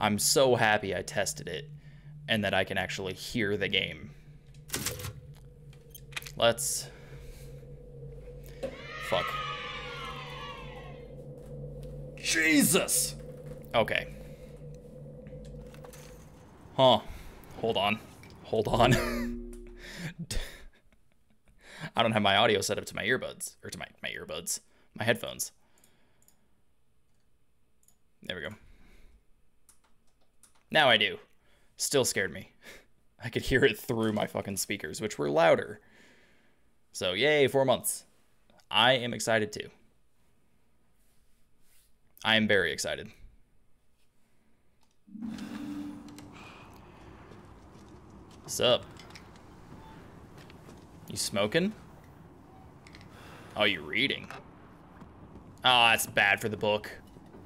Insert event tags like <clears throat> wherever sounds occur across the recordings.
I'm so happy I tested it and that I can actually hear the game. Let's... Fuck. Jesus! Okay. Huh. Hold on. Hold on. <laughs> I don't have my audio set up to my earbuds. Or to my, my earbuds. My headphones. There we go. Now I do. Still scared me. <laughs> I could hear it through my fucking speakers, which were louder. So, yay, four months. I am excited too. I am very excited. What's up? You smoking? Oh, you reading? Oh, that's bad for the book.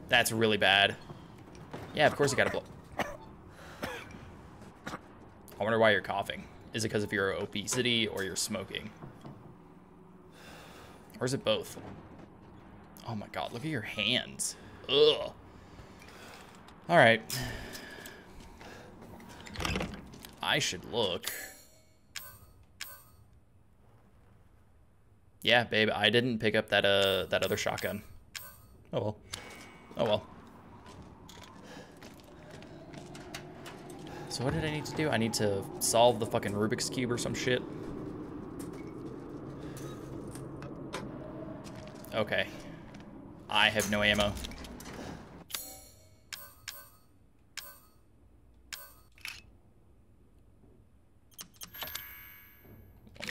That's really bad. Yeah, of course you got a book. I wonder why you're coughing. Is it because of your obesity or you're smoking? Or is it both? Oh my god, look at your hands. Ugh. Alright. I should look. Yeah, babe, I didn't pick up that uh that other shotgun. Oh well. Oh well. So what did I need to do? I need to solve the fucking Rubik's Cube or some shit. Okay. I have no ammo.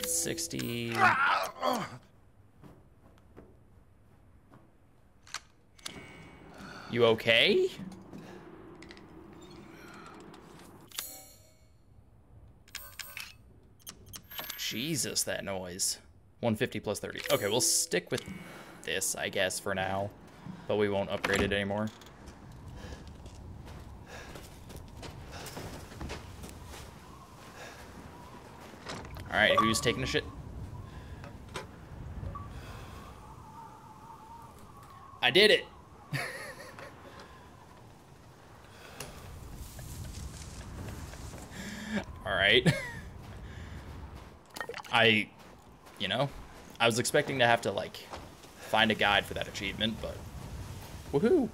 Sixty. You okay? Jesus, that noise. 150 plus 30. Okay, we'll stick with this, I guess, for now. But we won't upgrade it anymore. Alright, who's taking a shit? I did it! <laughs> Alright. <laughs> I, you know, I was expecting to have to, like, find a guide for that achievement, but woohoo!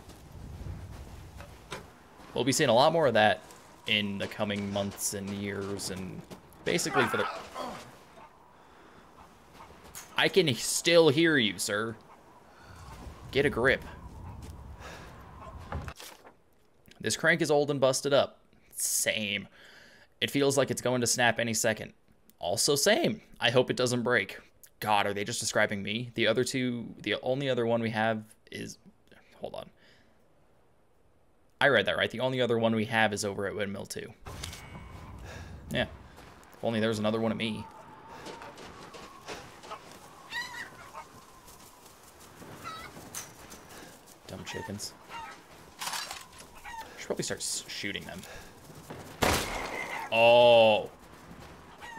We'll be seeing a lot more of that in the coming months and years, and basically for the... I can still hear you, sir. Get a grip. This crank is old and busted up. Same. It feels like it's going to snap any second. Also same. I hope it doesn't break. God, are they just describing me? The other two, the only other one we have is, hold on. I read that right. The only other one we have is over at Windmill 2. Yeah. If only there was another one of me. Dumb chickens. Should probably start shooting them. Oh.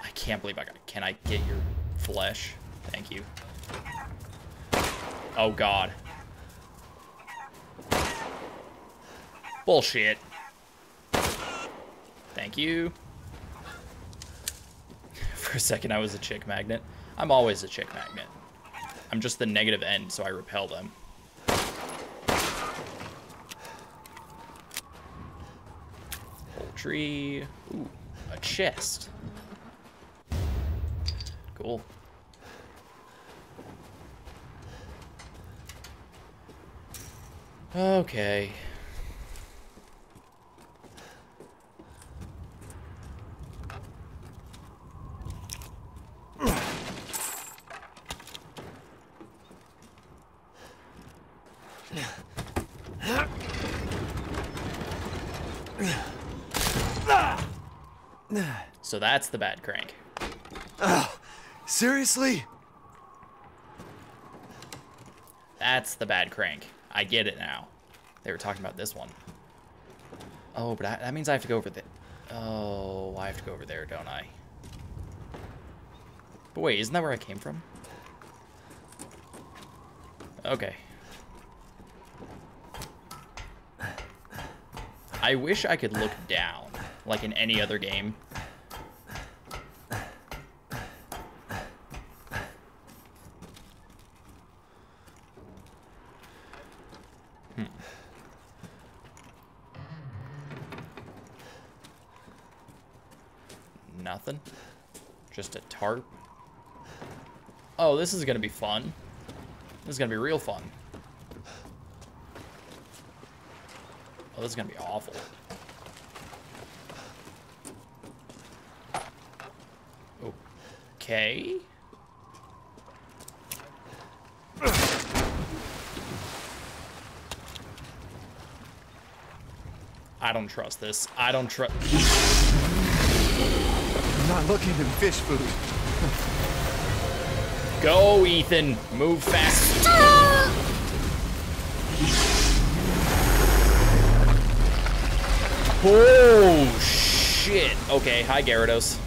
I can't believe I got... Can I get your flesh? Thank you. Oh, God. Bullshit. Thank you. <laughs> For a second, I was a chick magnet. I'm always a chick magnet. I'm just the negative end, so I repel them. Poultry. Ooh, a chest. Cool. Okay. So that's the bad crank. Oh, seriously? That's the bad crank. I get it now. They were talking about this one. Oh, but I, that means I have to go over there. Oh, I have to go over there, don't I? But wait, isn't that where I came from? Okay. I wish I could look down, like in any other game. Hmm. Nothing. Tarp. Oh, this is gonna be fun. This is gonna be real fun. Oh, this is gonna be awful. Okay. I don't trust this. I don't trust. I'm not looking in fish food. <laughs> Go, Ethan. Move fast. <laughs> Oh, shit. Okay, hi, Gyarados.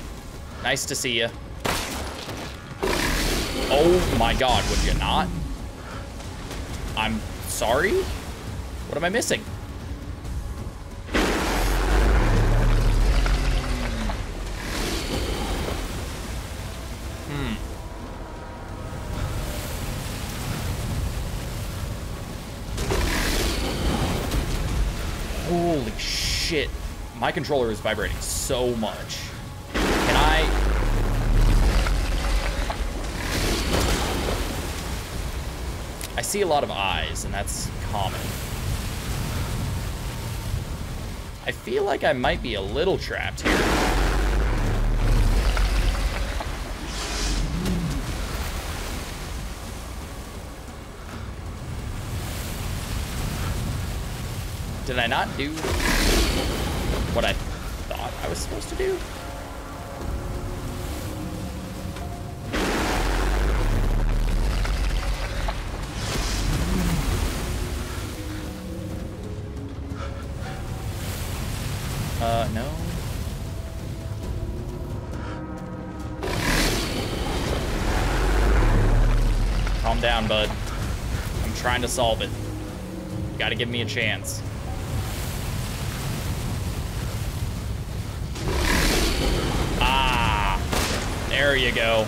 Nice to see you. Oh my god, would you not? I'm sorry? What am I missing? My controller is vibrating so much. Can I... I see a lot of eyes, and that's common. I feel like I might be a little trapped here. Did I not do what I thought I was supposed to do? Uh, no. Calm down, bud. I'm trying to solve it. You gotta give me a chance. Ah, there you go.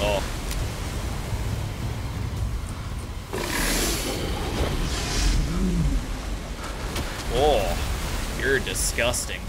Oh. Oh, you're disgusting.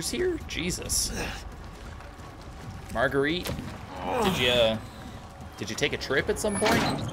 Here? Jesus. Marguerite, did you uh, did you take a trip at some point?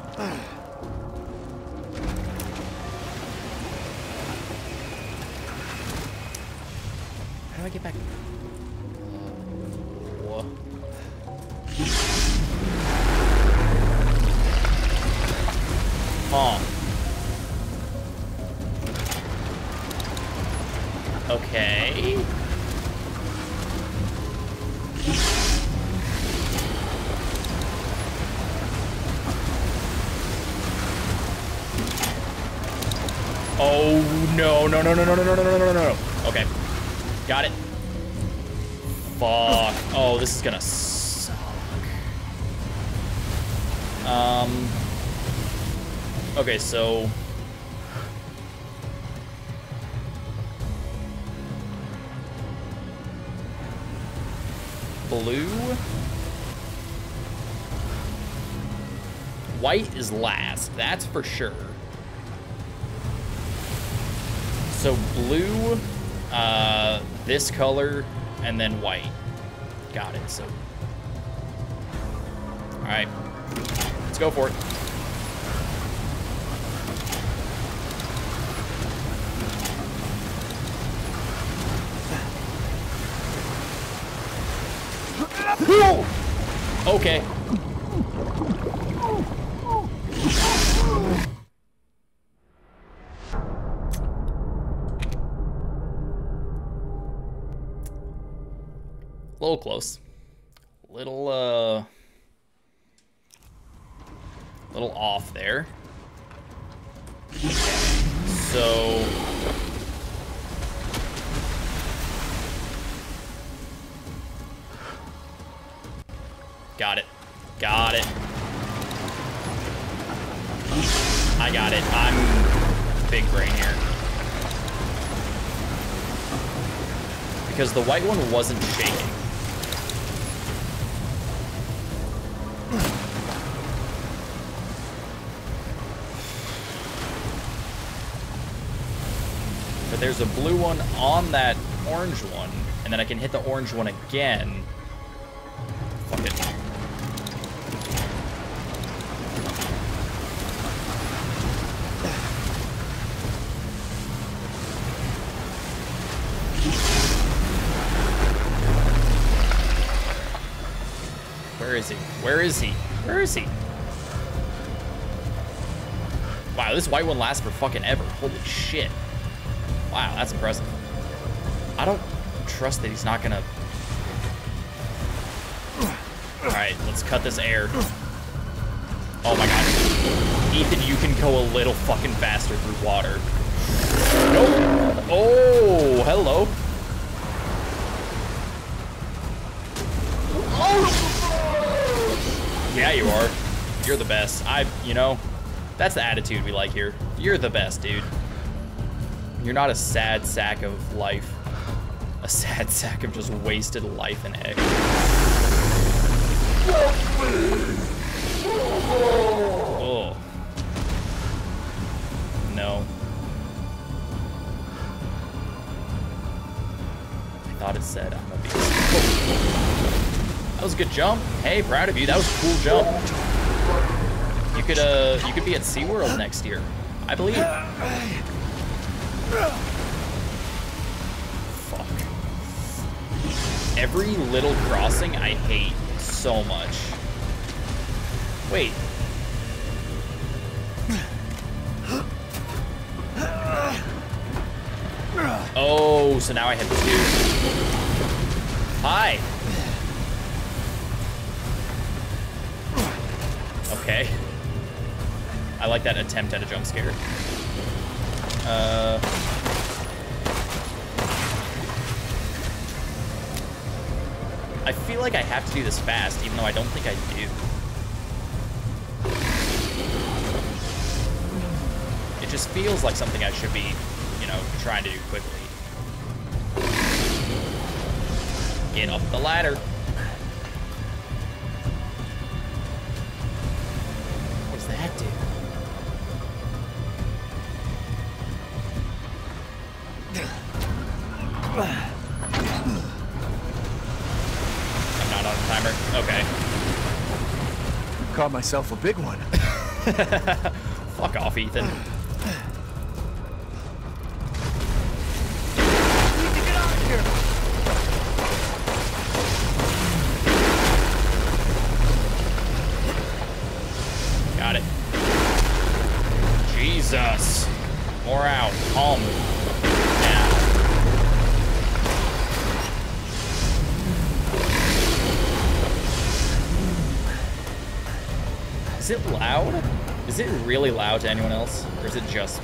is last. That's for sure. So blue, uh, this color, and then white. Got it. So, all right, let's go for it. Close. Little, uh... Little off there. So... Got it. Got it. I got it. I'm big brain here. Because the white one wasn't on that orange one, and then I can hit the orange one again. Fuck it. Where is he? Where is he? Where is he? Wow, this white one lasts for fucking ever. Holy shit. Wow, that's impressive. I don't trust that he's not gonna... Alright, let's cut this air. Oh my god. Ethan, you can go a little fucking faster through water. Nope. Oh, hello. Yeah, you are. You're the best. I, you know, that's the attitude we like here. You're the best, dude. You're not a sad sack of life. A sad sack of just wasted life and egg. Oh. No. I thought it said I'm gonna be. That was a good jump. Hey, proud of you. That was a cool jump. You could uh you could be at SeaWorld next year. I believe. Every little crossing I hate so much. Wait. Oh, so now I have two. Hi. Okay. I like that attempt at a jump scare. Uh... feel like I have to do this fast, even though I don't think I do. It just feels like something I should be, you know, trying to do quickly. Get up the ladder. Myself a big one. <laughs> Fuck off, Ethan. Is it just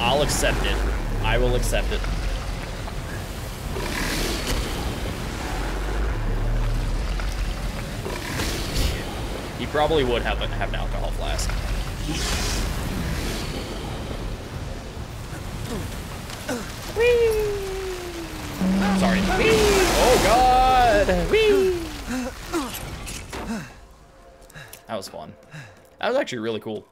I'll accept it. I will accept it. He probably would have have an alcohol flask. Whee! Sorry. Whee! Oh god! Whee! That was fun. That was actually really cool.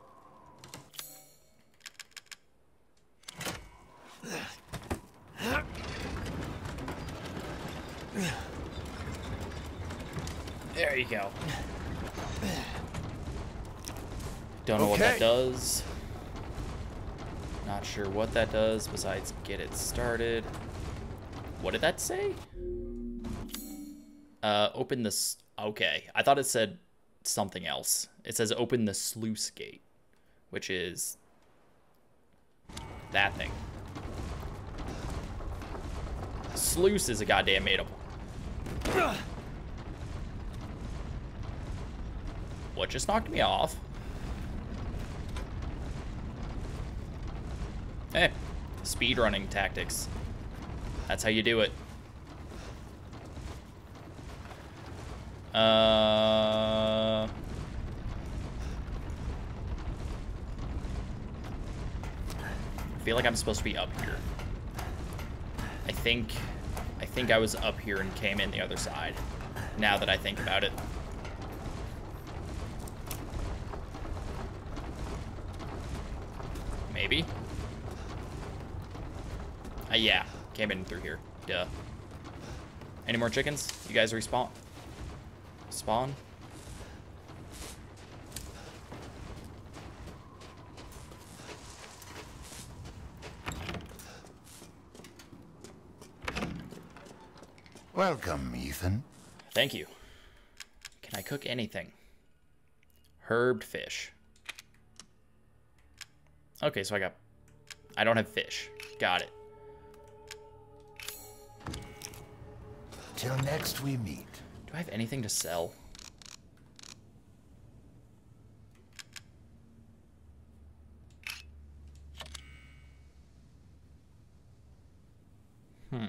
There you go. Don't know what that Okay. does. Not sure what that does besides get it started. What did that say? Uh, open this. Okay, I thought it said something else. It says open the sluice gate, which is that thing. Sluice is a goddamn made up. What just knocked me off? Hey, speedrunning tactics. That's how you do it. Uh... I feel like I'm supposed to be up here. I think... I think I was up here and came in the other side. Now that I think about it. Maybe? Uh, yeah, came in through here. Duh. Any more chickens? You guys respawn? Spawn? Welcome, Ethan. Thank you. Can I cook anything? Herbed fish. Okay, so I got... I don't have fish. Got it. Till next we meet. Do I have anything to sell? Hmm.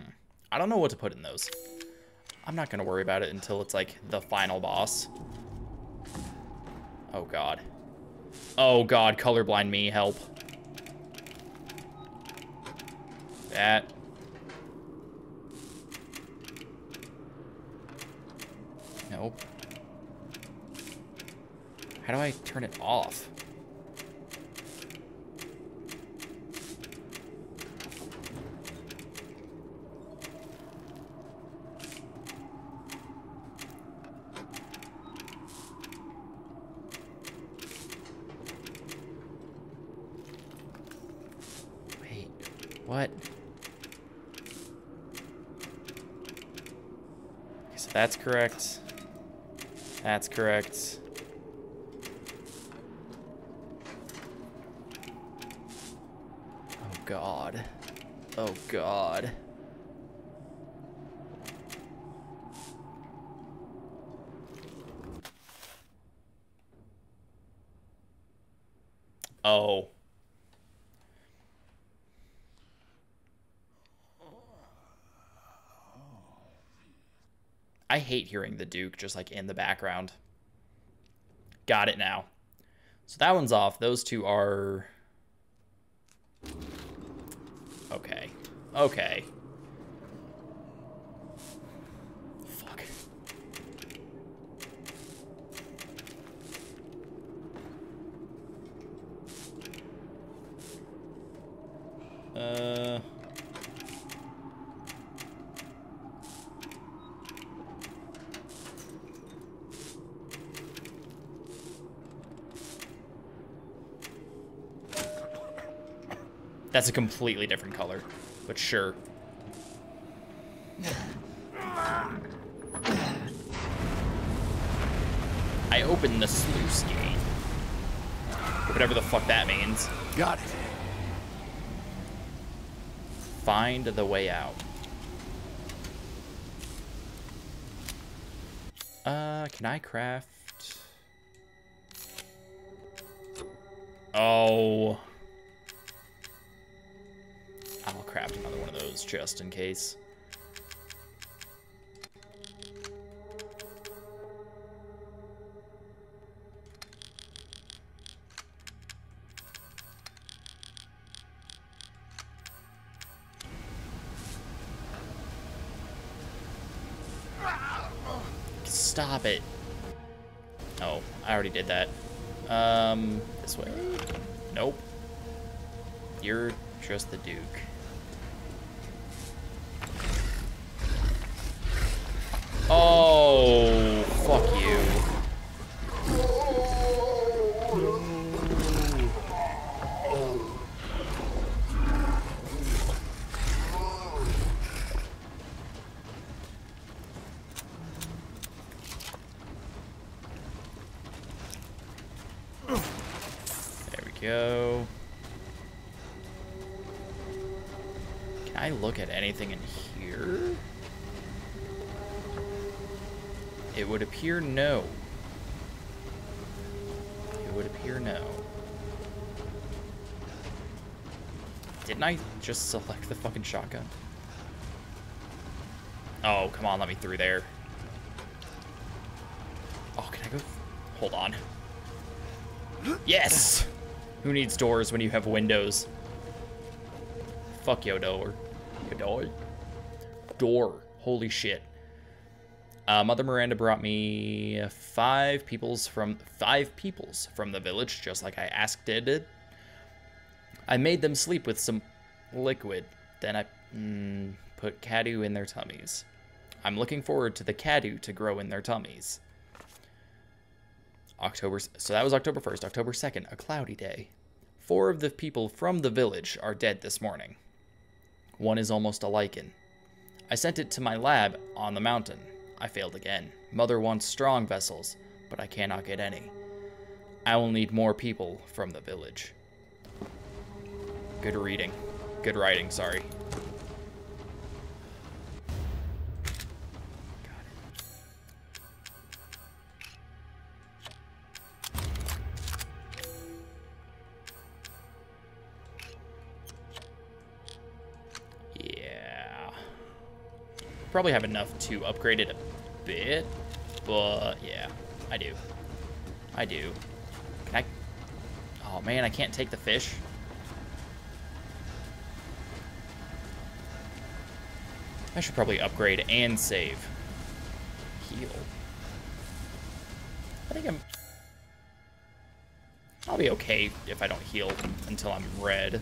I don't know what to put in those. I'm not going to worry about it until it's like the final boss. Oh god. Oh god, colorblind me, help. That. Nope. How do I turn it off? Wait, what? So that's correct. That's correct. Oh god. Oh god. Oh. I hate hearing the Duke just like in the background. Got it now. So that one's off. Those two are. Okay. Okay. Fuck. Uh. That's a completely different color, but sure. I opened the sluice gate. Whatever the fuck that means. Got it. Find the way out. Uh, can I craft? Oh. Just in case. Stop it. Oh, I already did that. Um, this way? Nope. You're just the Duke. Just select the fucking shotgun? Oh, come on, let me through there. Oh, can I go? Hold on. <gasps> Yes! Who needs doors when you have windows? Fuck yo door. Yo door. Door. Holy shit. Uh, Mother Miranda brought me five peoples from five peoples from the village, just like I asked it did. I made them sleep with some liquid. Then I mm, put Cadou in their tummies. I'm looking forward to the Cadou to grow in their tummies. October, so that was October 1st. October 2nd, a cloudy day. Four of the people from the village are dead this morning. One is almost a Lycan. I sent it to my lab on the mountain. I failed again. Mother wants strong vessels, but I cannot get any. I will need more people from the village. Good reading. Good writing, sorry. Yeah. Probably have enough to upgrade it a bit, but yeah, I do. I do. Can I? Oh man, I can't take the fish. I should probably upgrade and save. Heal. I think I'm... I'll be okay if I don't heal until I'm red.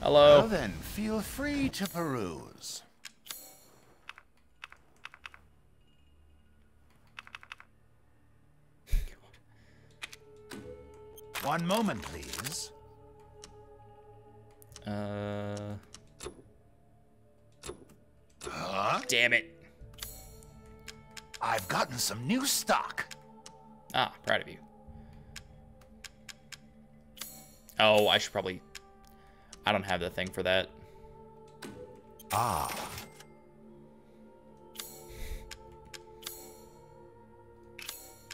Hello. Well then, feel free to peruse. <laughs> One moment, please. Uh, Huh? damn it. I've gotten some new stock. Ah, proud of you. Oh, I should probably... I don't have the thing for that. Ah.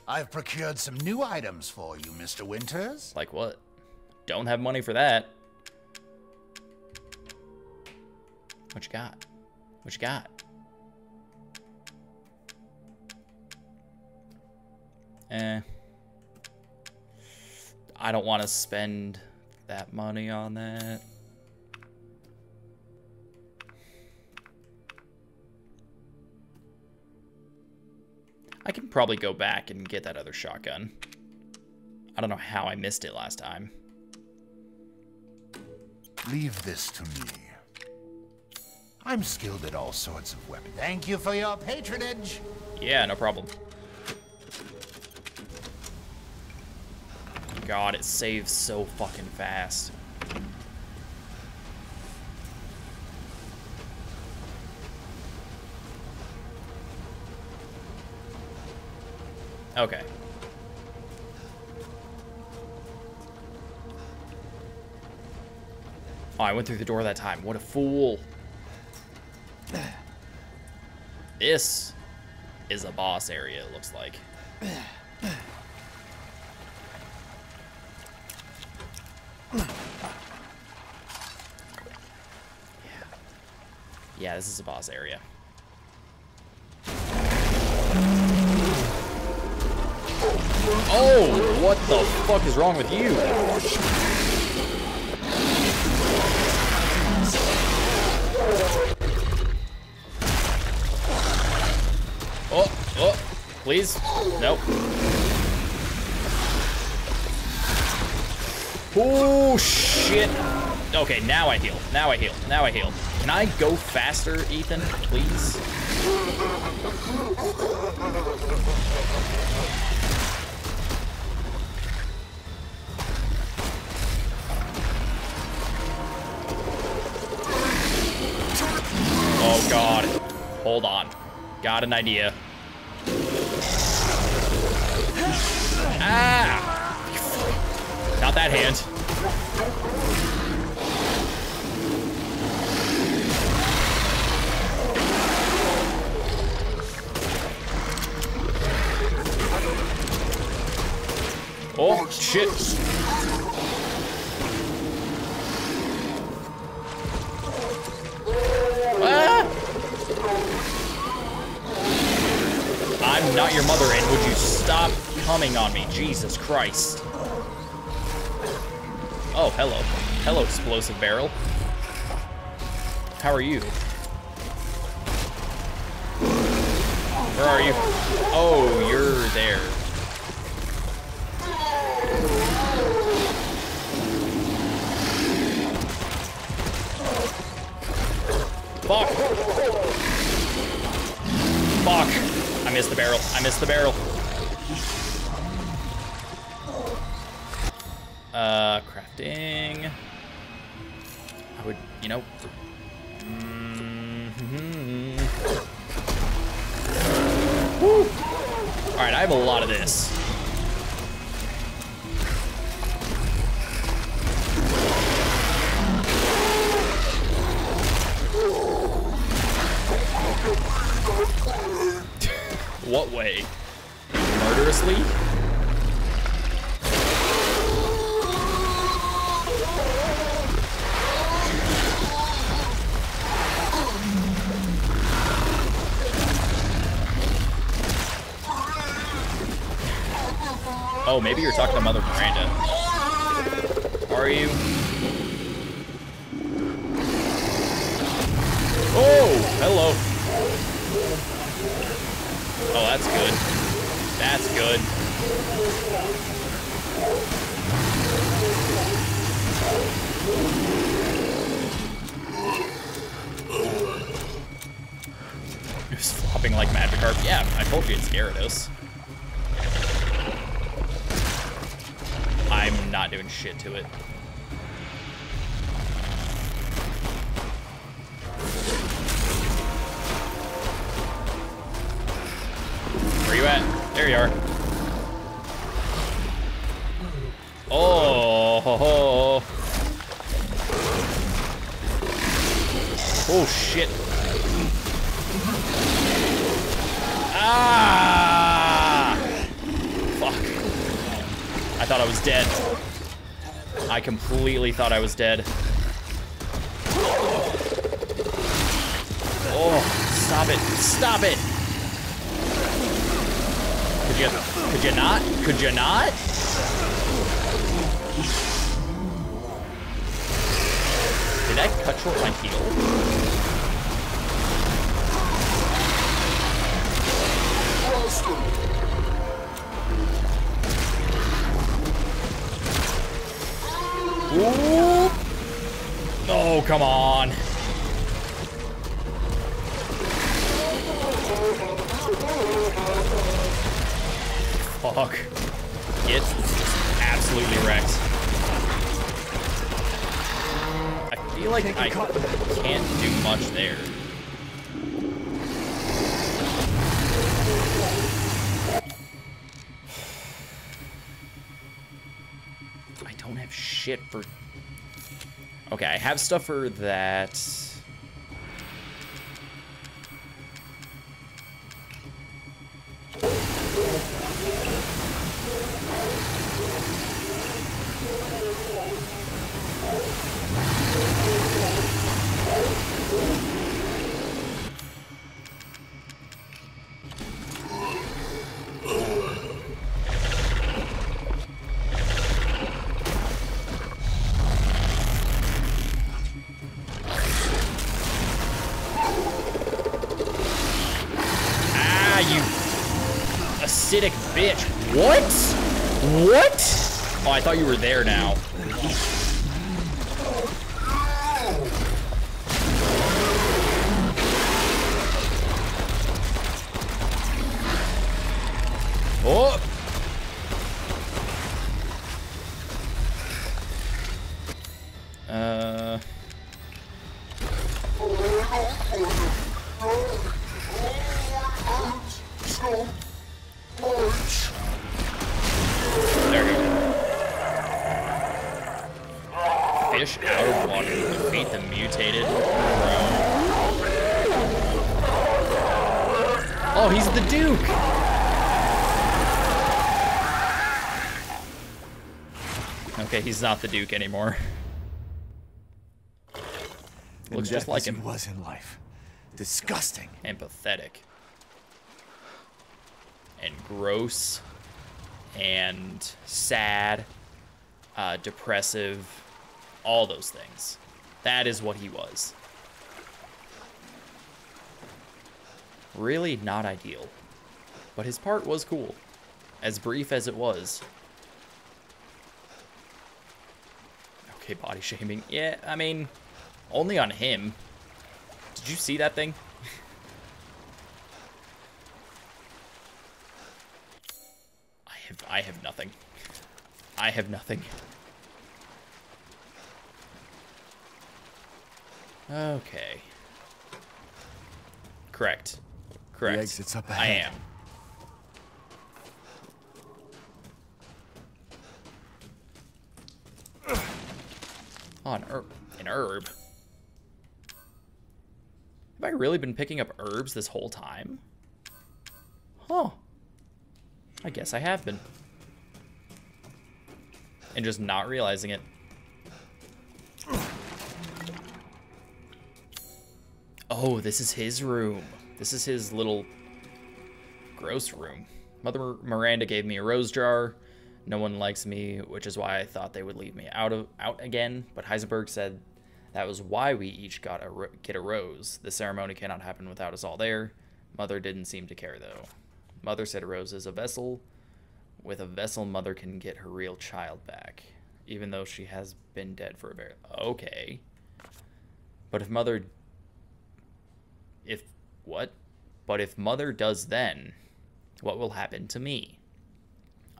I've procured some new items for you, Mr. Winters. Like what? Don't have money for that. What you got? What you got? Eh. I don't want to spend that money on that. I can probably go back and get that other shotgun. I don't know how I missed it last time. Leave this to me. I'm skilled at all sorts of weapons. Thank you for your patronage. Yeah, no problem. god, it saves so fucking fast. Okay. Oh, I went through the door that time. What a fool. This is a boss area, it looks like. Yeah. Yeah, this is a boss area. Oh, what the fuck is wrong with you? Oh, oh, please. Nope. Oh, shit. Okay, now I heal. Now I heal. Now I heal. Can I go faster, Ethan, please? Oh, God. Hold on. Got an idea. That hand. Oh, shit. Ah! I'm not your mother, and would you stop coming on me? Jesus Christ. Hello. Hello, explosive barrel. How are you? I completely thought I was dead. Oh, stop it. Stop it. Could you, could you not? Could you not? Did that cut short my heal? Ooh. Oh, come on. Fuck. Absolutely absolutely wrecked. I feel like I can't do much there. Shit for... Okay, I have stuff for that. Not the Duke anymore. Looks just like him. was in life. Disgusting. And pathetic. And gross. And sad. Uh, depressive. All those things. That is what he was. Really not ideal. But his part was cool. As brief as it was. Okay, body shaming. Yeah, I mean, only on him. Did you see that thing? I have I have nothing. I have nothing. Okay. Correct. Correct. exit's up I ahead. am. Oh, an herb. An herb. Have I really been picking up herbs this whole time? Huh. I guess I have been. And just not realizing it. Oh, this is his room. This is his little gross room. Mother Miranda gave me a rose jar. No one likes me, which is why I thought they would leave me out of out again. But Heisenberg said that was why we each got a get a rose. The ceremony cannot happen without us all there. Mother didn't seem to care though. Mother said a rose is a vessel. With a vessel, mother can get her real child back, even though she has been dead for a very okay. But if mother, if what? But if mother does then, what will happen to me?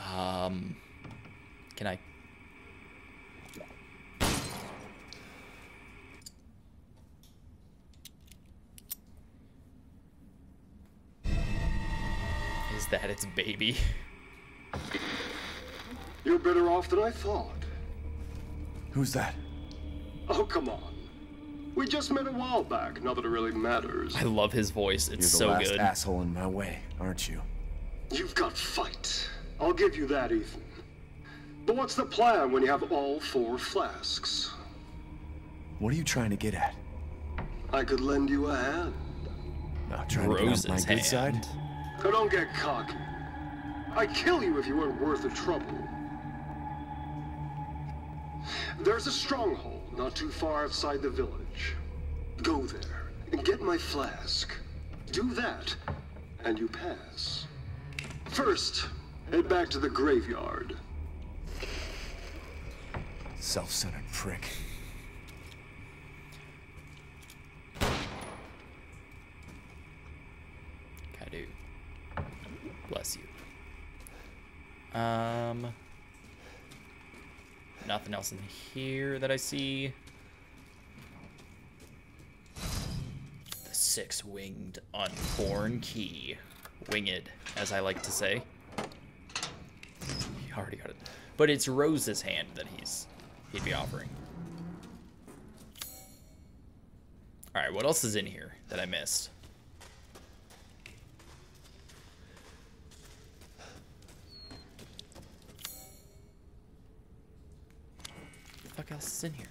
um, can I? Is that its baby? You're better off than I thought. Who's that? Oh, come on. We just met a while back, not that it really matters. I love his voice. It's You're It's the so last good. asshole in my way, aren't you? You've got fight. I'll give you that, Ethan. But what's the plan when you have all four flasks? What are you trying to get at? I could lend you a hand. Not trying to get Rose's on my good hand. side? Now don't get cocky. I'd kill you if you weren't worth the trouble. There's a stronghold not too far outside the village. Go there and get my flask. Do that, and you pass. First, head back to the graveyard. Self-centered prick. Cadou. Bless you. Um. Nothing else in here that I see. The six-winged unborn key. Winged, as I like to say. Already got it. But it's Rose's hand that he's he'd be offering. Alright, what else is in here that I missed? the fuck else is in here?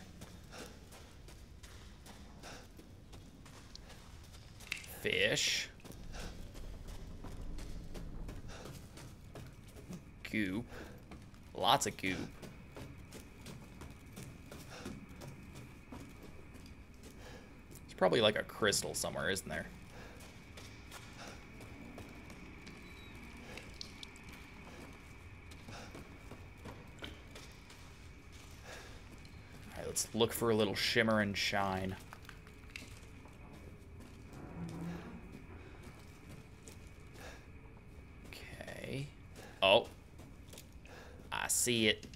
Fish. Goop. Lots of goop. There's probably like a crystal somewhere, isn't there? Alright, let's look for a little shimmer and shine. Okay. Oh. I see it.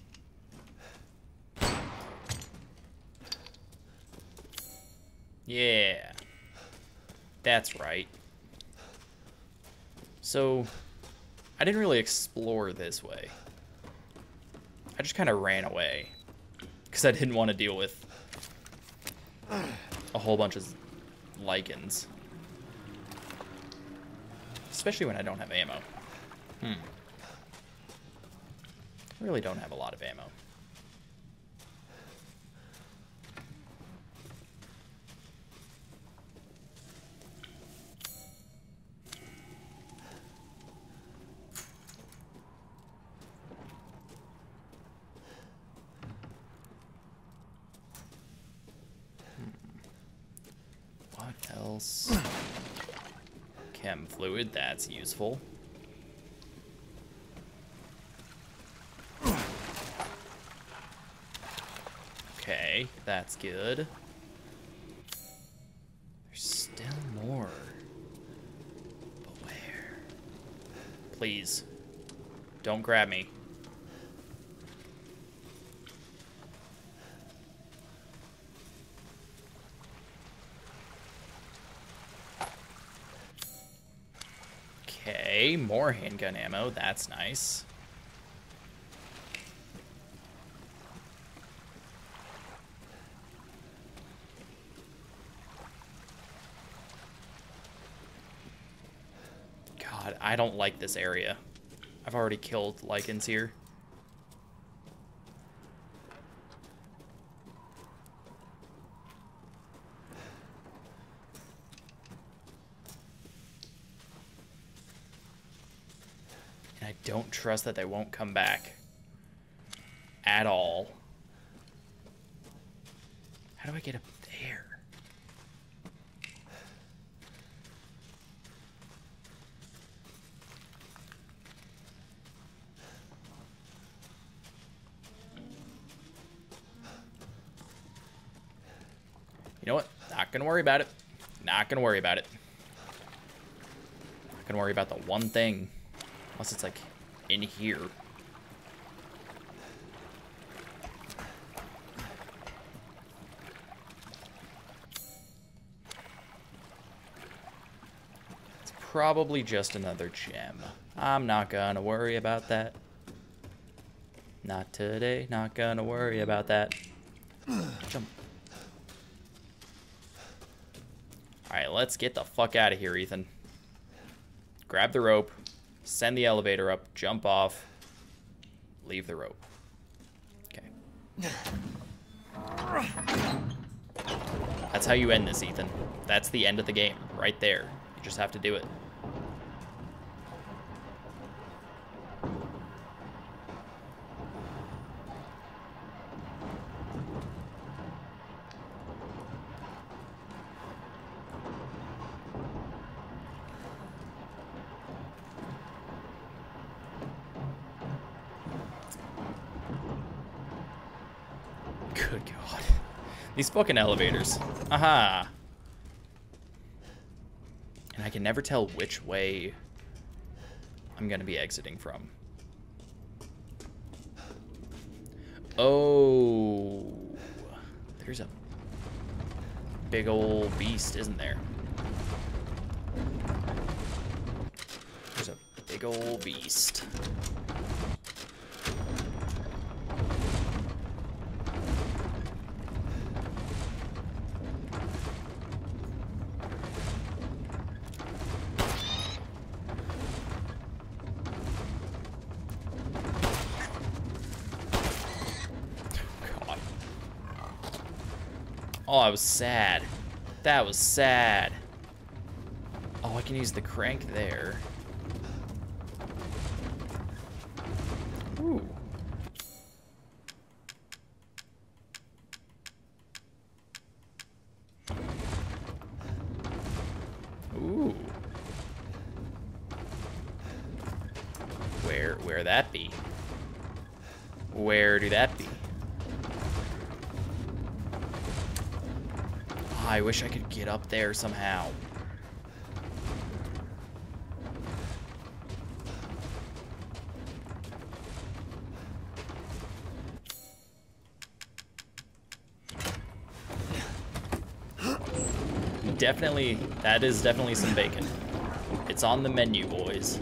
Yeah. That's right. So, I didn't really explore this way. I just kind of ran away. Because I didn't want to deal with a whole bunch of Lycans. Especially when I don't have ammo. Hmm. Really don't have a lot of ammo. Hmm. What else? <coughs> Chem fluid, that's useful. Okay, that's good. There's still more. But where? Please. Don't grab me. Okay, more handgun ammo. That's nice. God, I don't like this area. I've already killed Lycans here. And I don't trust that they won't come back. At all. How do I get up gonna worry about it. Not gonna worry about it. Not gonna worry about the one thing. Unless it's like in here. It's probably just another gem. I'm not gonna worry about that. Not today, not gonna worry about that. Jump. Alright, let's get the fuck out of here, Ethan. Grab the rope, send the elevator up, jump off, leave the rope. Okay. That's how you end this, Ethan. That's the end of the game, right there. You just have to do it. Good God. These fucking elevators. Aha. And I can never tell which way I'm to be exiting from. Oh. There's a big old beast, isn't there? There's a big old beast. Oh, I was sad. That was sad. Oh, I can use the crank there. Ooh. Ooh. Where where that be? Where do that be? Wish I could get up there somehow. Definitely, that is definitely some bacon. It's on the menu, boys.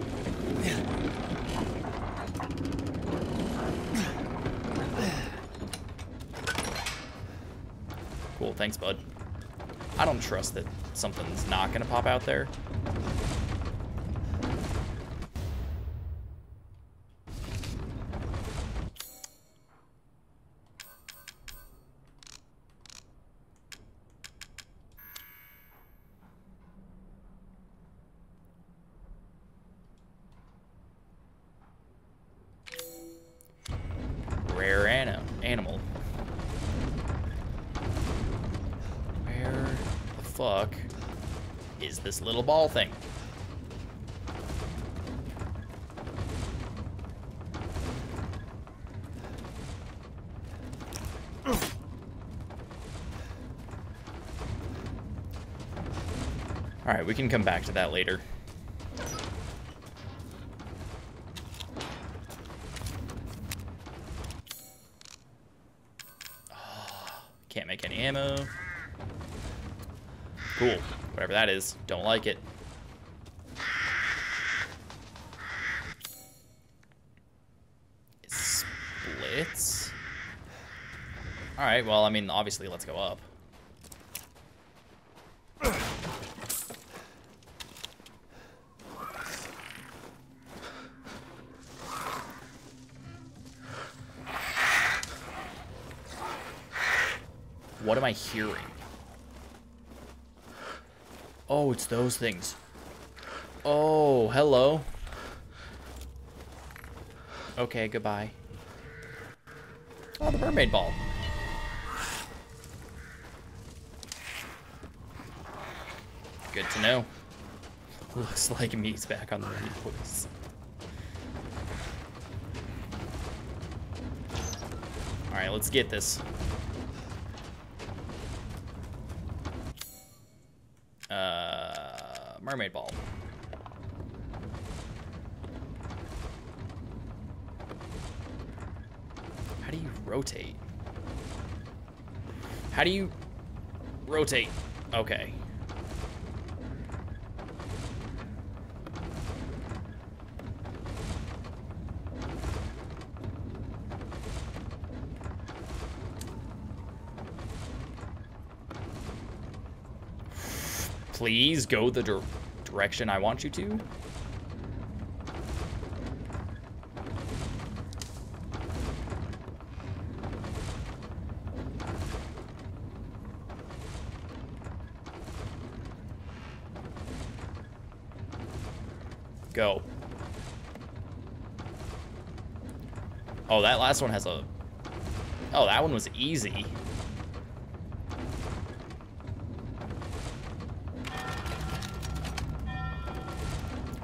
Cool, thanks, bud. Trust that something's not gonna pop out there. Little ball thing? Alright, we can come back to that later. Can't make any ammo. Cool. Whatever that is. Don't like it. It splits. Alright, well, I mean, obviously, let's go up. What am I hearing? Oh, it's those things. Oh, hello. Okay, goodbye. Oh, the mermaid ball. Good to know. Looks like me's back on the boys. Alright, let's get this. Rotate? How do you rotate? Okay. Please go the dir direction I want you to. That last one has a... Oh, that one was easy.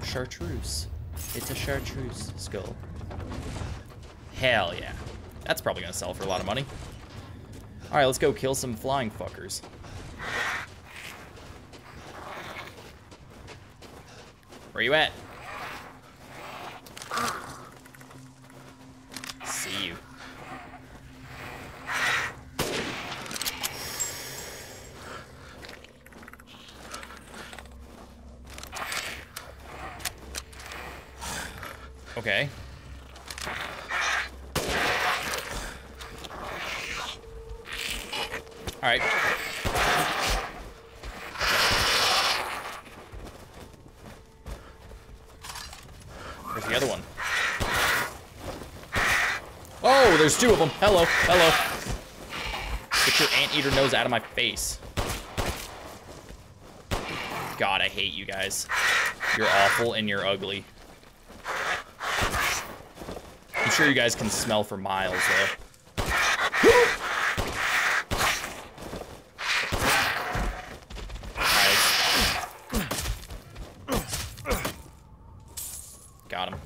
Chartreuse. It's a chartreuse skull. Hell yeah. That's probably gonna sell for a lot of money. Alright, let's go kill some flying fuckers. Where you at? See you. Okay. All right. Where's the other one? Oh, there's two of them. Hello, hello. Get your anteater nose out of my face. God, I hate you guys. You're awful and you're ugly. I'm sure you guys can smell for miles, though. Got him.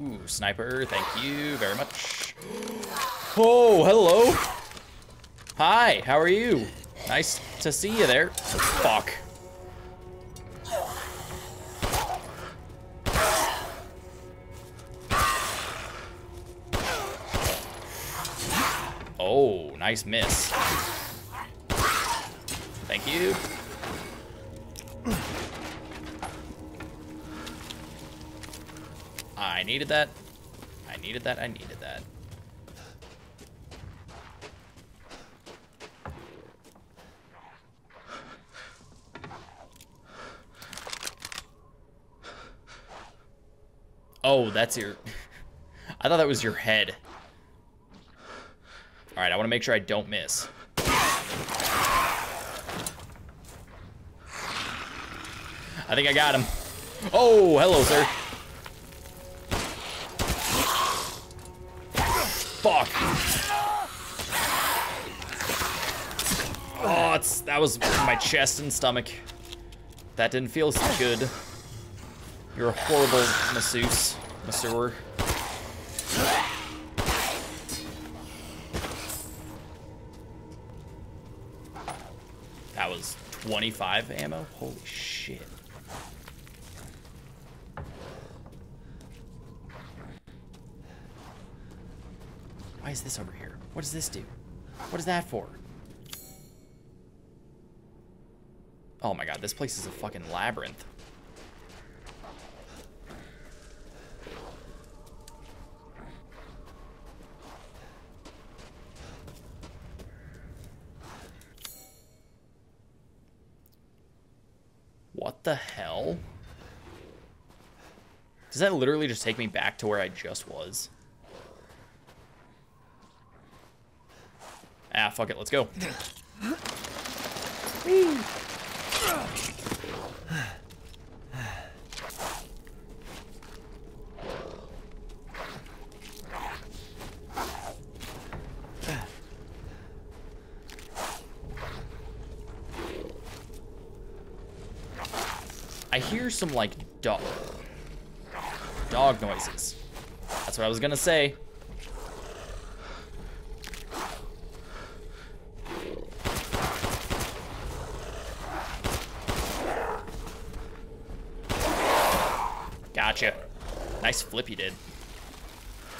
Ooh, sniper, thank you very much. Oh, hello. Hi, how are you? Nice to see you there. Fuck. Oh, nice miss. Thank you. I needed that. Needed that. I needed that. Oh, that's your... <laughs> I thought that was your head. Alright, I want to make sure I don't miss. I think I got him. Oh, hello, sir. That was my chest and stomach. That didn't feel good. You're a horrible masseuse, masseur. That was 25 ammo? Holy shit. Why is this over here? What does this do? What is that for? Oh my god, this place is a fucking labyrinth. What the hell? Does that literally just take me back to where I just was? Ah, fuck it, let's go. <laughs> I hear some like dog dog noises. That's what I was gonna say. Nice flip you did.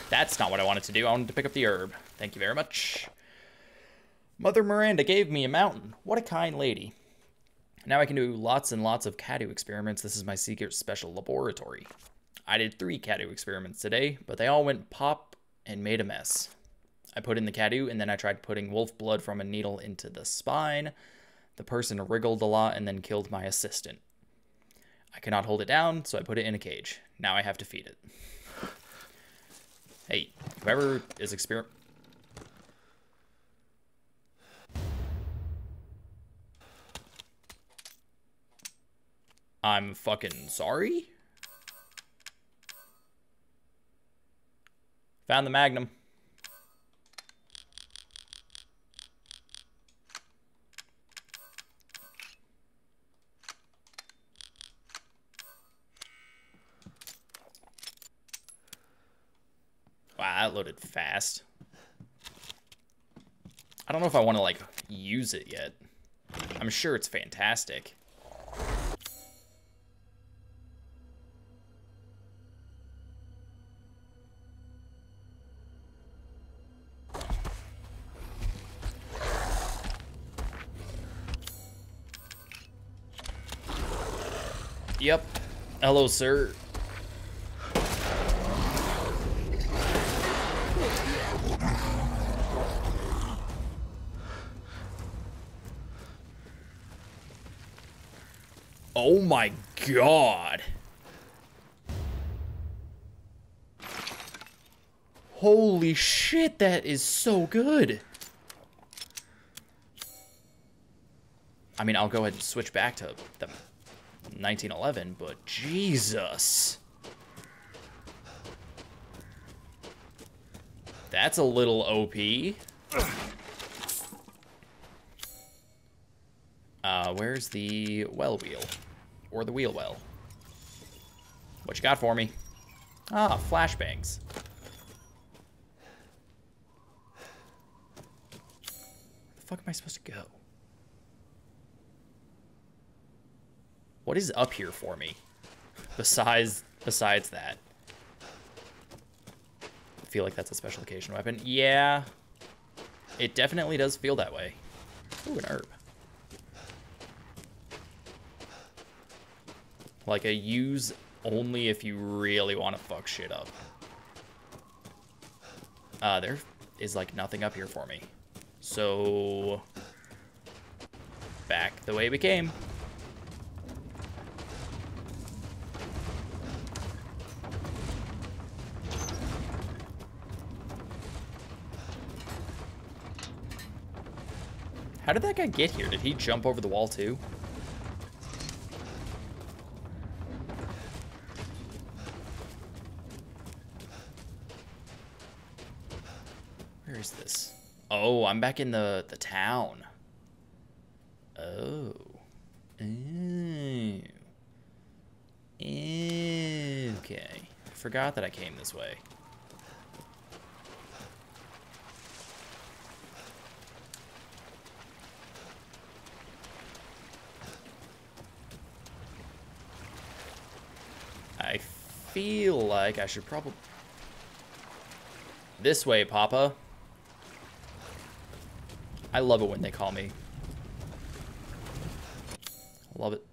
That's not what I wanted to do. I wanted to pick up the herb. Thank you very much. Mother Miranda gave me a mountain. What a kind lady. Now I can do lots and lots of Cadou experiments. This is my secret special laboratory. I did three Cadou experiments today, but they all went pop and made a mess. I put in the Cadou and then I tried putting wolf blood from a needle into the spine. The person wriggled a lot and then killed my assistant. I cannot hold it down, so I put it in a cage. Now I have to feed it. Hey, whoever is exper- I'm fucking sorry? Found the Magnum. Loaded fast. I don't know if I want to, like, use it yet. I'm sure it's fantastic. Yep. Hello, sir. Oh my god. Holy shit, that is so good. I mean, I'll go ahead and switch back to the 1911, but Jesus. That's a little OP. Uh, where's the well wheel? Or the wheel well? What you got for me? Ah, flashbangs. The fuck am I supposed to go? What is up here for me? Besides, besides that. I feel like that's a special occasion weapon. Yeah. It definitely does feel that way. Ooh, an herb. Like a use only if you really want to fuck shit up. Uh, there is like nothing up here for me. So, back the way we came. How did that guy get here? Did he jump over the wall too? I'm back in the, the town. Oh. Ooh. Okay. Forgot that I came this way. I feel like I should probably... This way, Papa. I love it when they call me. Love it.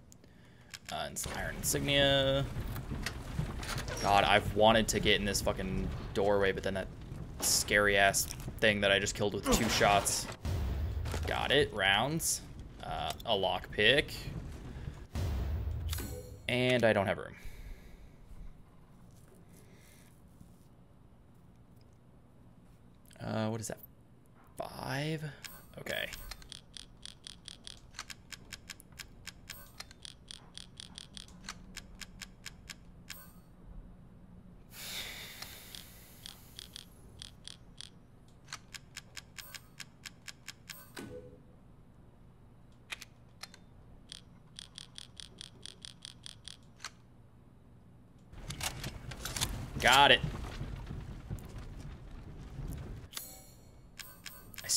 Uh, Iron Insignia. God, I've wanted to get in this fucking doorway, but then that scary-ass thing that I just killed with two shots. Got it. Rounds. Uh, a lockpick. And I don't have room. Uh, what is that? Five? Okay.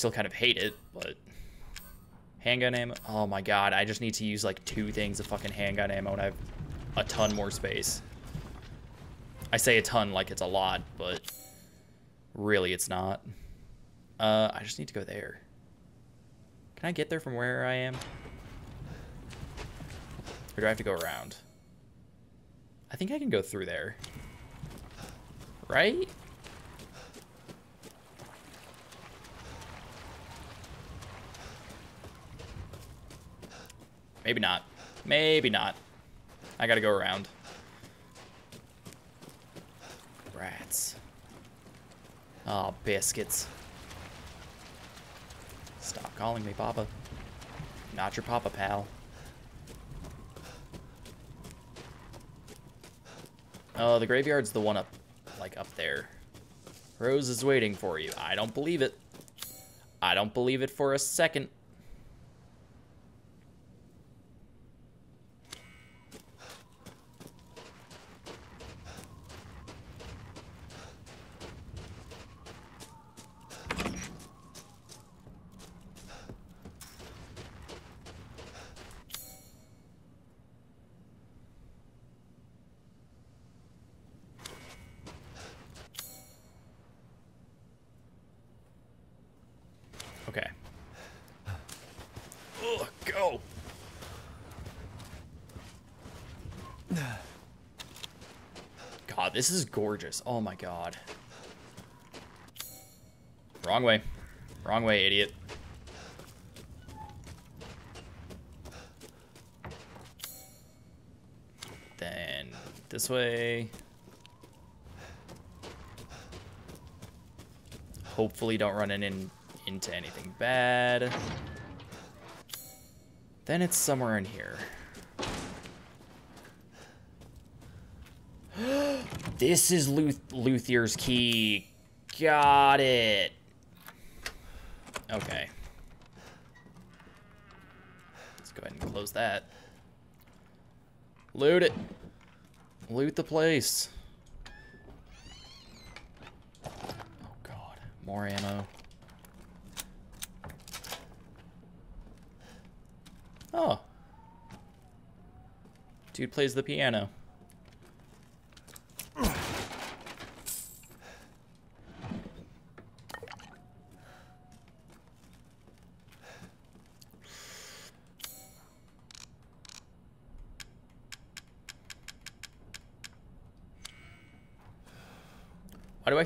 Still kind of hate it, but handgun ammo. Oh my god, I just need to use like two things of fucking handgun ammo and I have a ton more space. I say a ton like it's a lot, but really it's not. Uh, I just need to go there. Can I get there from where I am? Or do I have to go around? I think I can go through there. Right? Maybe not. Maybe not. I gotta go around. Rats. Oh, biscuits. Stop calling me Papa. Not your Papa, pal. Oh, the graveyard's the one up, like, up there. Rose is waiting for you. I don't believe it. I don't believe it for a second. This is gorgeous. Oh my god. Wrong way. Wrong way, idiot. Then this way. Hopefully don't run in, in into anything bad. Then it's somewhere in here. This is Luth Luthier's key. Got it. Okay. Let's go ahead and close that. Loot it. Loot the place. Oh god. More ammo. Oh. Dude plays the piano.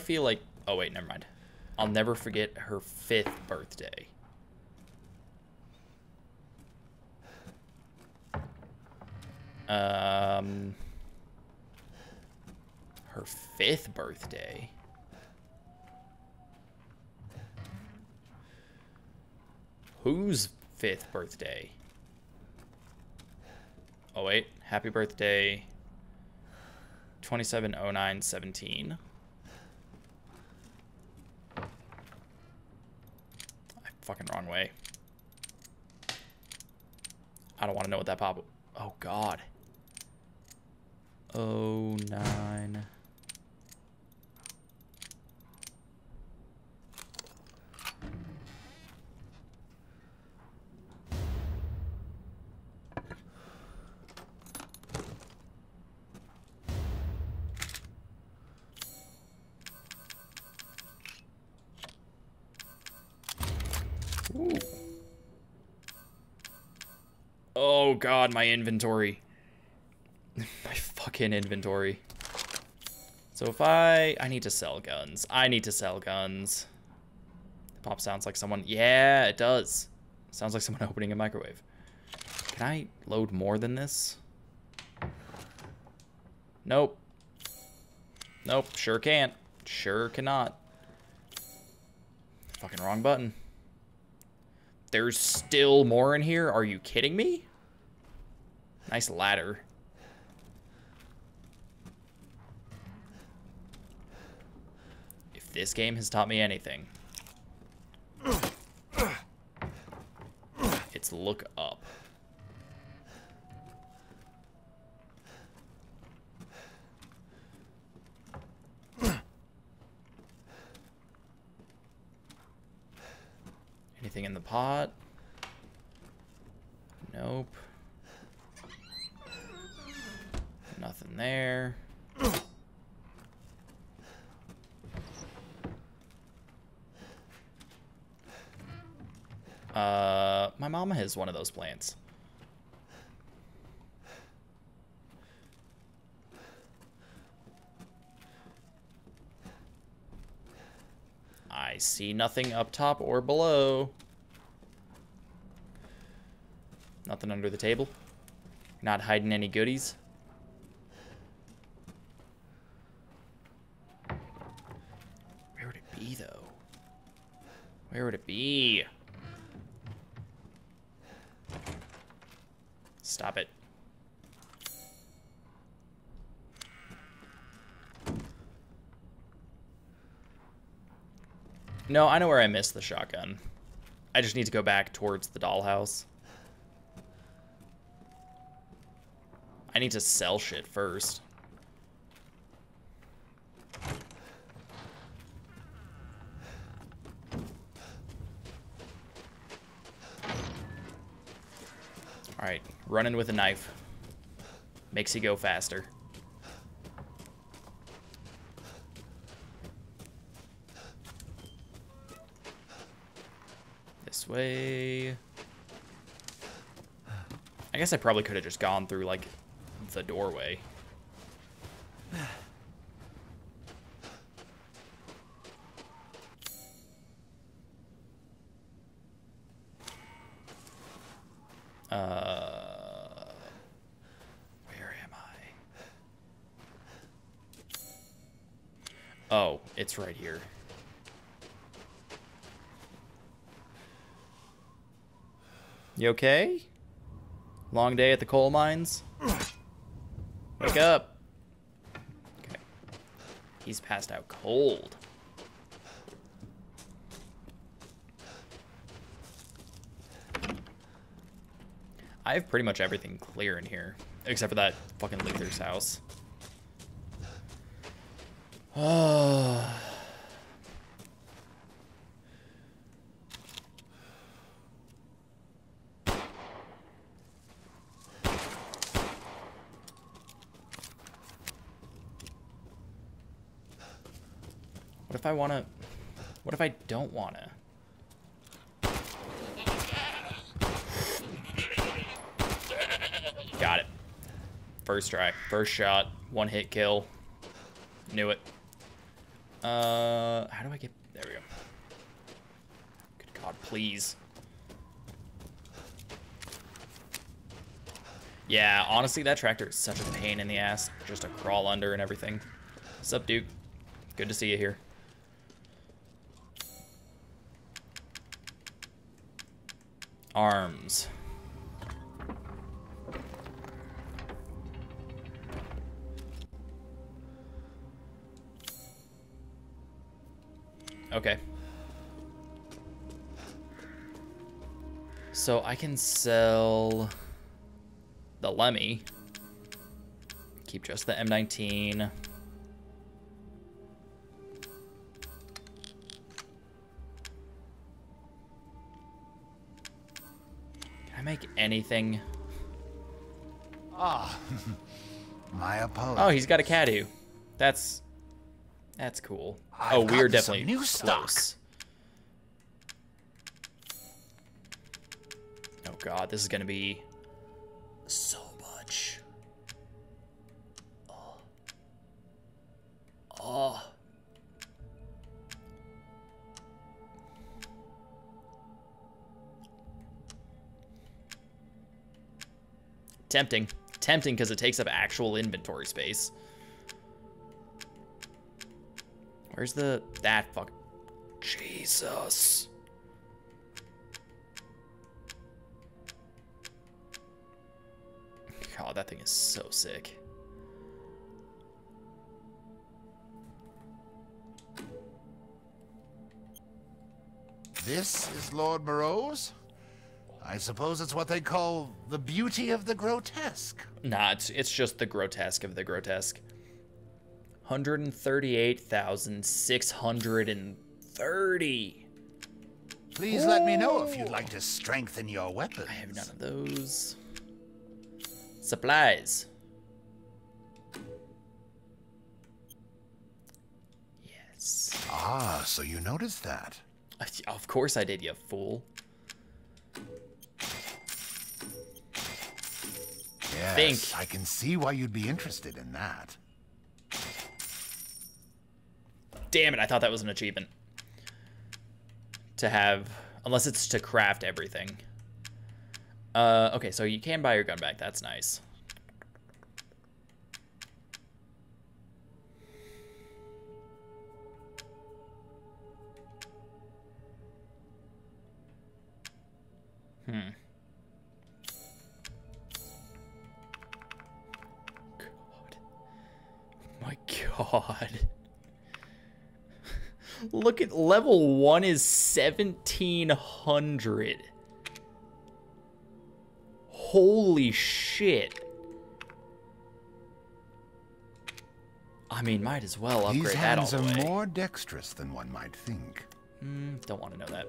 Feel like... Oh, wait, never mind. I'll never forget her fifth birthday. Um, her fifth birthday. Whose fifth birthday? Oh wait, happy birthday. 270917. Fucking wrong way. I don't want to know what that pop. Oh God. Oh nine. God, my inventory. <laughs> my fucking inventory. So if I... I need to sell guns. I need to sell guns. The pop sounds like someone... Yeah, it does. Sounds like someone <laughs> opening a microwave. Can I load more than this? Nope. Nope, sure can't. Sure cannot. Fucking wrong button. There's still more in here? Are you kidding me? Nice ladder. If this game has taught me anything, it's look up. Anything in the pot? Nope. Nothing there. Uh, my mama has one of those plants. I see nothing up top or below. Nothing under the table. Not hiding any goodies. Where would it be, though? Where would it be? Stop it. No, I know where I missed the shotgun. I just need to go back towards the dollhouse. I need to sell shit first. Alright, running with a knife. Makes you go faster. This way. I guess I probably could have just gone through, like, the doorway. Oh, it's right here. You okay? Long day at the coal mines? Wake up. Okay. He's passed out cold. I have pretty much everything clear in here, except for that fucking Luther's house. What <sighs> <sighs> I want to... What if I don't want to? Got it. First try. First shot. One hit kill. Knew it. Uh, how do I get... There we go. Good God, please. Yeah, honestly, that tractor is such a pain in the ass. Just to crawl under and everything. What's up, Duke? Good to see you here. Arms. Okay. So I can sell the LEMI. Keep just the M19. Anything? Ah, <laughs> my apologies. Oh, he's got a Cadou. That's that's cool. I've oh, we're definitely new stock. close. Oh god, this is gonna be Tempting. Tempting because it takes up actual inventory space. Where's the that fuck? Jesus. God, that thing is so sick. This is Lord Moreau's? I suppose it's what they call the beauty of the grotesque. Nah, it's, it's just the grotesque of the grotesque. 138,630. Please let me know if you'd like to strengthen your weapons. I have none of those. Supplies. Yes. Ah, so you noticed that. <laughs> Of course I did, you fool. Yes, Think. I can see why you'd be interested in that. Damn it, I thought that was an achievement. To have, unless it's to craft everything. Uh, okay, so you can buy your gun back. That's nice. God. <laughs> Look at level one is 1700. Holy shit. I mean, might as well upgrade These that all hands the are more dexterous than one might think. Mm, don't want to know that.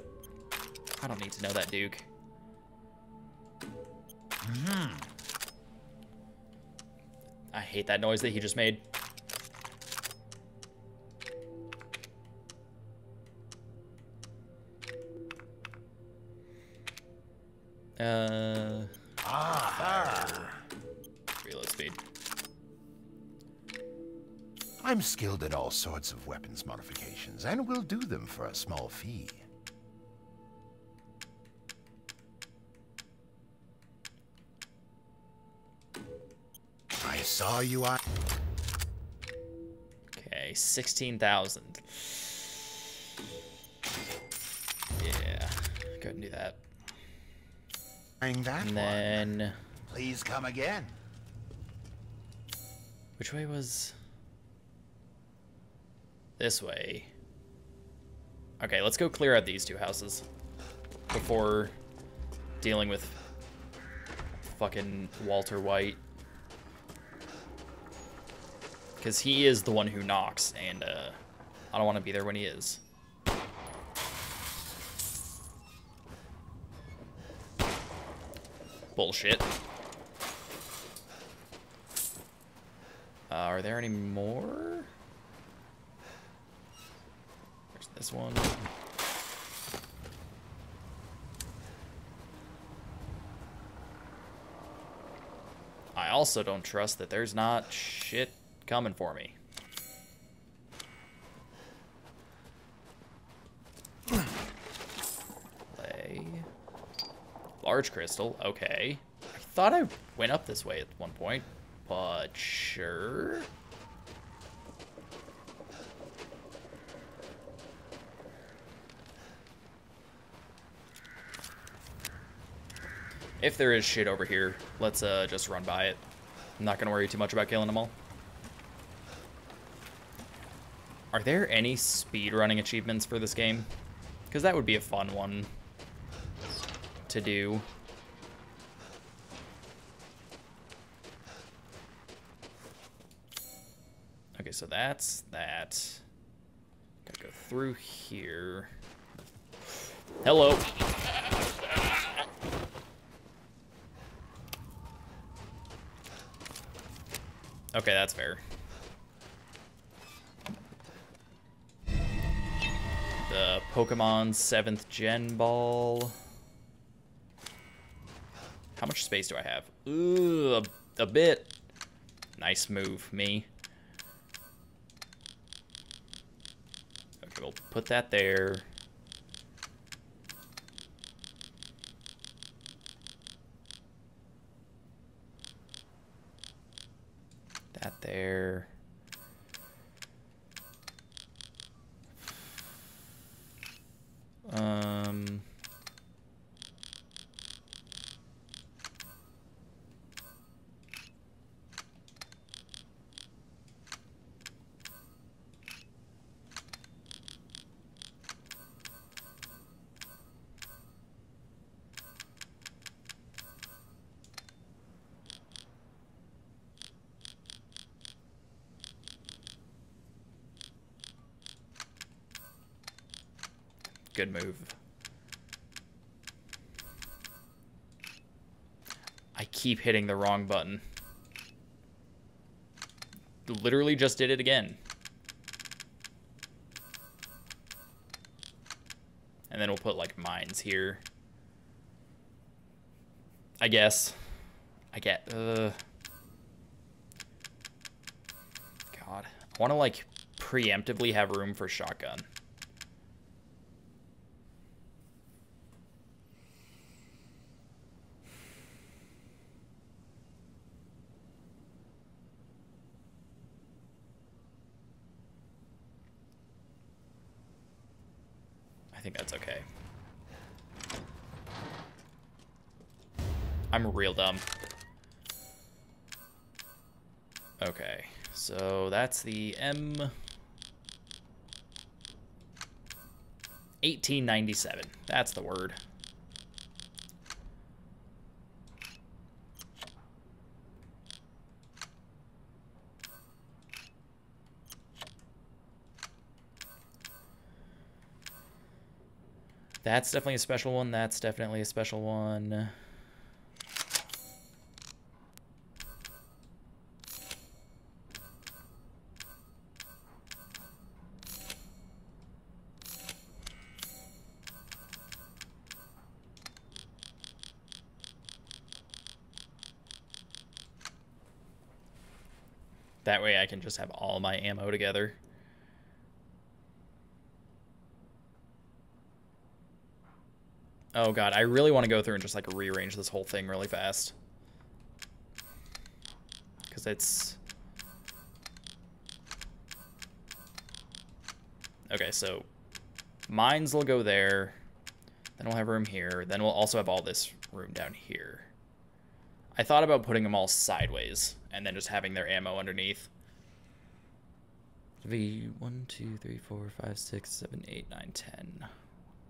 I don't need to know that, Duke. I hate that noise that he just made. Uh, Ah, reload speed. I'm skilled at all sorts of weapons modifications, and will do them for a small fee. I saw you on. Okay. Okay, 16,000. Yeah, go ahead and do that. And one. then, Please come again. which way was... This way. Okay, let's go clear out these two houses before dealing with fucking Walter White. Because he is the one who knocks, and uh, I don't want to be there when he is. Bullshit. Uh, are there any more? There's this one. I also don't trust that there's not shit coming for me. Play. Large crystal, okay. I thought I went up this way at one point, but sure. If there is shit over here, let's uh, just run by it. I'm not going to worry too much about killing them all. Are there any speedrunning achievements for this game? Because that would be a fun one to do. Okay, so that's that. Gotta go through here. Hello. Okay, that's fair. The Pokemon 7th Gen Ball. How much space do I have? Ooh, a, a bit. Nice move, me. Okay, we'll put that there. That there. Um... Good move. I keep hitting the wrong button. Literally just did it again. And then we'll put like mines here. I guess. I get uh God. I want to like preemptively have room for shotgun. That's the M. 1897. That's the word. That's definitely a special one. That's definitely a special one. That way I can just have all my ammo together. Oh god, I really want to go through and just like rearrange this whole thing really fast. Because it's... Okay, so mines will go there. Then we'll have room here. Then we'll also have all this room down here. I thought about putting them all sideways and then just having their ammo underneath. V one, two, three, four, five, six, seven, eight, nine, ten. One,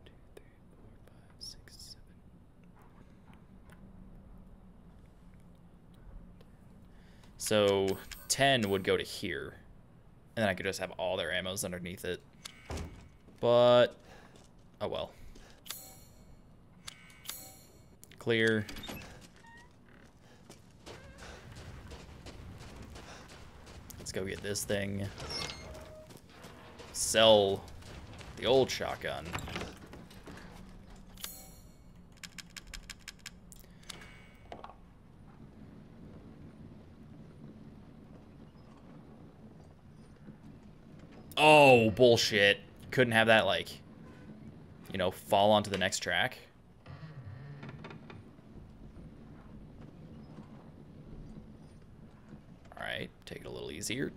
two, three, four, five, six, seven. So ten would go to here. And then I could just have all their ammos underneath it. But oh well. Clear. Go get this thing. Sell the old shotgun. Oh, bullshit. Couldn't have that, like, you know, fall onto the next track. Alright, take it a little easier.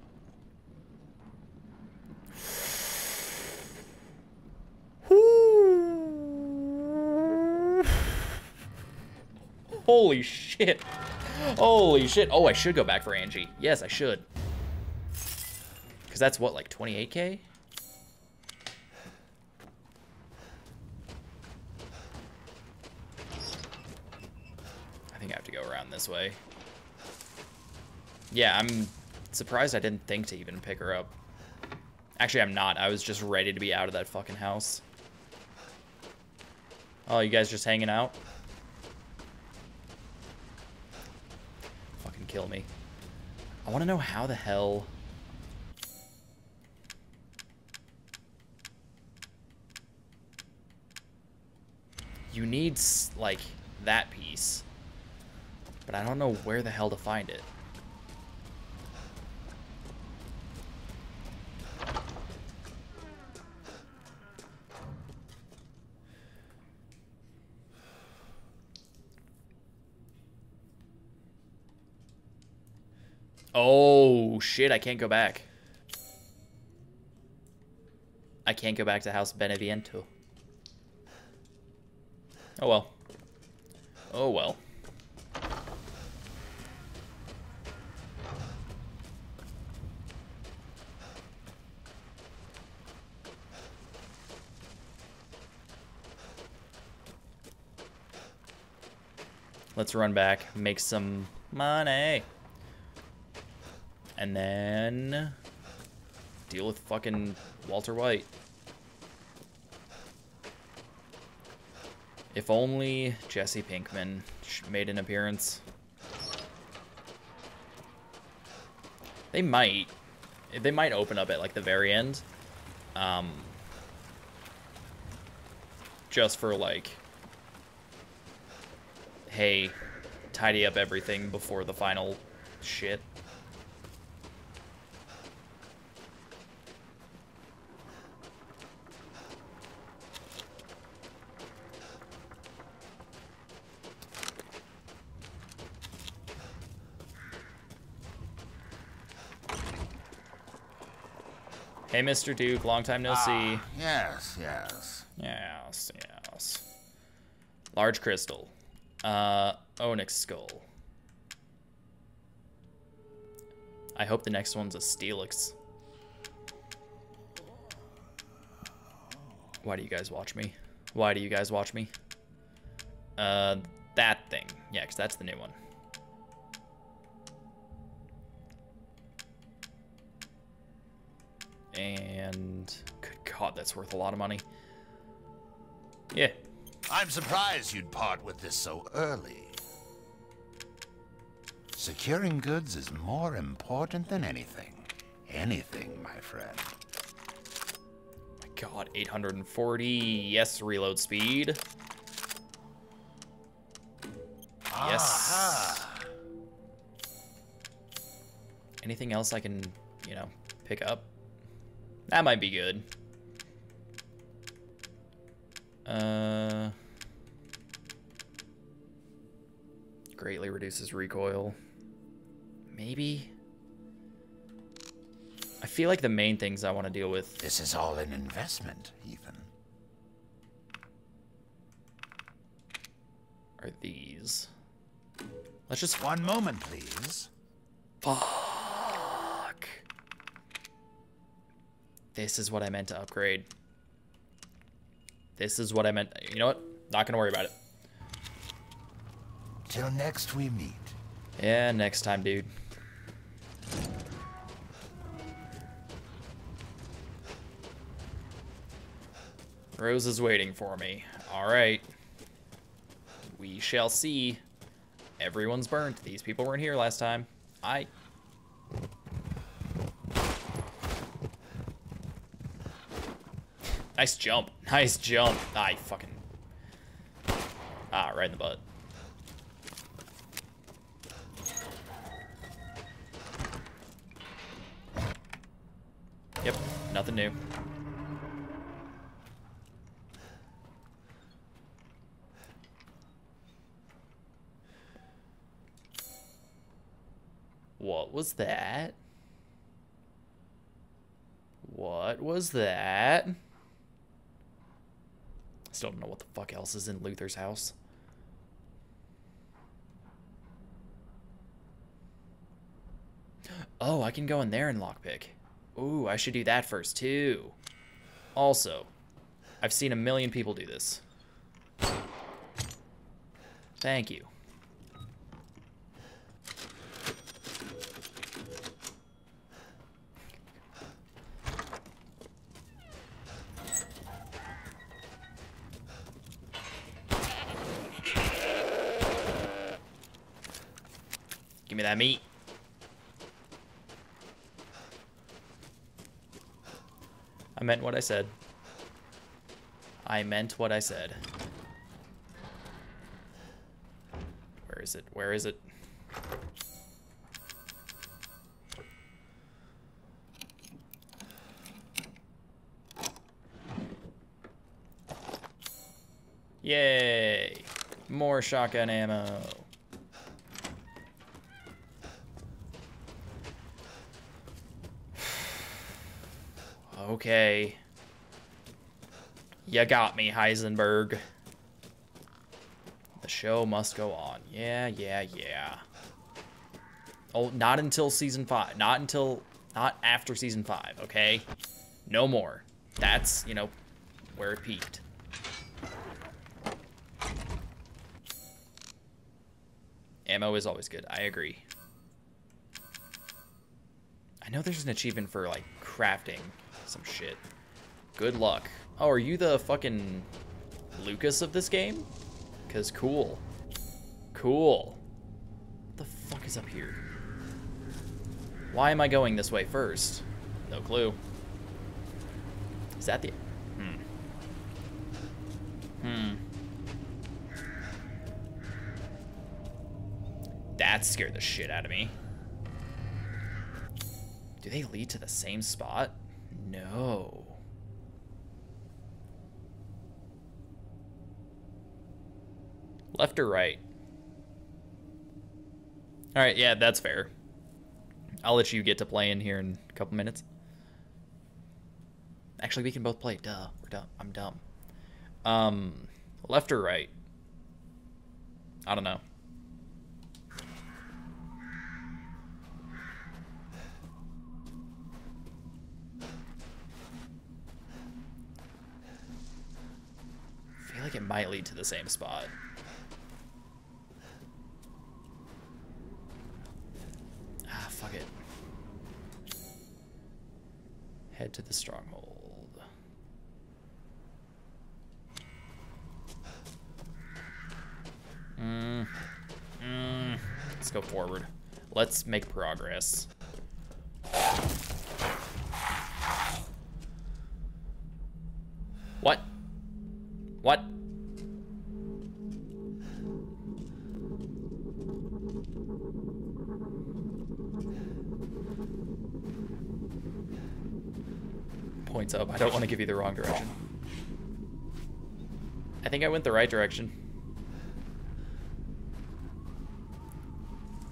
<sighs> Holy shit. Holy shit. Oh, I should go back for Angie. Yes, I should. Because that's what, like 28k? I think I have to go around this way. Yeah, I'm surprised I didn't think to even pick her up. Actually, I'm not. I was just ready to be out of that fucking house. Oh, you guys just hanging out? Fucking kill me. I want to know how the hell... You need, like, that piece. But I don't know where the hell to find it. Oh, shit, I can't go back. I can't go back to House Beneviento. Oh well. Oh well. Let's run back, make some money. And then deal with fucking Walter White. If only Jesse Pinkman made an appearance. They might. They might open up at like the very end. Um, just for like, hey, tidy up everything before the final shit. Hey, Mr. Duke, long time no see. Ah, yes, yes. Yes, yes. Large crystal. Uh, onyx skull. I hope the next one's a steelix. Why do you guys watch me? Why do you guys watch me? Uh, that thing. Yeah, because that's the new one. And good God, that's worth a lot of money. Yeah. I'm surprised you'd part with this so early. Securing goods is more important than anything. Anything, my friend. My God, 840. Yes, reload speed. Yes. Anything else I can, you know, pick up? That might be good. Uh, greatly reduces recoil. Maybe. I feel like the main things I want to deal with This is all an investment, Ethan. are these. Let's just One moment, please. fuck. This is what I meant to upgrade. This is what I meant. You know what? Not gonna worry about it. Till next we meet. Yeah, next time, dude. Rose is waiting for me. Alright. We shall see. Everyone's burnt. These people weren't here last time. I... Nice jump. <laughs> Nice jump. I fucking... Ah, right in the butt. Yep, nothing new. What was that? What was that? Still don't know what the fuck else is in Luther's house. Oh, I can go in there and lockpick. Ooh, I should do that first too. Also, I've seen a million people do this. Thank you. Me that meat. I meant what I said. I meant what I said. Where is it? Where is it? Yay! More shotgun ammo. Okay. You got me, Heisenberg. The show must go on. Yeah, yeah, yeah. Oh, not until season five. Not until, not after season five, okay? No more. That's, you know, where it peaked. Ammo is always good. I agree. I know there's an achievement for, like, crafting some shit. Good luck. Oh, are you the fucking Lucas of this game? Because cool. Cool. What the fuck is up here? Why am I going this way first? No clue. Is that the... Hmm. Hmm. That scared the shit out of me. Do they lead to the same spot? No. Left or right? Alright, yeah, that's fair. I'll let you get to play in here in a couple minutes. Actually, we can both play. Duh. We're dumb. I'm dumb. Um, left or right? I don't know. I feel like it might lead to the same spot. Ah, fuck it. Head to the stronghold. Mm. Mm. Let's go forward. Let's make progress. What? What? Points up. I don't want to give you the wrong direction. I think I went the right direction.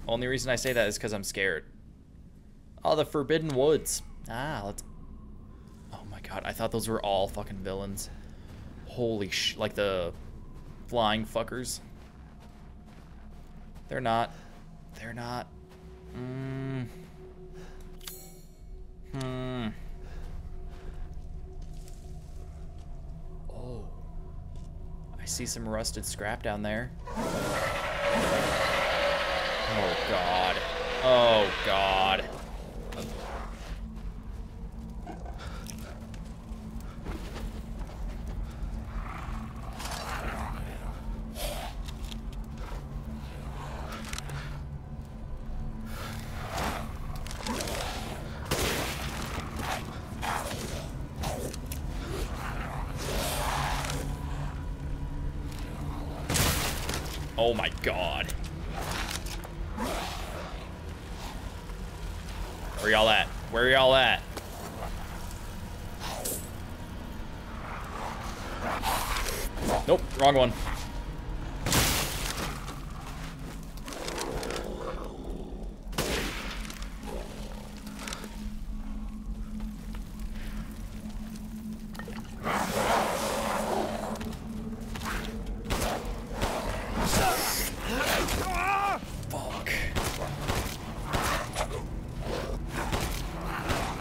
Only reason I say that is because I'm scared. Oh, the Forbidden Woods. Ah, let's... Oh my god, I thought those were all fucking villains. Holy sh... Like the flying fuckers. They're not. They're not. Hmm. Hmm. See some rusted scrap down there. Oh god. Oh god. Oh my god. Where y'all at? Where y'all at? Nope, wrong one.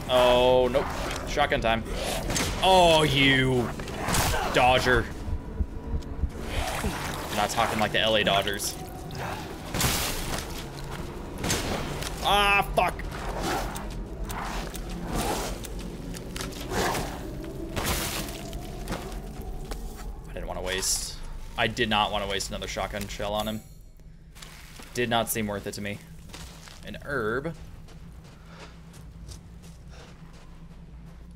Oh. Shotgun time. Oh, you Dodger. Not talking like the LA Dodgers. Ah, fuck. I didn't want to waste. I did not want to waste another shotgun shell on him. Did not seem worth it to me. An herb.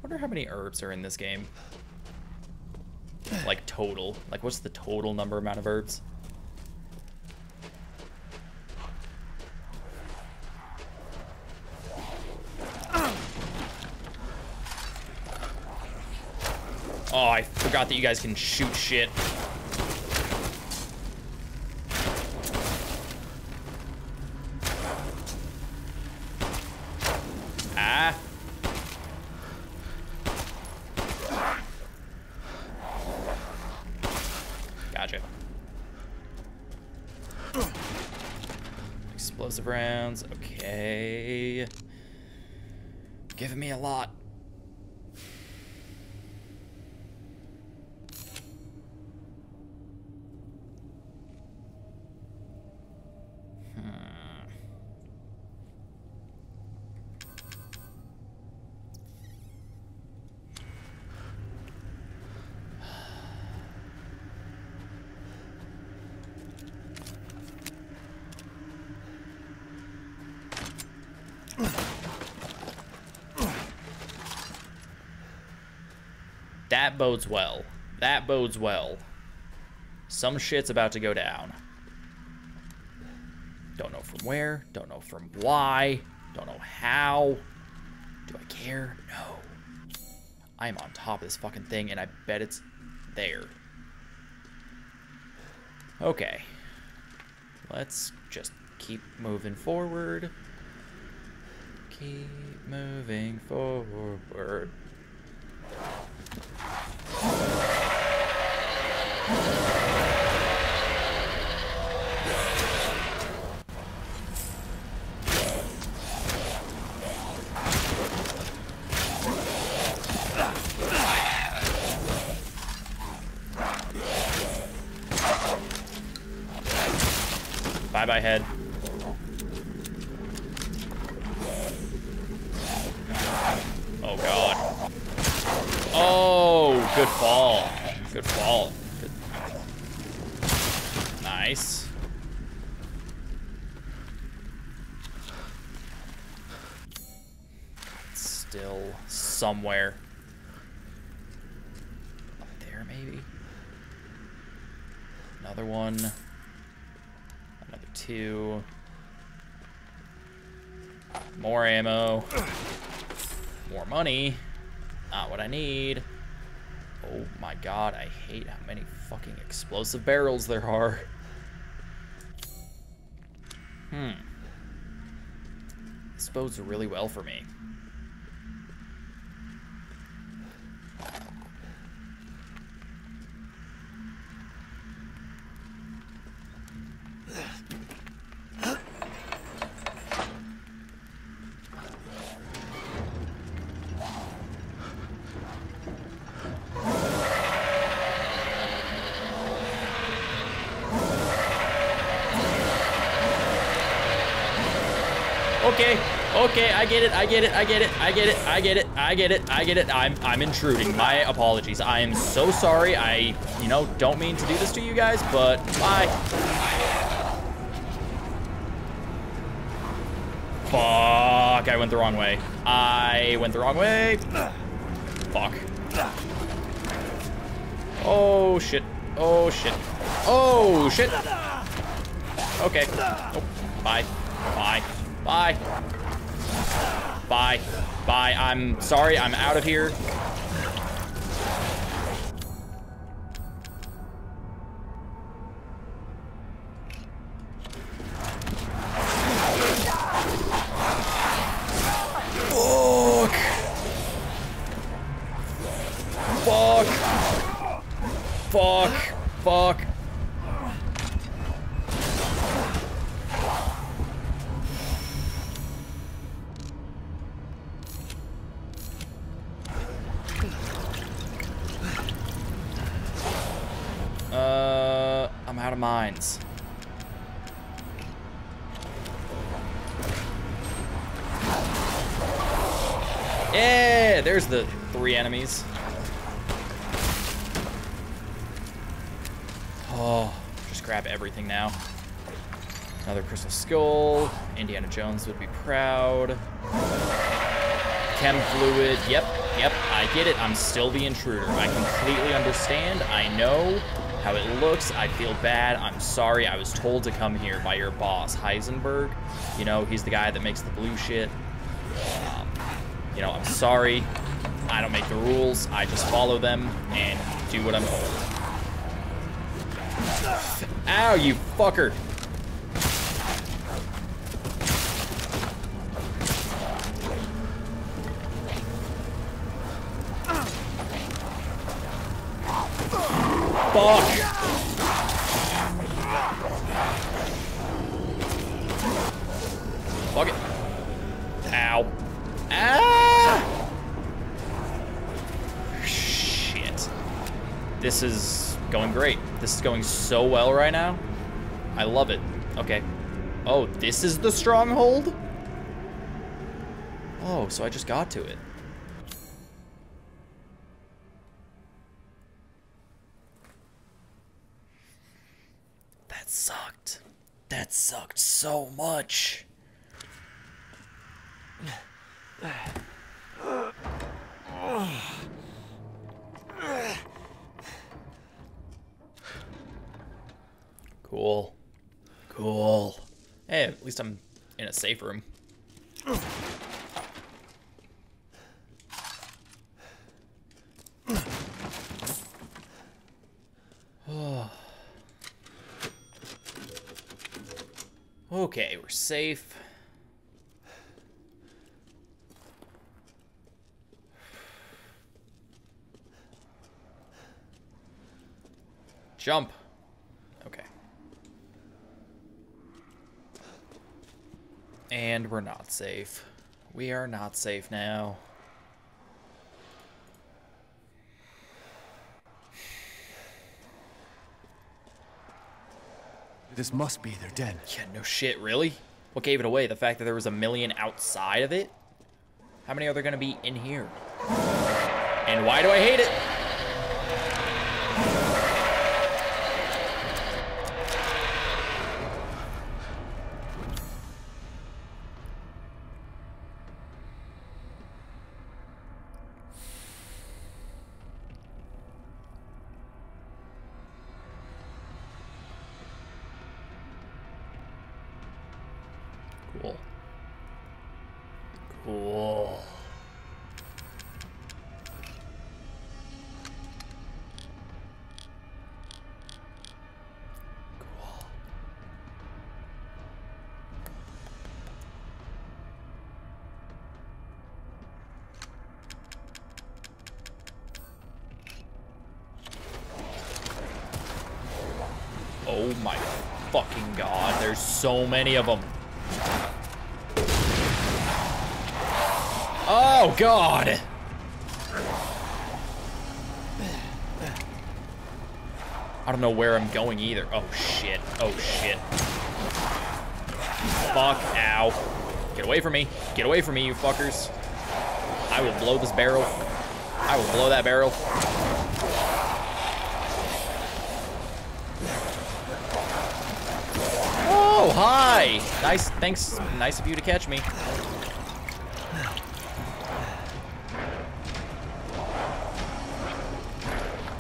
Wonder how many herbs are in this game. Like total. Like what's the total number amount of herbs? Oh, I forgot that you guys can shoot shit. Ah. Gotcha. Explosive rounds. Okay. Giving me a lot. Hmm. That bodes well. That bodes well. Some shit's about to go down. Don't know from where, don't know from why, don't know how. Do I care? No. I am on top of this fucking thing and I bet it's there. Okay. Let's just keep moving forward. Keep moving forward. Fucking explosive barrels there are. Hmm. This bodes really well for me. okay, okay, I get it, I get it, I get it, I get it, I get it, I get it, I get it. I'm I'm intruding. My apologies. I am so sorry. I, you know, don't mean to do this to you guys, but bye. Fuck, I went the wrong way. I went the wrong way. Fuck. Oh shit. Oh shit. Oh shit. Okay. Oh, bye. Bye. Bye. Bye. Bye. I'm sorry. I'm out of here. Fluid. Yep, yep, I get it. I'm still the intruder. I completely understand. I know how it looks. I feel bad. I'm sorry. I was told to come here by your boss, Heisenberg. You know, he's the guy that makes the blue shit. Um, you know, I'm sorry. I don't make the rules. I just follow them and do what I'm told. Ow, you fucker. Fuck. Fuck it. Ow. Ah! Shit. This is going great. This is going so well right now. I love it. Okay. Oh, this is the stronghold? Oh, so I just got to it. That sucked. That sucked so much. Cool. Cool. Hey, at least I'm in a safe room. <sighs> <sighs> <sighs> okay, we're safe. Jump. Okay. And we're not safe. We are not safe now. This must be their den. Yeah, no shit, really? What gave it away? The fact that there was a million outside of it? How many are there gonna be in here? And why do I hate it? Many of them. Oh, God. I don't know where I'm going either. Oh, shit. Oh, shit. Fuck. Ow. Get away from me. Get away from me, you fuckers. I will blow this barrel. I will blow that barrel. Oh, hi. Nice, thanks. Nice of you to catch me.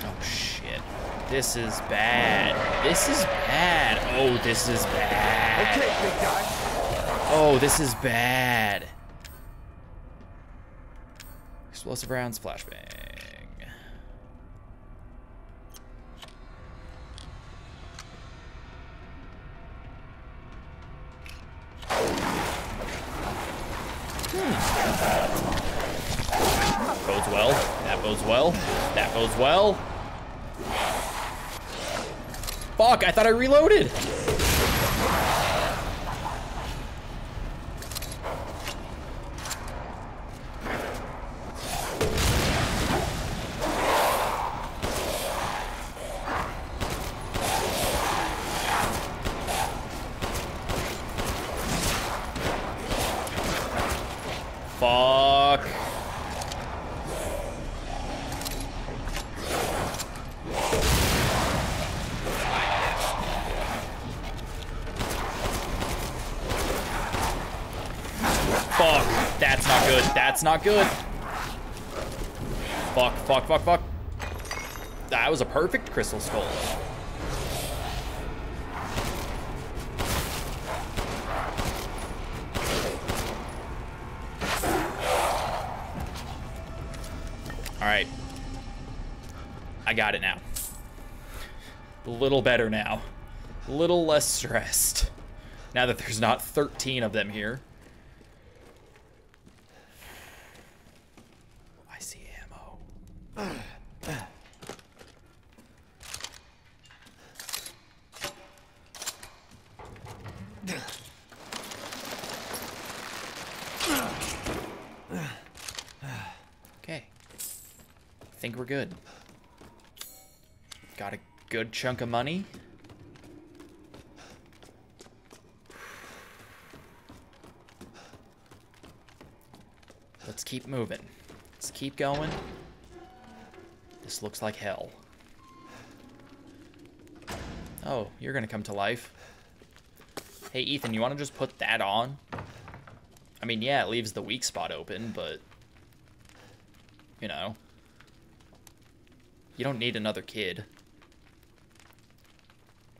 Oh, shit. This is bad. This is bad. Oh, this is bad. Okay, big guy. Oh, this is bad. Explosive rounds, flashbang. I reloaded. Fuck. Fuck. That's not good. That's not good. Fuck, fuck, fuck, fuck. That was a perfect crystal skull. All right. I got it now. A little better now. A little less stressed. Now that there's not 13 of them here. I see ammo. Okay. Think we're good. Got a good chunk of money. Let's keep moving. Let's keep going. This looks like hell. Oh, you're gonna come to life. Hey, Ethan, you wanna just put that on? I mean, yeah, it leaves the weak spot open, but... You know. You don't need another kid.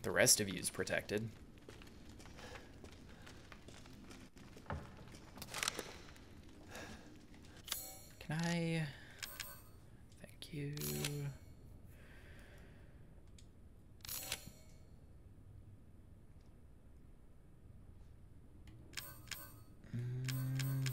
The rest of you is protected. Can I... Thank you. Mm.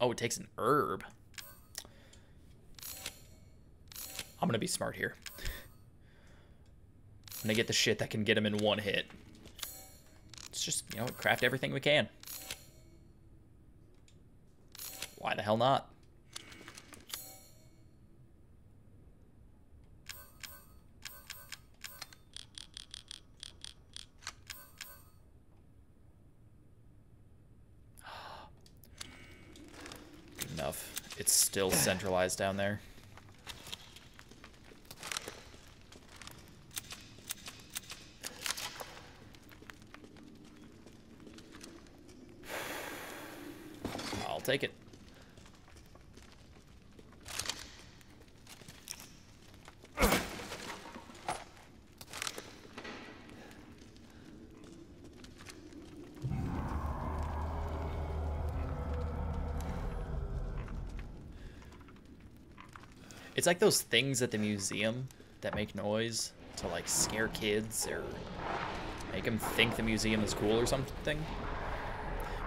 Oh, it takes an herb. I'm gonna be smart here. I'm gonna get the shit that can get him in one hit. Let's just, you know, craft everything we can. Why the hell not? Still centralized down there. I'll take it. It's like those things at the museum that make noise to like scare kids or make them think the museum is cool or something.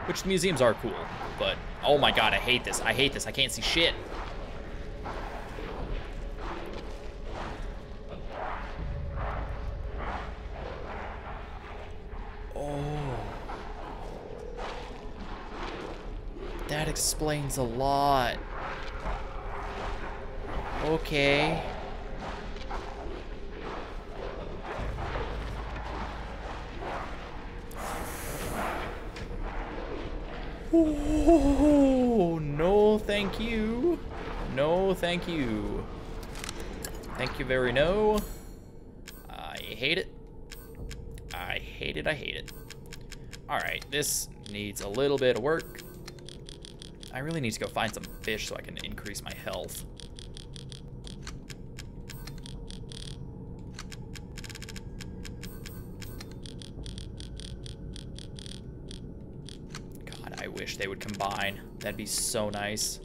Which museums are cool, but oh my god, I hate this. I hate this. I can't see shit. Oh. That explains a lot. Okay. Oh, no, thank you. No, thank you. Thank you very no. I hate it. I hate it, I hate it. Alright, this needs a little bit of work. I really need to go find some fish so I can increase my health. That'd be so nice.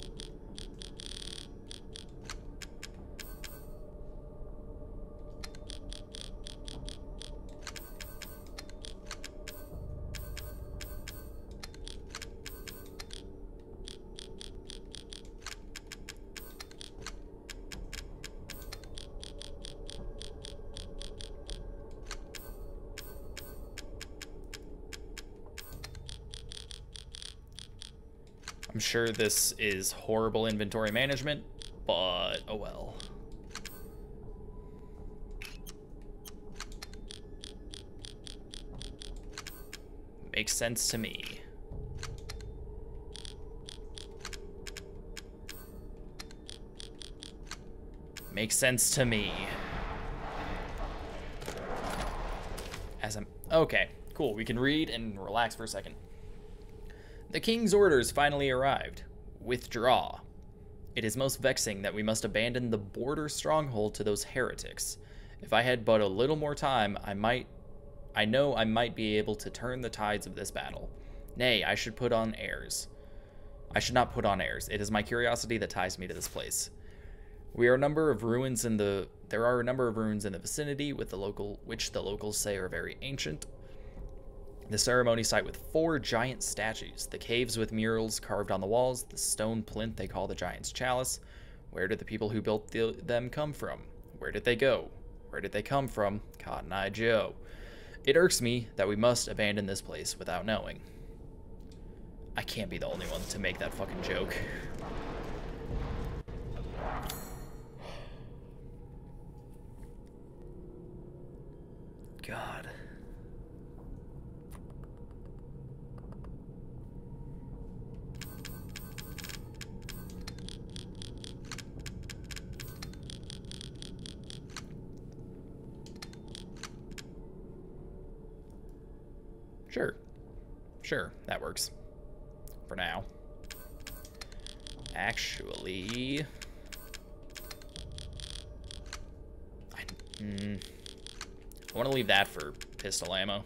Sure this is horrible inventory management, but oh well. Makes sense to me. Makes sense to me. As I'm... Okay, cool. We can read and relax for a second. The king's orders finally arrived. Withdraw. It is most vexing that we must abandon the border stronghold to those heretics. If I had but a little more time, I might I know I might be able to turn the tides of this battle. Nay, I should put on airs. I should not put on airs. It is my curiosity that ties me to this place. We are a number of ruins in the there are a number of ruins in the vicinity with the local which the locals say are very ancient. The ceremony site with four giant statues, the caves with murals carved on the walls, the stone plinth they call the Giant's Chalice. Where did the people who built the, them come from? Where did they go? Where did they come from? Cotton Eye Joe. It irks me that we must abandon this place without knowing. I can't be the only one to make that fucking joke. God. Sure. Sure, that works. For now. Actually... I, mm, I want to leave that for pistol ammo.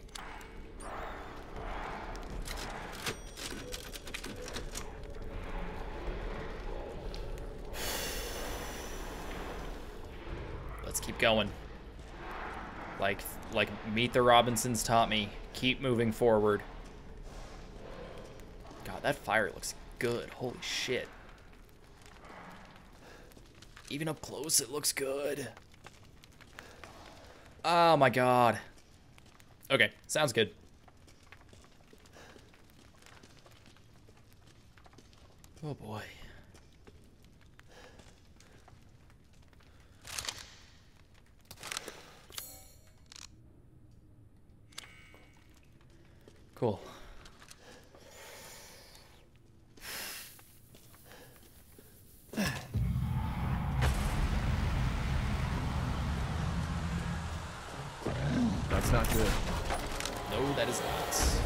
Let's keep going. Like, like Meet the Robinsons taught me, keep moving forward. God, that fire looks good. Holy shit. Even up close, it looks good. Oh my god. Okay, sounds good. Oh boy. Cool. That's not good. No, that is not.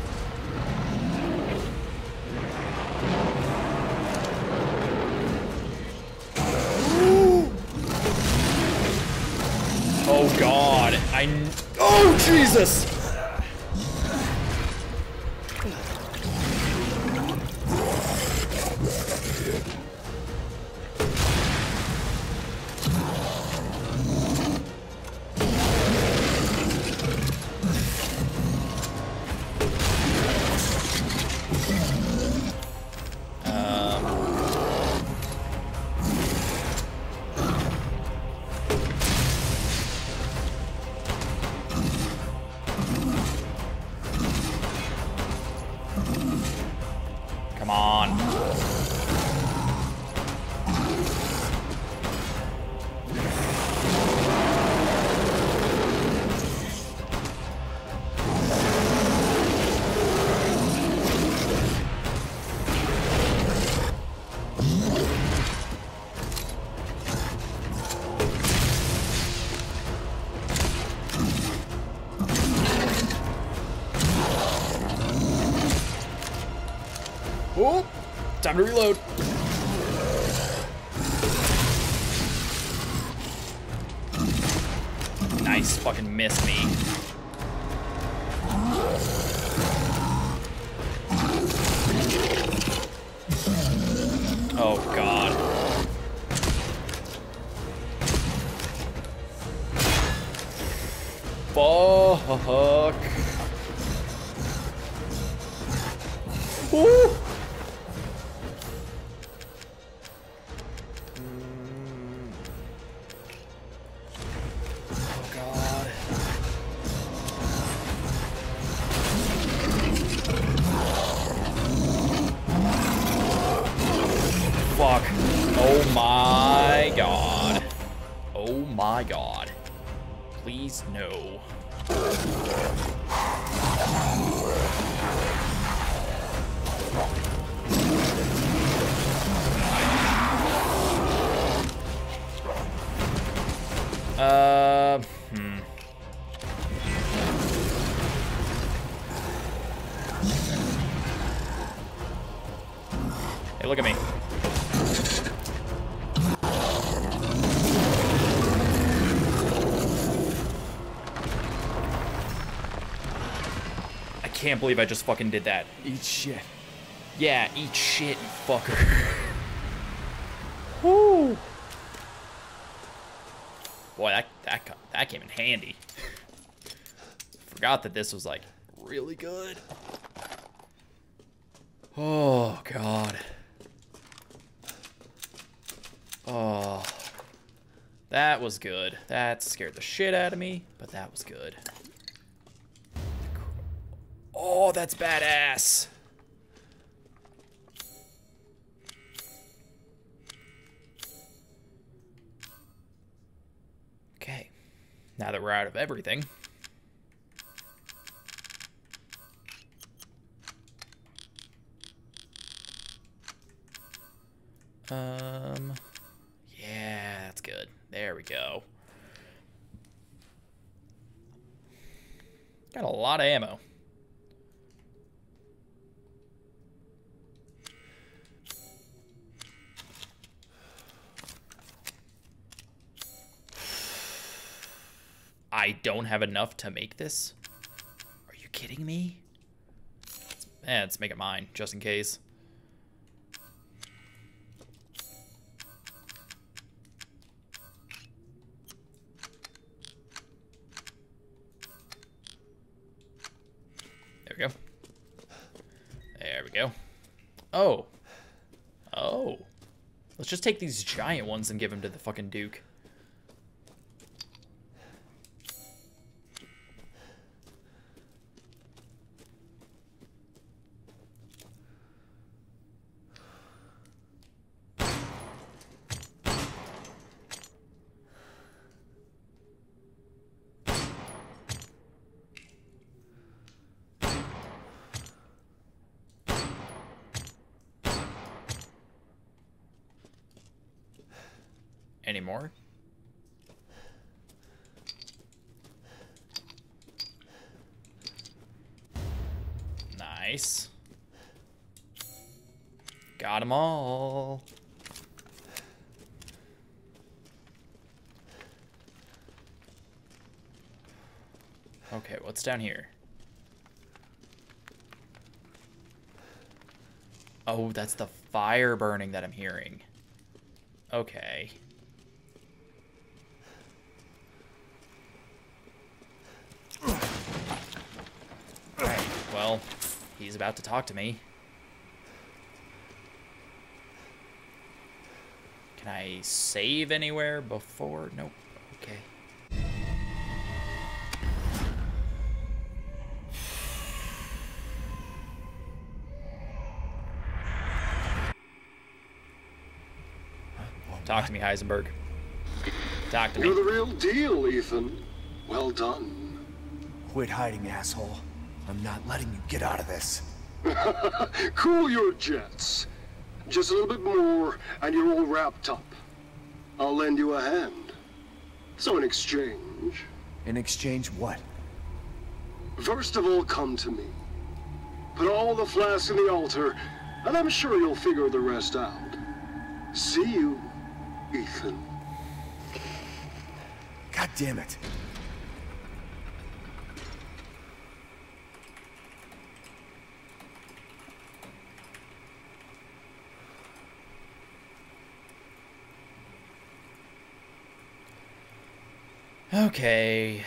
Oh god, I. Oh Jesus! Time to reload. Can't believe I just fucking did that. Eat shit. Yeah, eat shit, you fucker. Woo! Boy, that that that came in handy. Forgot that this was like really good. Oh god. Oh. That was good. That scared the shit out of me, but that was good. Oh, that's badass. Okay. Now that we're out of everything. Um, yeah, that's good. There we go. Got a lot of ammo. I don't have enough to make this? Are you kidding me? Let's, eh, let's make it mine, just in case. There we go. There we go. Oh. Oh. Let's just take these giant ones and give them to the fucking Duke. Any more? Nice. Got them all. Okay, what's down here? Oh, that's the fire burning that I'm hearing. Okay. Alright, well, he's about to talk to me. I save anywhere before? Nope. Okay. Talk to me, Heisenberg. Talk to me. You're the real deal, Ethan. Well done. Quit hiding, asshole. I'm not letting you get out of this. <laughs> Cool your jets. Just a little bit more, and you're all wrapped up. I'll lend you a hand. So in exchange, In exchange, what? first of all, come to me. Put all the flasks in the altar, and I'm sure you'll figure the rest out. See you, Ethan. God damn it. Okay.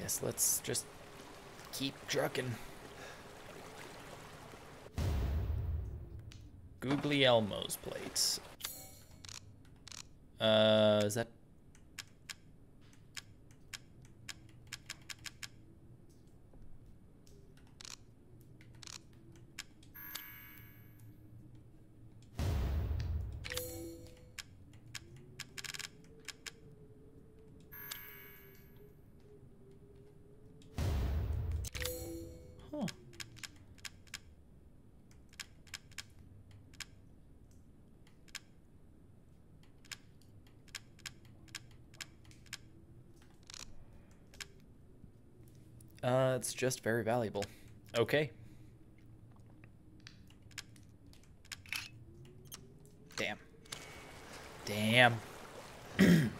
Guess let's just keep trucking. Googly Elmo's plates. Uh, is that... it's just very valuable. Okay. Damn. Damn. <clears throat>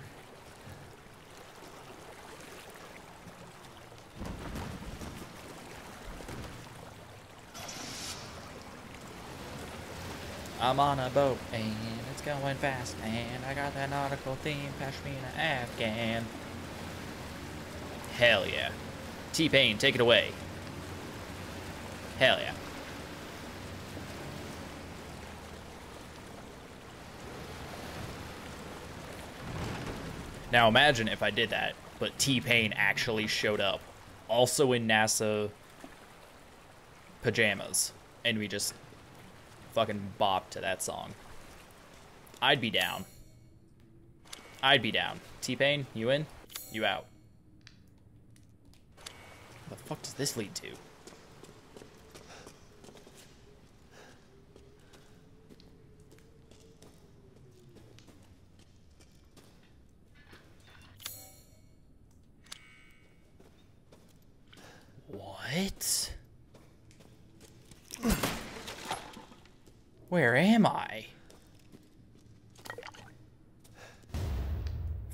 I'm on a boat and it's going fast and I got that nautical theme, Pashmina Afghan. Hell yeah. T-Pain, take it away. Hell yeah. Now imagine if I did that, but T-Pain actually showed up, also in NASA pajamas, and we just fucking bop to that song. I'd be down. I'd be down. T-Pain, you in? You out. Fuck does this lead to? What? Where am I?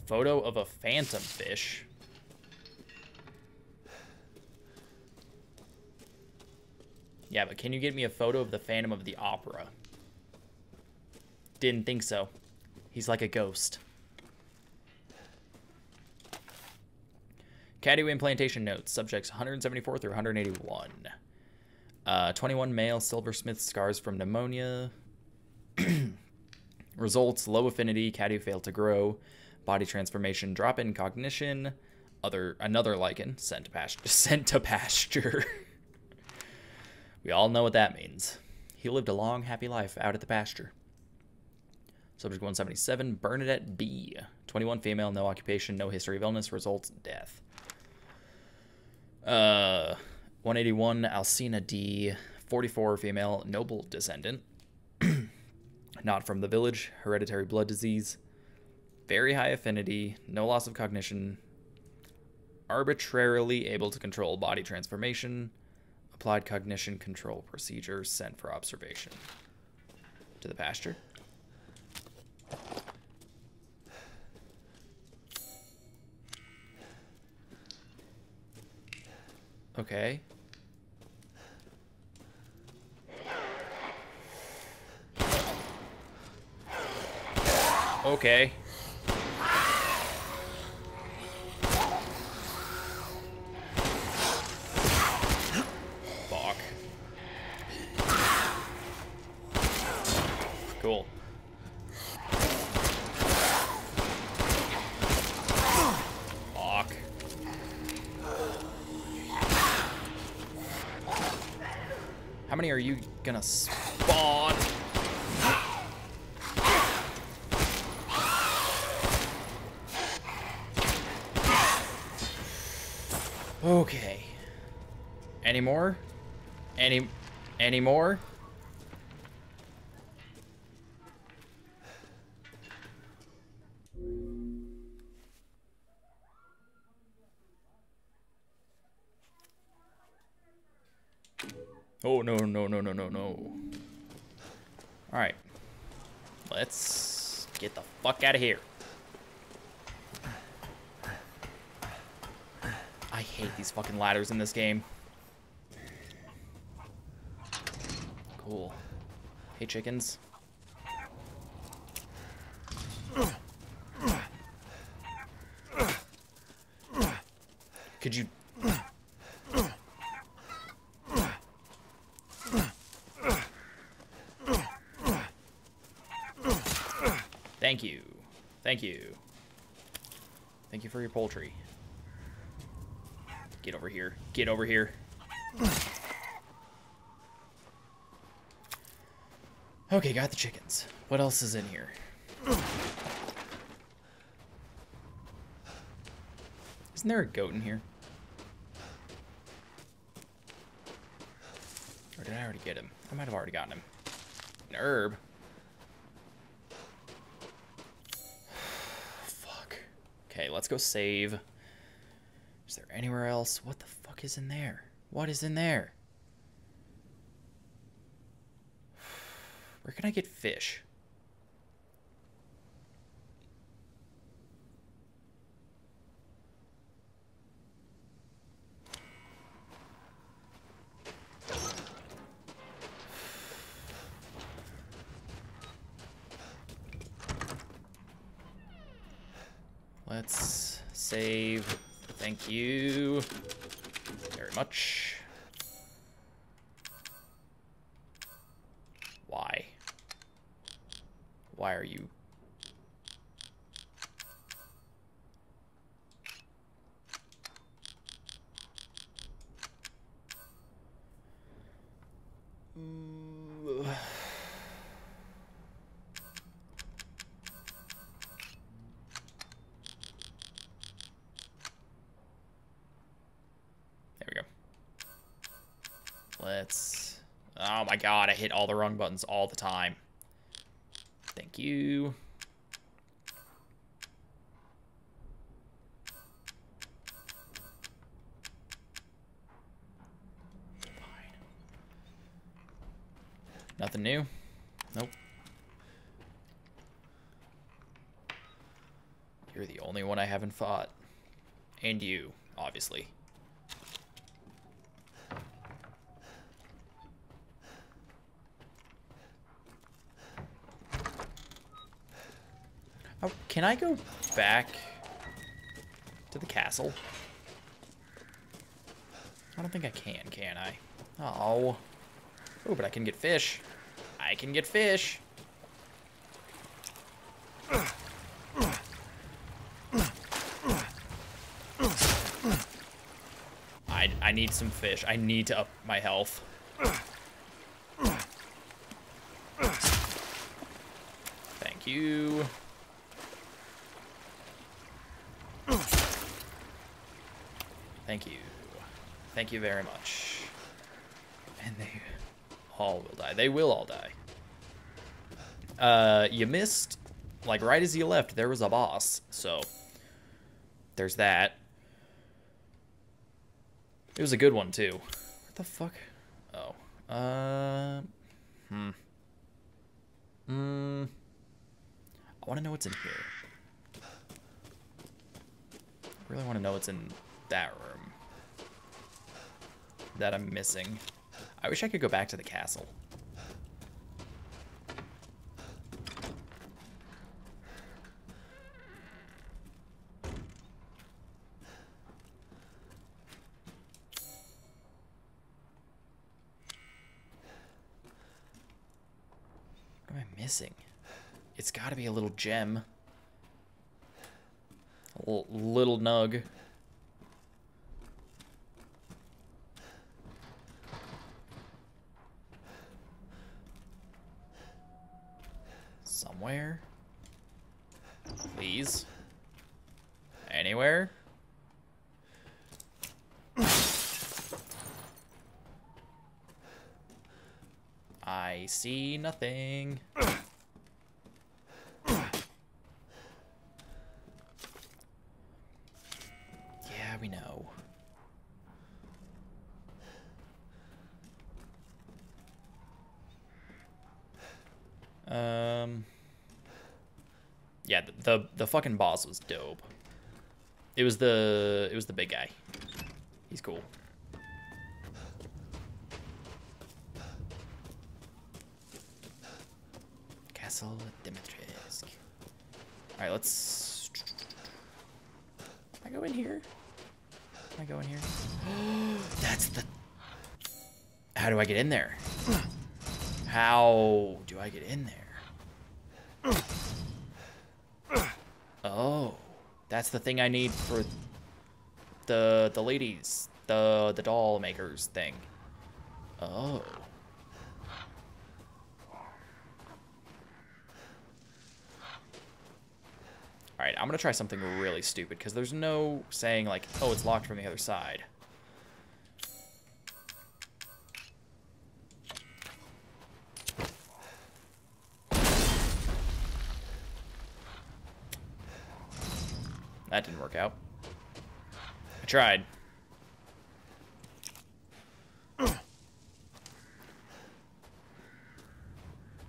Photo of a phantom fish. Yeah, but can you get me a photo of the Phantom of the Opera? Didn't think so. He's like a ghost. Cadou implantation notes. Subjects 174 through 181. Uh, 21 male silversmith scars from pneumonia. <clears throat> Results low affinity. Cadou failed to grow. Body transformation drop in cognition. Other another Lycan sent <laughs> to pasture. Sent to pasture. We all know what that means. He lived a long, happy life out at the pasture. Subject 177, Bernadette B. 21 female, no occupation, no history of illness, results death. Uh, 181, Alcina D. 44 female, noble descendant. <clears throat> Not from the village, hereditary blood disease. Very high affinity, no loss of cognition. Arbitrarily able to control body transformation applied cognition control procedure sent for observation to the pasture. Okay. Okay. Gonna spawn? Okay. Any more? Any any more? Oh, no, no, no, no, no, no. Alright. Let's get the fuck out of here. I hate these fucking ladders in this game. Cool. Hey, chickens. Could you... Thank you. Thank you. Thank you for your poultry. Get over here. Get over here. Okay, got the chickens. What else is in here? Isn't there a goat in here? Or did I already get him? I might have already gotten him. An herb. Okay, let's go save. Is there anywhere else? What the fuck is in there? What is in there? <sighs> Where can I get fish? Let's save. Thank you hit all the wrong buttons all the time. Thank you. Nothing new? Nope. You're the only one I haven't fought. And you, obviously. Oh, can I go back to the castle? I don't think I can, can I? Oh. Oh, but I can get fish. I can get fish. I, I need some fish. I need to up my health. Thank you. Thank you. Thank you very much. And they all will die. They will all die. Uh, you missed, like, right as you left, there was a boss. So, there's that. It was a good one, too. What the fuck? Oh. Uh, hmm. Hmm. I want to know what's in here. I really want to know what's in that room that I'm missing. I wish I could go back to the castle. What am I missing? It's got to be a little gem. A little, little nug. thing. Yeah, we know. Um. Yeah, the, the the fucking boss was dope. It was the it was the big guy. He's cool. Right, let's. I go in here? Can I go in here? <gasps> That's the. How do I get in there? How do I get in there? Oh, that's the thing I need for the the ladies, the the doll makers thing. Oh. All right, I'm gonna try something really stupid because there's no saying like, oh, it's locked from the other side. That didn't work out. I tried.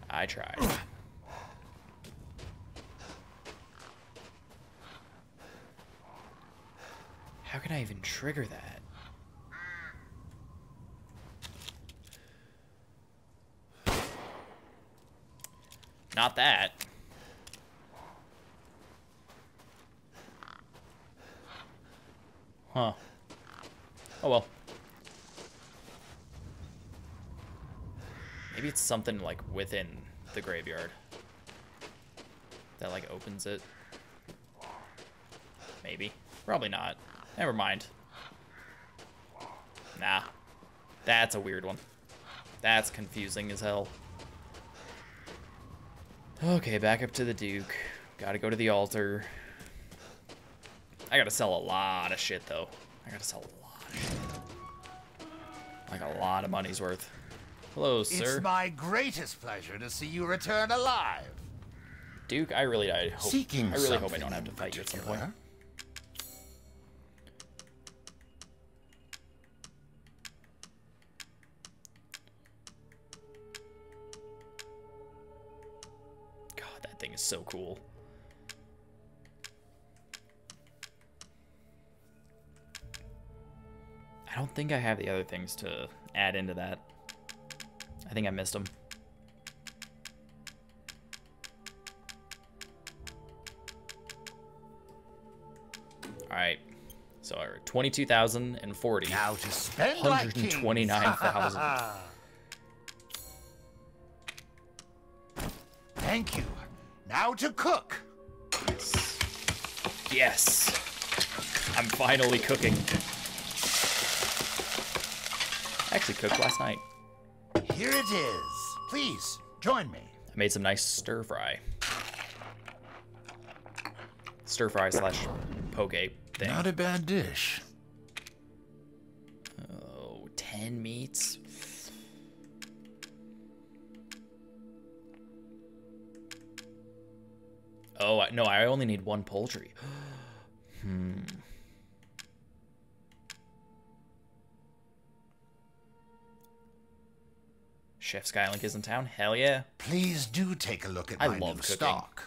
I tried. How can I even trigger that? Not that. Huh. Oh well. Maybe it's something like within the graveyard that like opens it. Maybe. Probably not. Never mind. Nah. That's a weird one. That's confusing as hell. Okay, back up to the Duke. Gotta go to the altar. I gotta sell a lot of shit, though. I gotta sell a lot of shit. Like a lot of money's worth. Hello, sir. It's my greatest pleasure to see you return alive. Duke, I really, I hope, Seeking I really hope I don't have to fight you at some point. So cool. I don't think I have the other things to add into that. I think I missed them. All right. So our 22,040. Now to spend like 129,000. <laughs> Thank you. Now to cook. Yes. I'm finally cooking. I actually cooked last night. Here it is. Please join me. I made some nice stir fry. Stir fry slash poke thing. Not a bad dish. Oh, 10 meats. Oh, I- no, I only need one poultry. <gasps> hmm. Chef Skylink is in town? Hell yeah. Please do take a look at I my love new cooking. stock.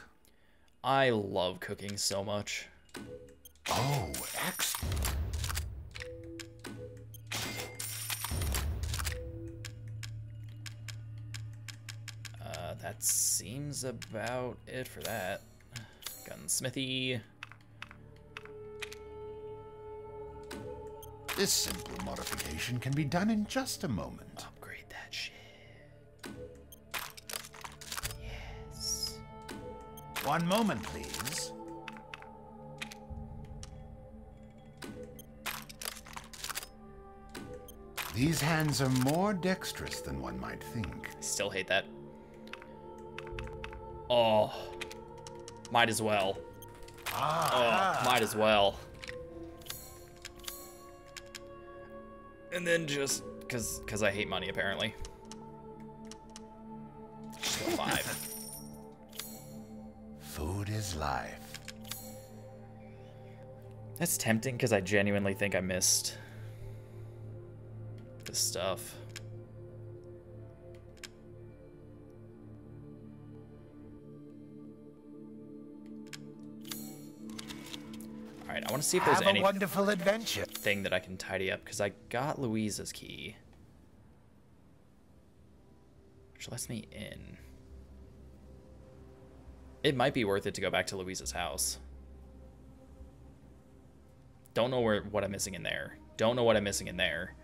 I love cooking so much. Oh, excellent. Uh, that seems about it for that. Gunsmithy. This simple modification can be done in just a moment. Upgrade that shit. Yes. One moment, please. These hands are more dexterous than one might think. Still hate that. Oh. Might as well. Ah. Oh, might as well. And then just cause cause I hate money apparently. Five. <laughs> Food is life. That's tempting because I genuinely think I missed the stuff. Want to see if there's Have a anything wonderful adventure. thing that I can tidy up, because I got Luiza's key. Which lets me in. It might be worth it to go back to Luiza's house. Don't know where what I'm missing in there. Don't know what I'm missing in there.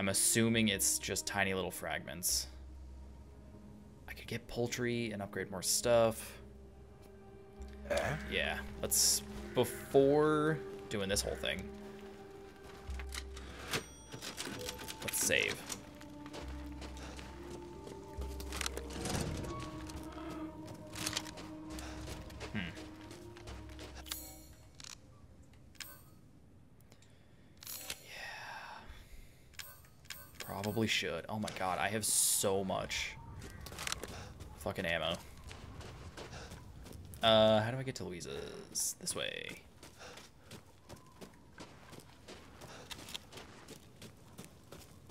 I'm assuming it's just tiny little fragments. I could get poultry and upgrade more stuff. Yeah, let's before doing this whole thing. Let's save. Hmm. Yeah. Probably should. Oh my god, I have so much fucking ammo. Uh, how do I get to Luiza's? This way.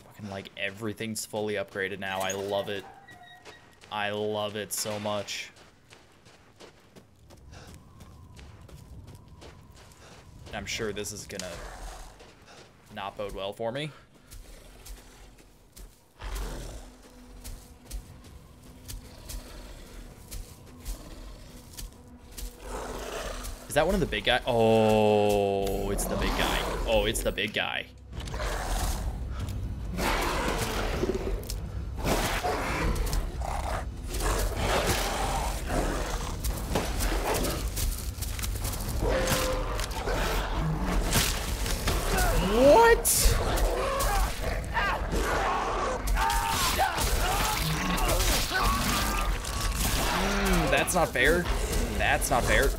Fucking like everything's fully upgraded now. I love it. I love it so much. I'm sure this is gonna not bode well for me. Is that one of the big guy? Oh, it's the big guy. Oh, it's the big guy. What? Mm, that's not fair. That's not fair.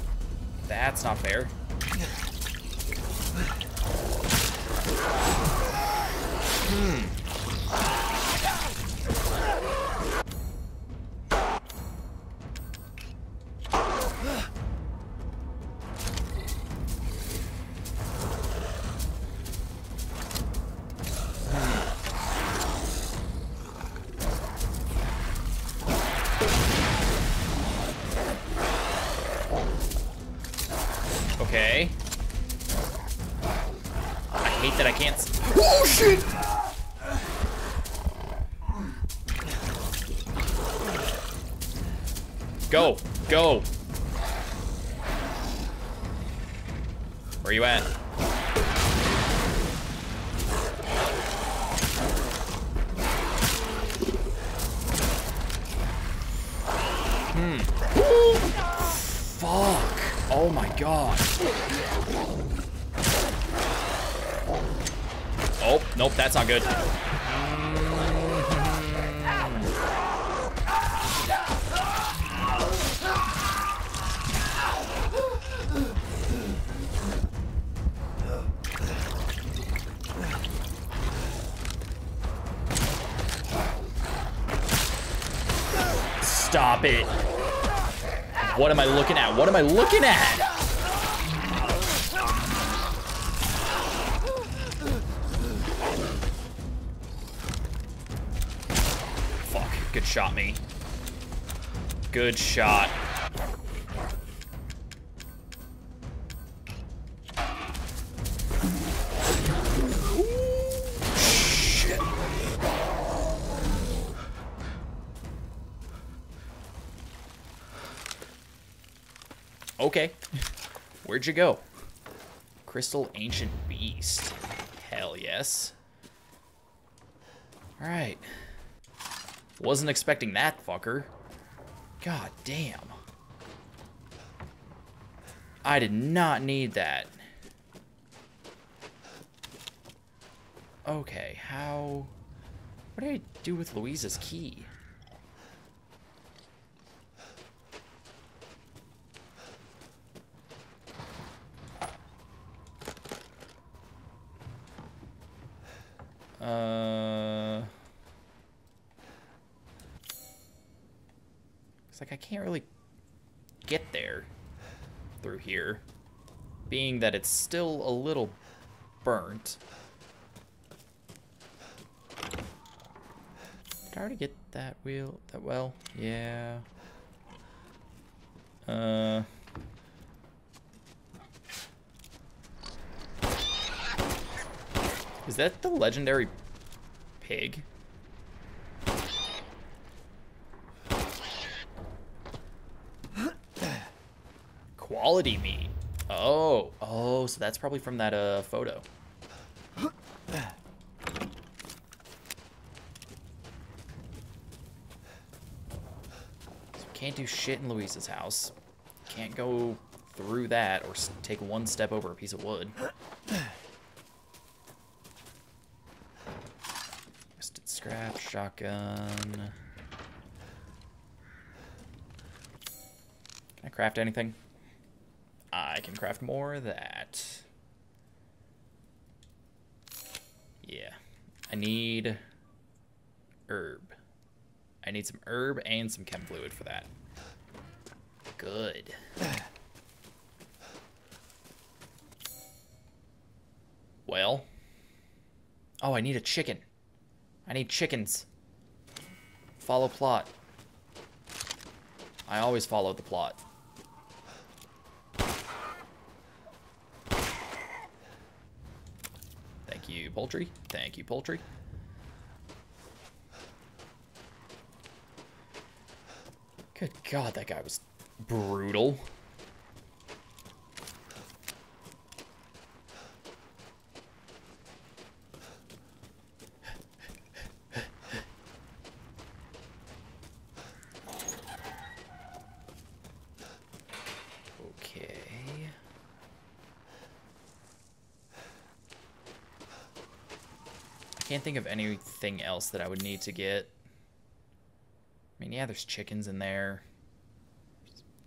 Not good. Stop it. What am I looking at? What am I looking at? Good shot. Okay. Where'd you go? Crystal Ancient Beast. Hell yes. Alright. Wasn't expecting that, fucker. God damn. I did not need that. Okay, how... What did I do with Luiza's key? Uh... like I can't really get there through here, being that it's still a little burnt. Did I already get that wheel? That well? Yeah. Uh. Is that the legendary pig? Quality meat. Oh, oh, so that's probably from that uh photo. So can't do shit in Luiza's house. Can't go through that or take one step over a piece of wood. Twisted scrap, shotgun. Can I craft anything? I can craft more of that. Yeah. I need herb. I need some herb and some chem fluid for that. Good. Well. Oh, I need a chicken. I need chickens. Follow plot. I always follow the plot. You, poultry. Thank you, poultry. Good God, that guy was brutal. Okay. I can't think of anything else that I would need to get. I mean, yeah, there's chickens in there.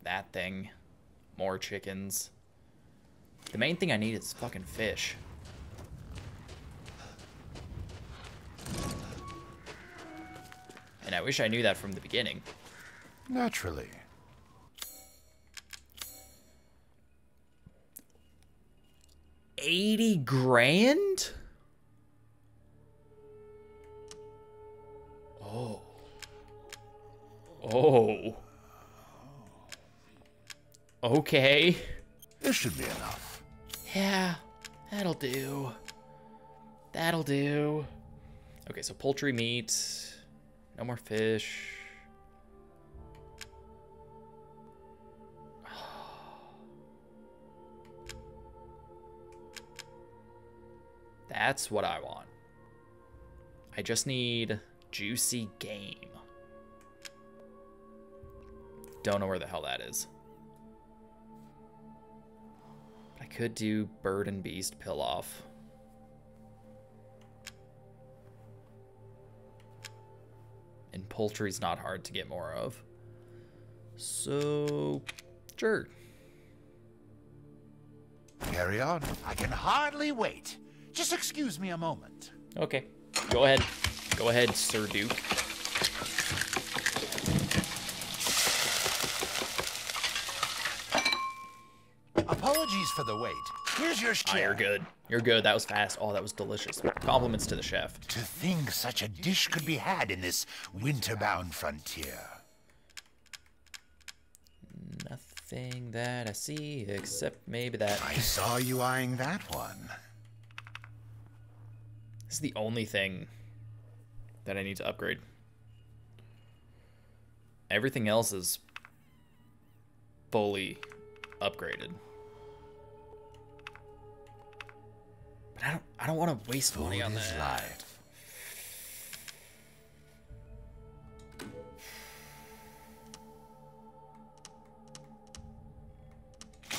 That thing. More chickens. The main thing I need is fucking fish. And I wish I knew that from the beginning. Naturally. Eighty grand? Oh. Okay. This should be enough. Yeah, that'll do. That'll do. Okay, so poultry meat. No more fish. That's what I want. I just need juicy game. Don't know where the hell that is. But I could do bird and beast pill off. And poultry's not hard to get more of. So, sure. Carry on. I can hardly wait. Just excuse me a moment. Okay. Go ahead. Go ahead, Sir Duke. Apologies for the wait. Here's your Ah, share. you're good. You're good. That was fast. Oh, that was delicious. Compliments to the chef. To think such a dish could be had in this winter-bound frontier. Nothing that I see except maybe that. I saw you eyeing that one. This is the only thing that I need to upgrade. Everything else is fully upgraded. I don't I don't want to waste money on Food is that. life.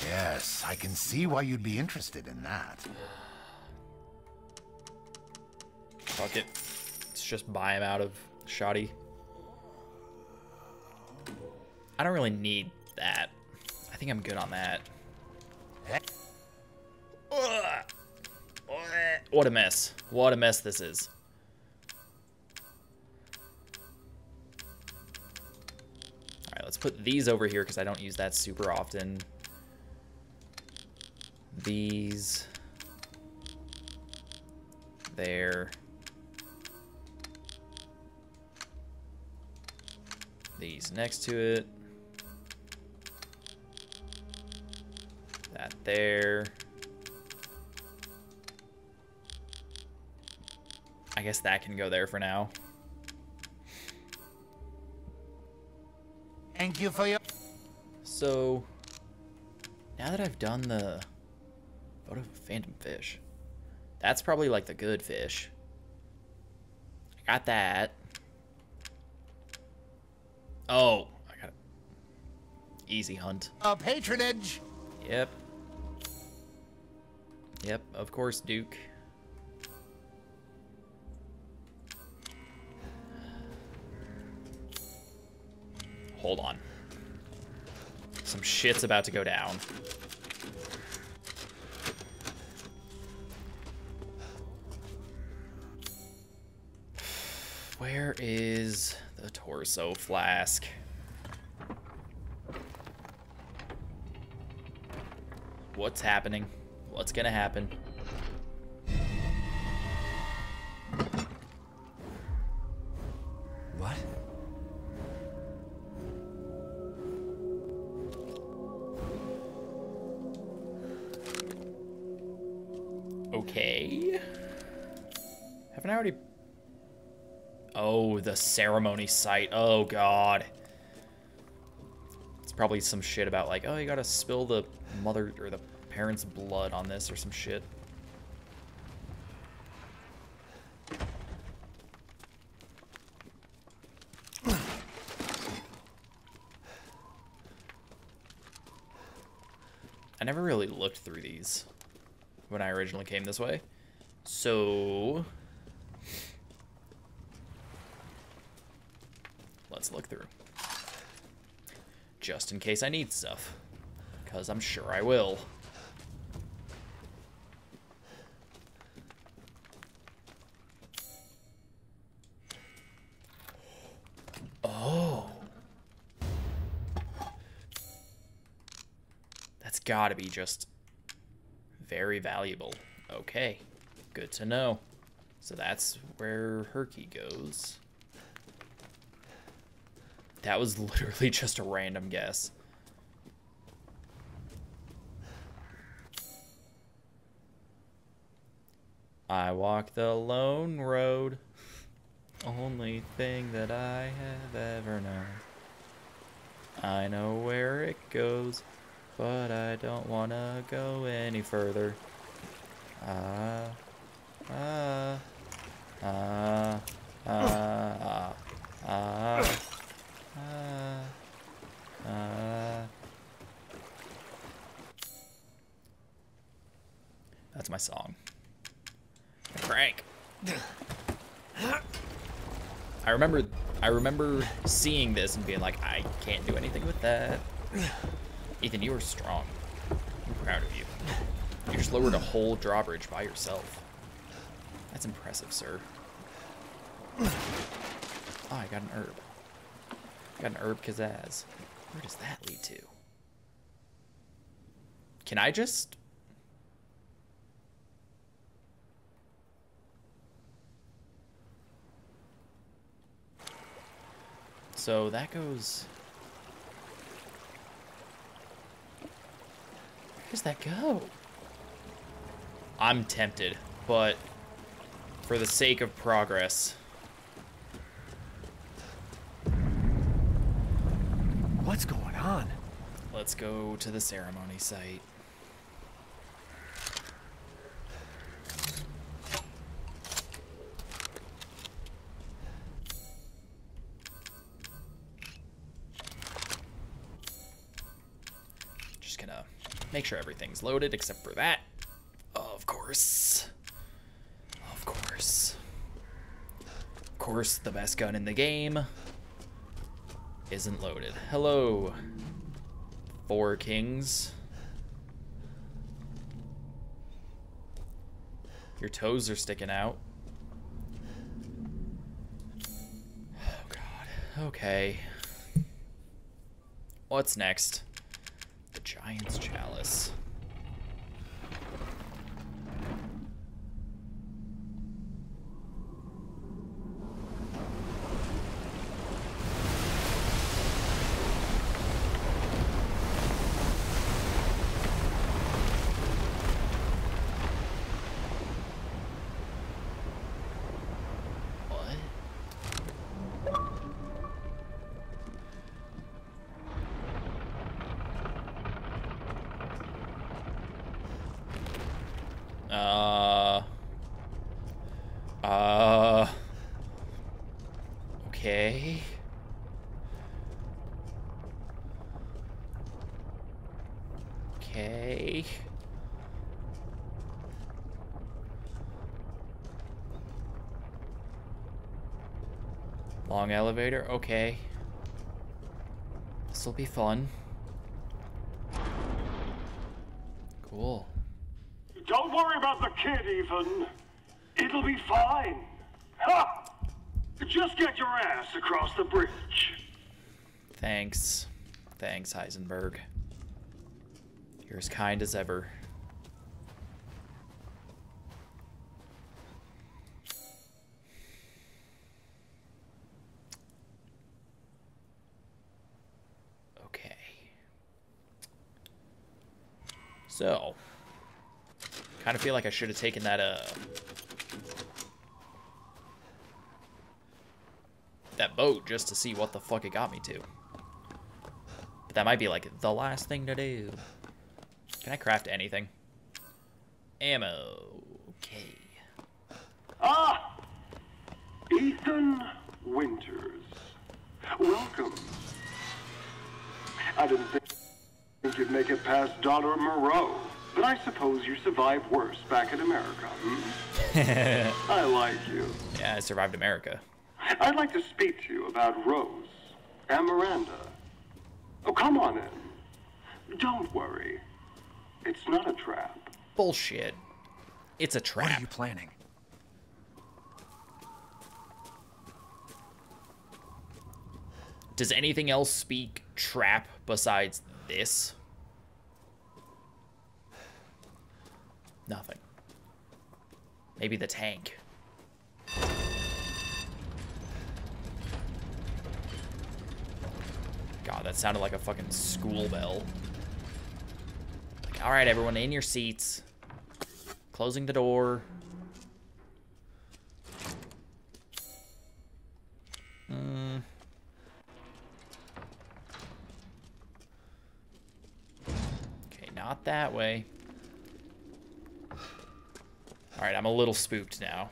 Yes, I can see why you'd be interested in that. Fuck it. Let's just buy him out of shoddy. I don't really need that. I think I'm good on that. What a mess. What a mess this is. Alright, let's put these over here because I don't use that super often. These. There. These next to it. That there. Guess that can go there for now. Thank you for your. So, now that I've done the photo of a phantom fish, that's probably like the good fish. I got that. Oh, I got it. Easy hunt. A patronage. Yep. Yep, of course, Duke. Hold on. Some shit's about to go down. Where is the torso flask? What's happening? What's gonna happen? Ceremony site. Oh, God. It's probably some shit about, like, oh, you gotta spill the mother or the parents' blood on this or some shit. I never really looked through these when I originally came this way. So let's look through. Just in case I need stuff. Because I'm sure I will. Oh. That's gotta be just very valuable. Okay, good to know. So that's where Herky goes. That was <laughs> literally just a random guess. I walk the lone road. Only thing that I have ever known. I know where it goes, but I don't want to go any further. Ah, ah, ah, ah, ah, ah, ah, ah. That's my song. Crank. I remember I remember seeing this and being like, I can't do anything with that. Ethan, you are strong. I'm proud of you. You just lowered a whole drawbridge by yourself. That's impressive, sir. Oh, I got an herb. Got an herb kazaz. Where does that lead to? Can I just... So that goes... Where does that go? I'm tempted, but for the sake of progress, What's going on? let's go to the ceremony site. Just gonna make sure everything's loaded except for that. Of course. Of course. Of course, the best gun in the game isn't loaded. Hello, Four Kings. Your toes are sticking out. Oh, God. Okay. What's next? The Giant's Chalice. Long elevator, okay. This'll be fun. Cool. Don't worry about the kid, Ethan. It'll be fine. Ha! Just get your ass across the bridge. Thanks. Thanks, Heisenberg. You're as kind as ever. Okay. So, kind of feel like I should have taken that uh that boat just to see what the fuck it got me to. But that might be like the last thing to do. Can I craft anything? Ammo. Okay. Ah! Ethan Winters. Welcome. I didn't think you'd make it past Daughter Moreau, but I suppose you survived worse back in America. Hmm? <laughs> I like you. Yeah, I survived America. I'd like to speak to you about Rose and Miranda. Oh, come on in. Don't worry. It's not a trap. Bullshit. It's a trap. What trap. are you planning? Does anything else speak trap besides this? Nothing. Maybe the tank. God, that sounded like a fucking school bell. Like, all right, everyone, in your seats. Closing the door. Hmm. Okay, not that way. Alright, I'm a little spooked now.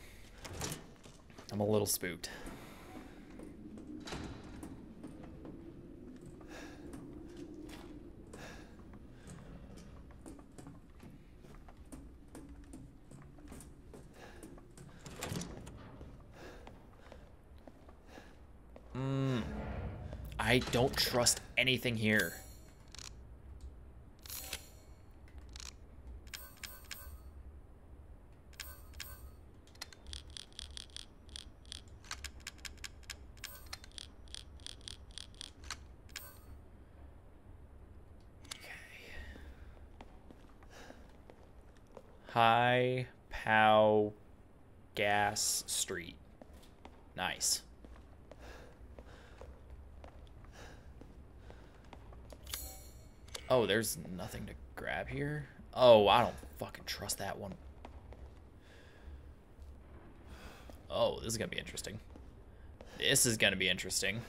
I'm a little spooked. Mm. I don't trust anything here. High Pow Gas Street. Nice. Oh, there's nothing to grab here? Oh, I don't fucking trust that one. Oh, this is gonna be interesting. This is gonna be interesting.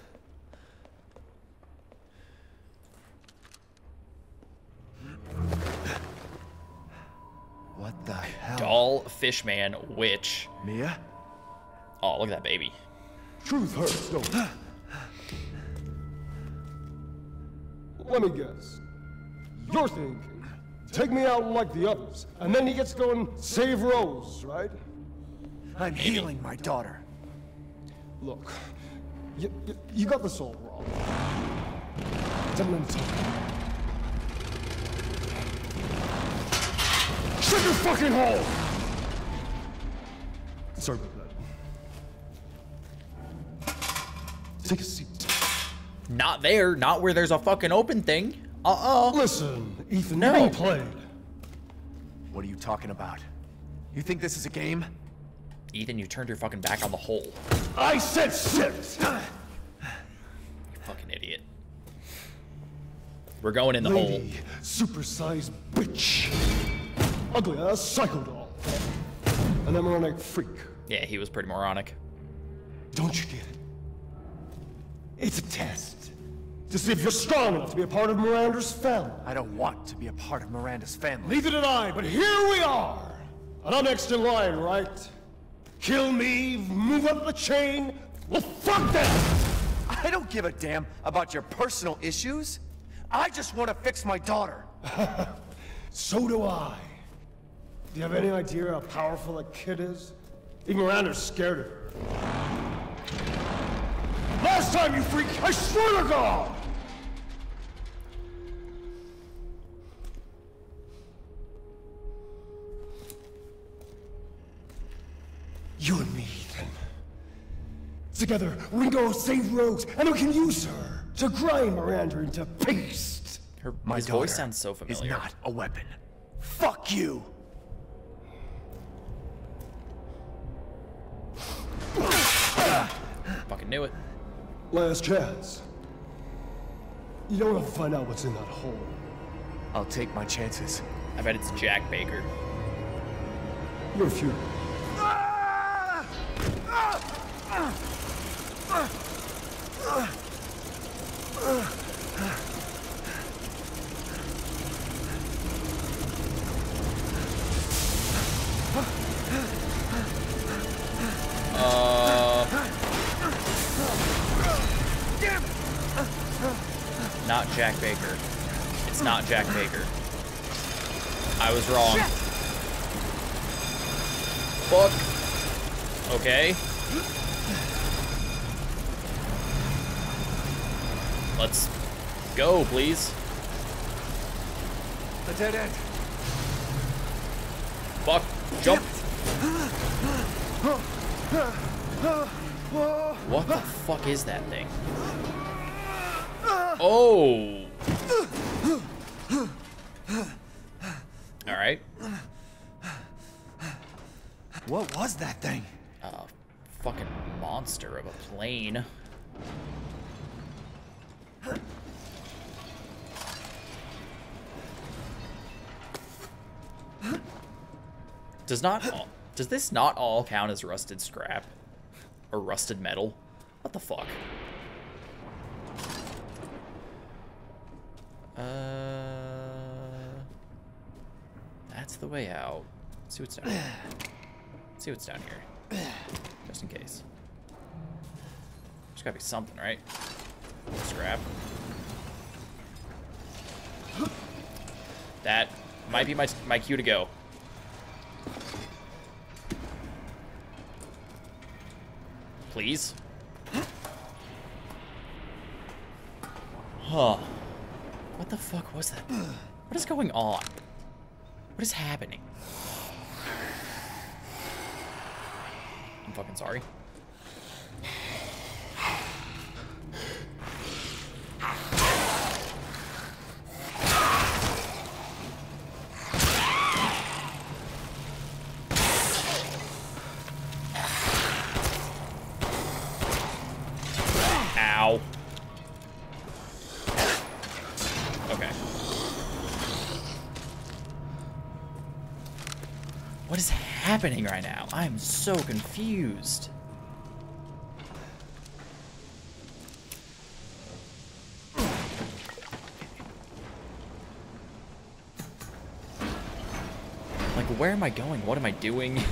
What the hell? Doll, Fishman, Witch. Mia? Oh, look at that baby. Truth hurts, don't it? Let me guess. You're thinking, take me out like the others, and then he gets to go and save Rose, right? I'm healing my daughter. Look, you, you, you got this all wrong. Ten minutes. Shut your fucking hole! Sorry about that. Take a seat. Not there, not where there's a fucking open thing. Uh-uh. Listen, Ethan, No. you're played. What are you talking about? You think this is a game? Ethan, you turned your fucking back on the hole. I said sit! You fucking idiot. We're going in the hole. Lady, supersized bitch. Ugly ass psycho doll. An embryonic freak. Yeah, he was pretty moronic. Don't you get it? It's a test. To see if you're strong enough to be a part of Miranda's family. I don't want to be a part of Miranda's family. Neither did I, but here we are. And I'm next in line, right? Kill me, move up the chain? Well, fuck that! I don't give a damn about your personal issues. I just want to fix my daughter. <laughs> So do I. Do you have any idea how powerful that kid is? Even Miranda's scared of her. Last time, you freak, I swear to God! You and me, Ethan. Together, we can go save Rose, and we can use her to grind Miranda into paste. Her My his voice sounds so familiar. is not a weapon. Fuck you. Fucking knew it. Last chance. You don't want to find out what's in that hole. I'll take my chances. I bet it's Jack Baker. You're few. Uh. Not Jack Baker. It's not Jack Baker. I was wrong. Fuck. Okay. Let's go, please. The dead end. Fuck. Jump. What the fuck is that thing? Oh. All right. What was that thing? A fucking monster of a plane. Does not all, does this not all count as rusted scrap or rusted metal? What the fuck? Uh, that's the way out. Let's see what's down here. Let's see what's down here. Just in case. There's gotta be something, right? Scrap. That might be my, my cue to go. Please? Huh. What the fuck was that? What is going on? What is happening? <sighs> I'm fucking sorry. Ow. Okay. What is happening right now? I am so confused. Like, where am I going? What am I doing? <laughs>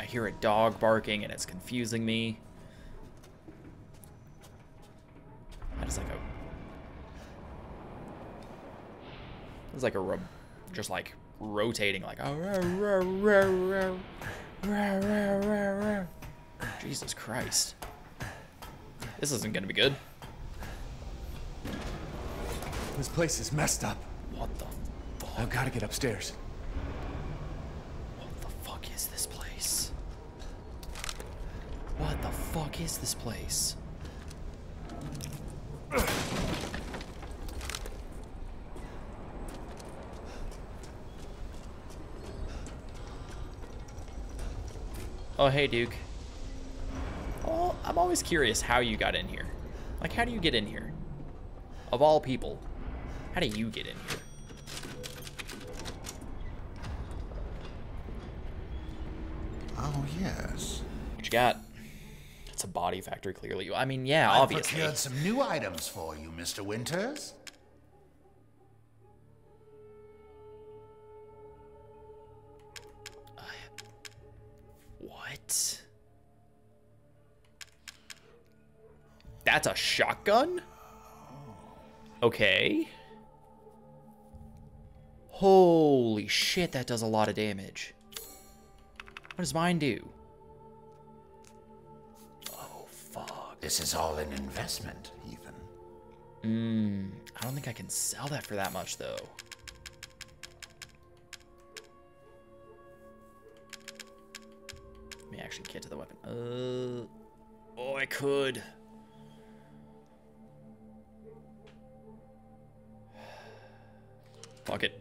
I hear a dog barking and it's confusing me. That is like a. It's like a just like rotating like oh, a Jesus Christ. This isn't gonna be good. This place is messed up. What the fuck? I've got to get upstairs. What the fuck is this place? What the fuck is this place? Oh, hey, Duke. Oh, I'm always curious how you got in here. Like, how do you get in here? Of all people, how do you get in here? Oh, yes. What you got? It's a body factory, clearly. I mean, yeah, I've obviously. procured some new items for you, Mr. Winters. That's a shotgun? Okay. Holy shit, that does a lot of damage. What does mine do? Oh, fuck. This is all an investment, Ethan. Mmm. I don't think I can sell that for that much, though. Let me actually get to the weapon. Uh. Oh, I could. Fuck it.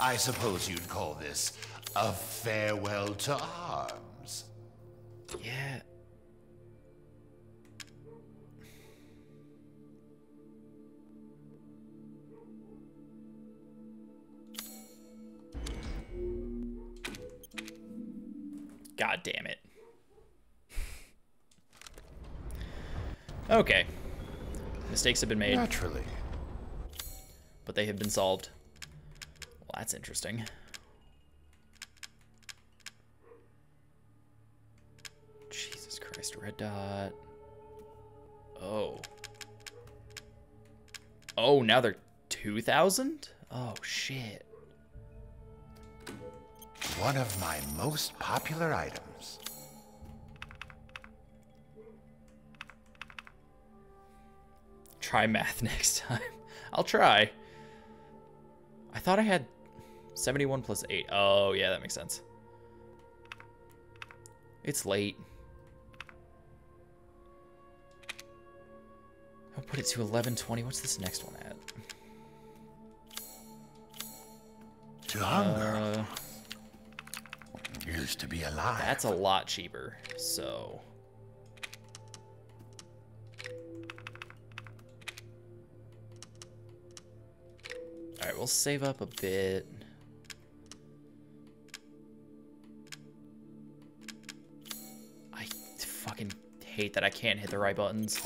I suppose you'd call this a farewell to arms. Yeah. God damn it. <laughs> Okay. Mistakes have been made, Naturally. but they have been solved. That's interesting. Jesus Christ, red dot. Oh. Oh, now they're 2,000? Oh, shit. One of my most popular items. Try math <laughs> next time. I'll try. I thought I had 71 plus 8. Oh, yeah, that makes sense. It's late. I'll put it to 1120. What's this next one at? To hunger Uh, used to be alive. that's a lot cheaper. So. Alright, we'll save up a bit. Hate that I can't hit the right buttons.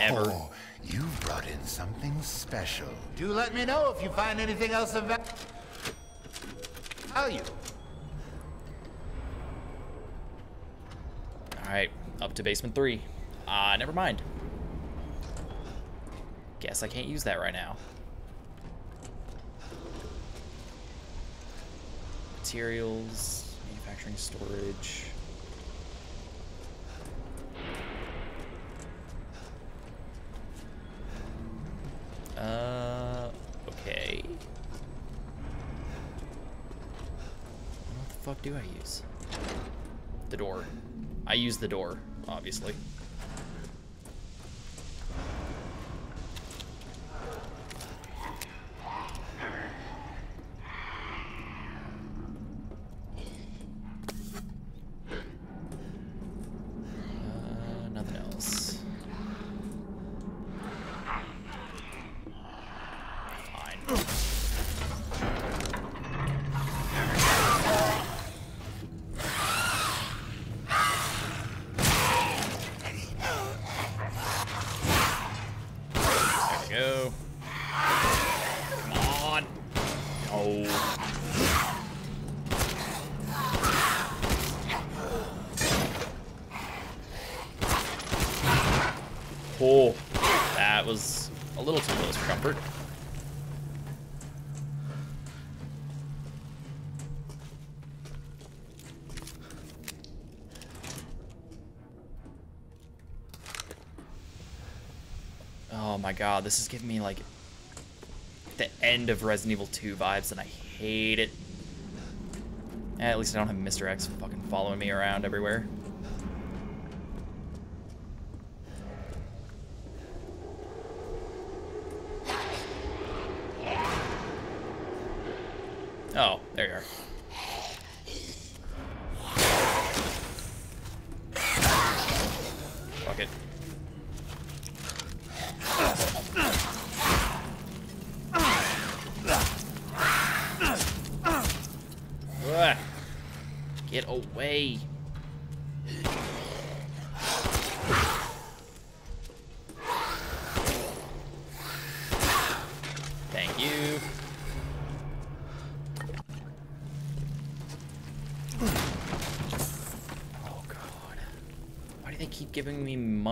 Ever. Oh, you brought in something special. Do let me know if you find anything else of va- value. Alright, up to basement three. Ah, never mind. Guess I can't use that right now. Materials, manufacturing storage. Uh, okay. What the fuck do I use? The door. I use the door, obviously. Uh, nothing else. Fine. There we go. Come on. No. Oh, that was a little too close for comfort. Oh my god, this is giving me like the end of Resident Evil 2 vibes and I hate it. Eh, at least I don't have Mr. X fucking following me around everywhere.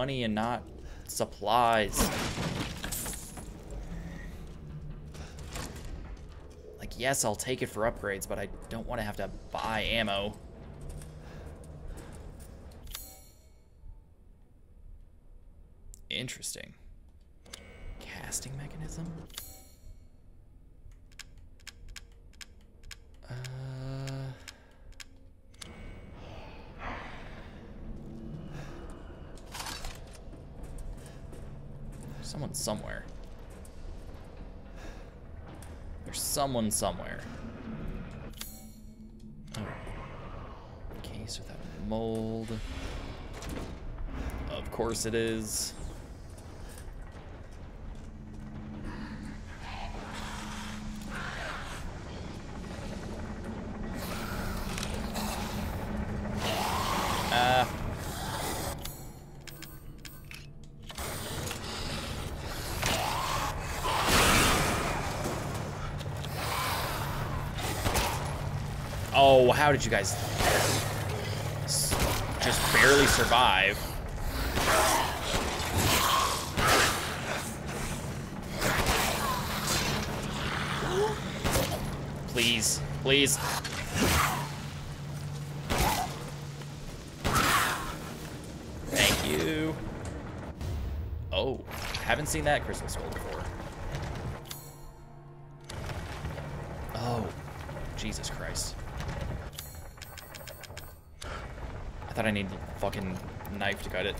Money and not supplies? Like, yes, I'll take it for upgrades, but I don't want to have to buy ammo. Interesting. Casting mechanism? Uh... Someone somewhere. There's someone somewhere. Oh. Case without mold. Of course it is. Ah. Oh, how did you guys just barely survive? Please, please. Thank you. Oh, haven't seen that crystal skull before. I I a fucking knife to cut it.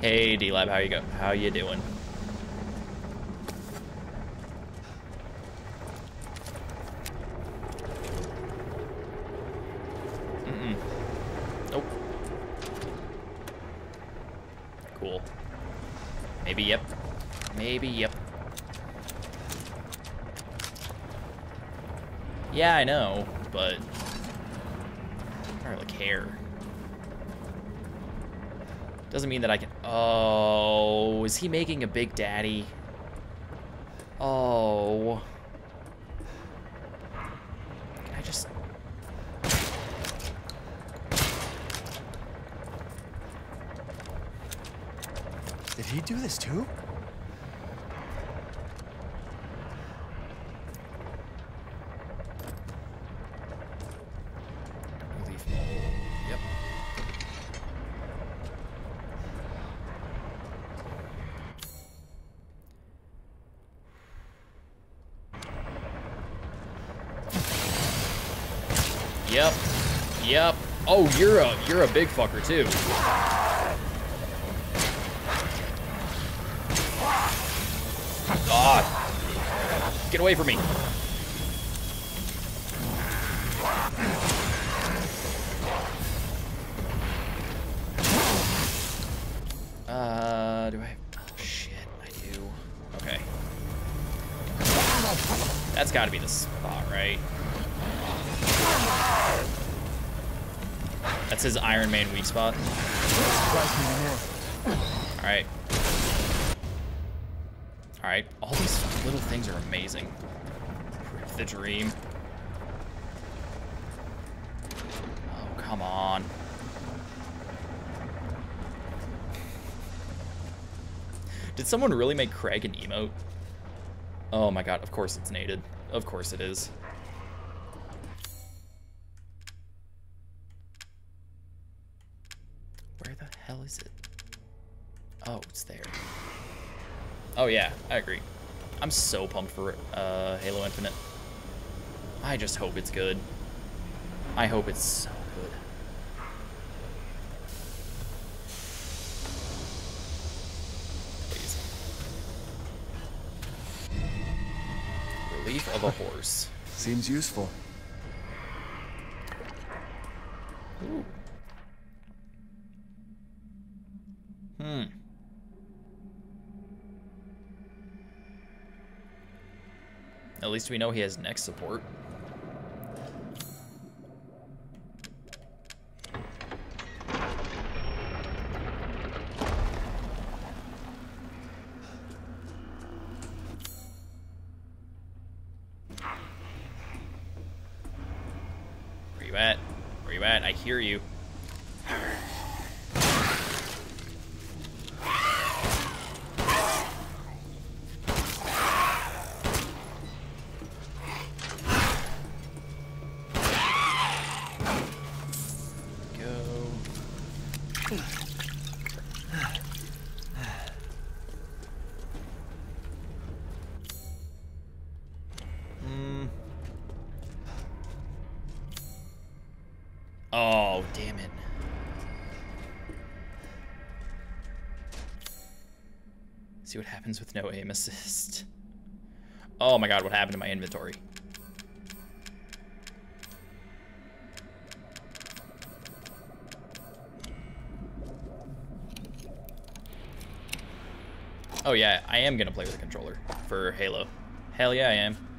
Hey, D-Lab, how you go? How you doing? Mm-mm. Nope. Cool. Maybe yep. Maybe yep. Yeah, I know, but I don't really care. Doesn't mean that I can. Oh, is he making a big daddy? Oh. Can I just. Did he do this too? Relief. Yep. Yep. Yep. Oh, you're a you're a big fucker too. God. Get away from me. Uh, do I? Oh shit, I do. Okay. That's got to be the his Iron Man weak spot. All right. All right. All these little things are amazing. Rip the dream. Oh come on. Did someone really make Craig an emote? Oh my god, of course it's nated. Of course it is. Where the hell is it? Oh, it's there. Oh yeah, I agree. I'm so pumped for uh, Halo Infinite. I just hope it's good. I hope it's so good. Please. Relief of a horse. <laughs> Seems useful. Ooh. Hmm. At least we know he has neck support. Where you you at? Where you at? I hear you. Go. Hmm. Oh, damn it. See what happens with no aim assist. Oh my god, what happened to my inventory? Oh yeah, I am gonna play with a controller for Halo. Hell yeah, I am.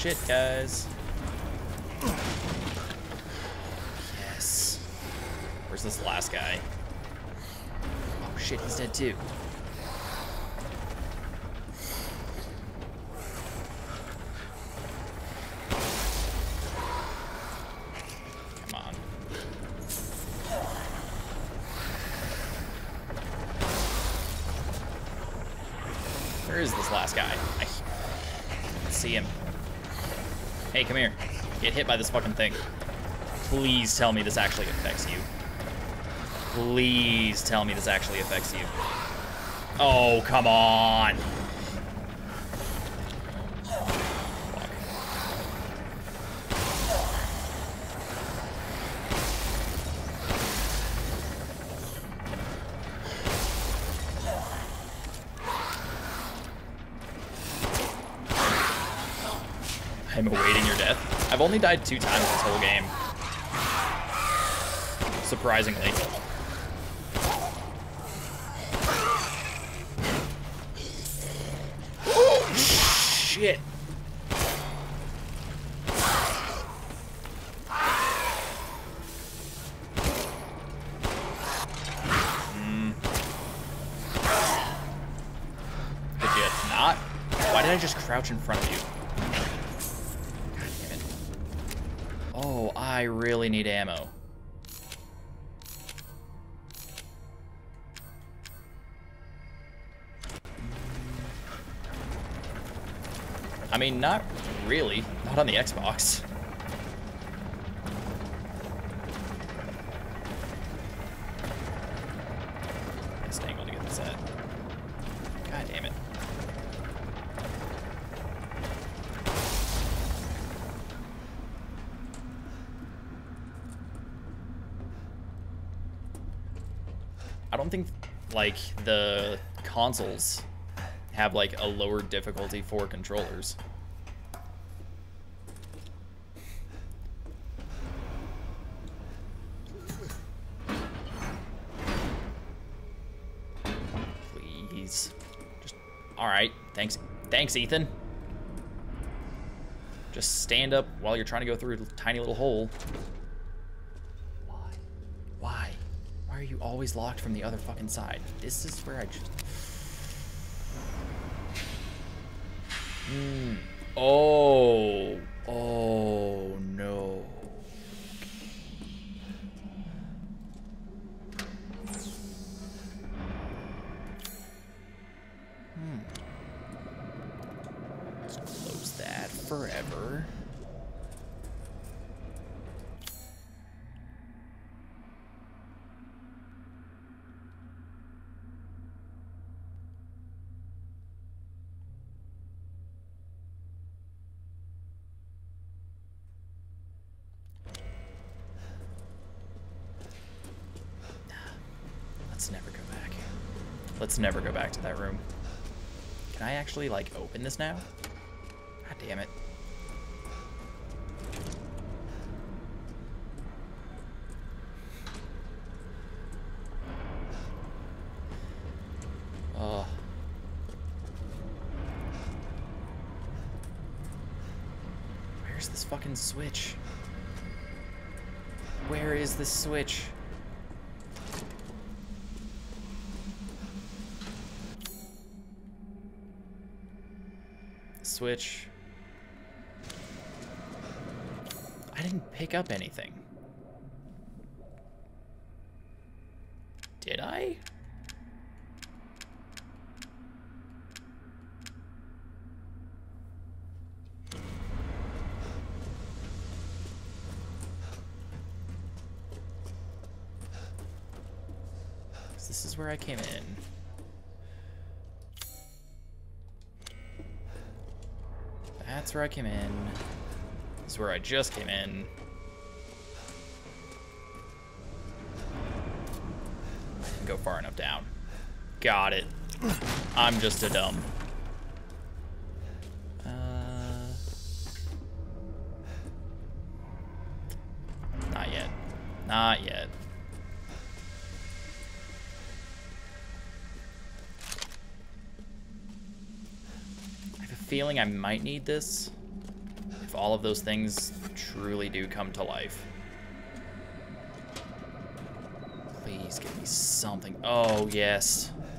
Shit, guys. Yes. Where's this last guy? Oh shit, he's dead too. This fucking thing. Please tell me this actually affects you. Please tell me this actually affects you. Oh, come on. Only died two times this whole game. Surprisingly. Oh, shit. Hmm. Did you not? Why did I just crouch in front of Not on the Xbox. To get. God damn it. I don't think like the consoles have like a lower difficulty for controllers. Thanks. Ethan. Just stand up while you're trying to go through a tiny little hole. Why? Why? Why are you always locked from the other fucking side? This is where I just. Hmm. Oh. Oh no. Let's never go back. Let's never go back to that room. Can I actually, like, open this now? God damn it. Oh. Where's this fucking switch? Where is this switch? Switch. I didn't pick up anything. Did I? This is where I came in. That's where I came in. This is where I just came in. I didn't go far enough down. Got it. I'm just a dumb. Feeling I might need this if all of those things truly do come to life. Please give me something. Oh, yes. Oh,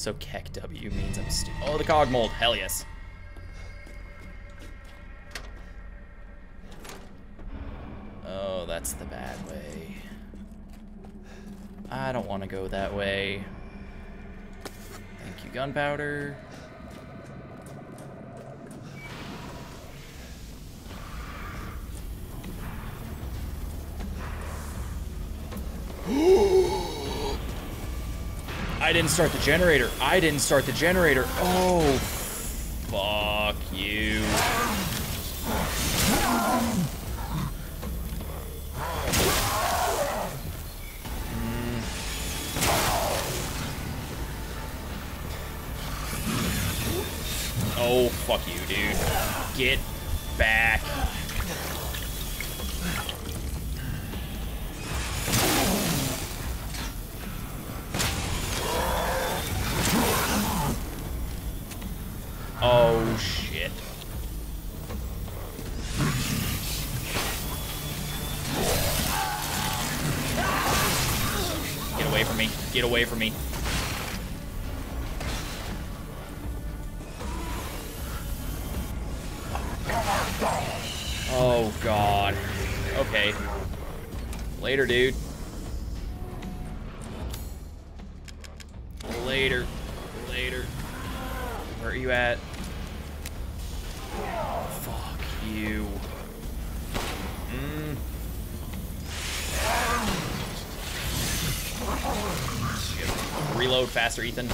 So KEKW means I'm stupid. Oh, the cog mold. Hell yes. Oh, that's the bad way. I don't want to go that way. Thank you, gunpowder. I didn't start the generator. I didn't start the generator. Oh, fuck you. Hmm. Oh, fuck you, dude. Get back. Faster, Ethan.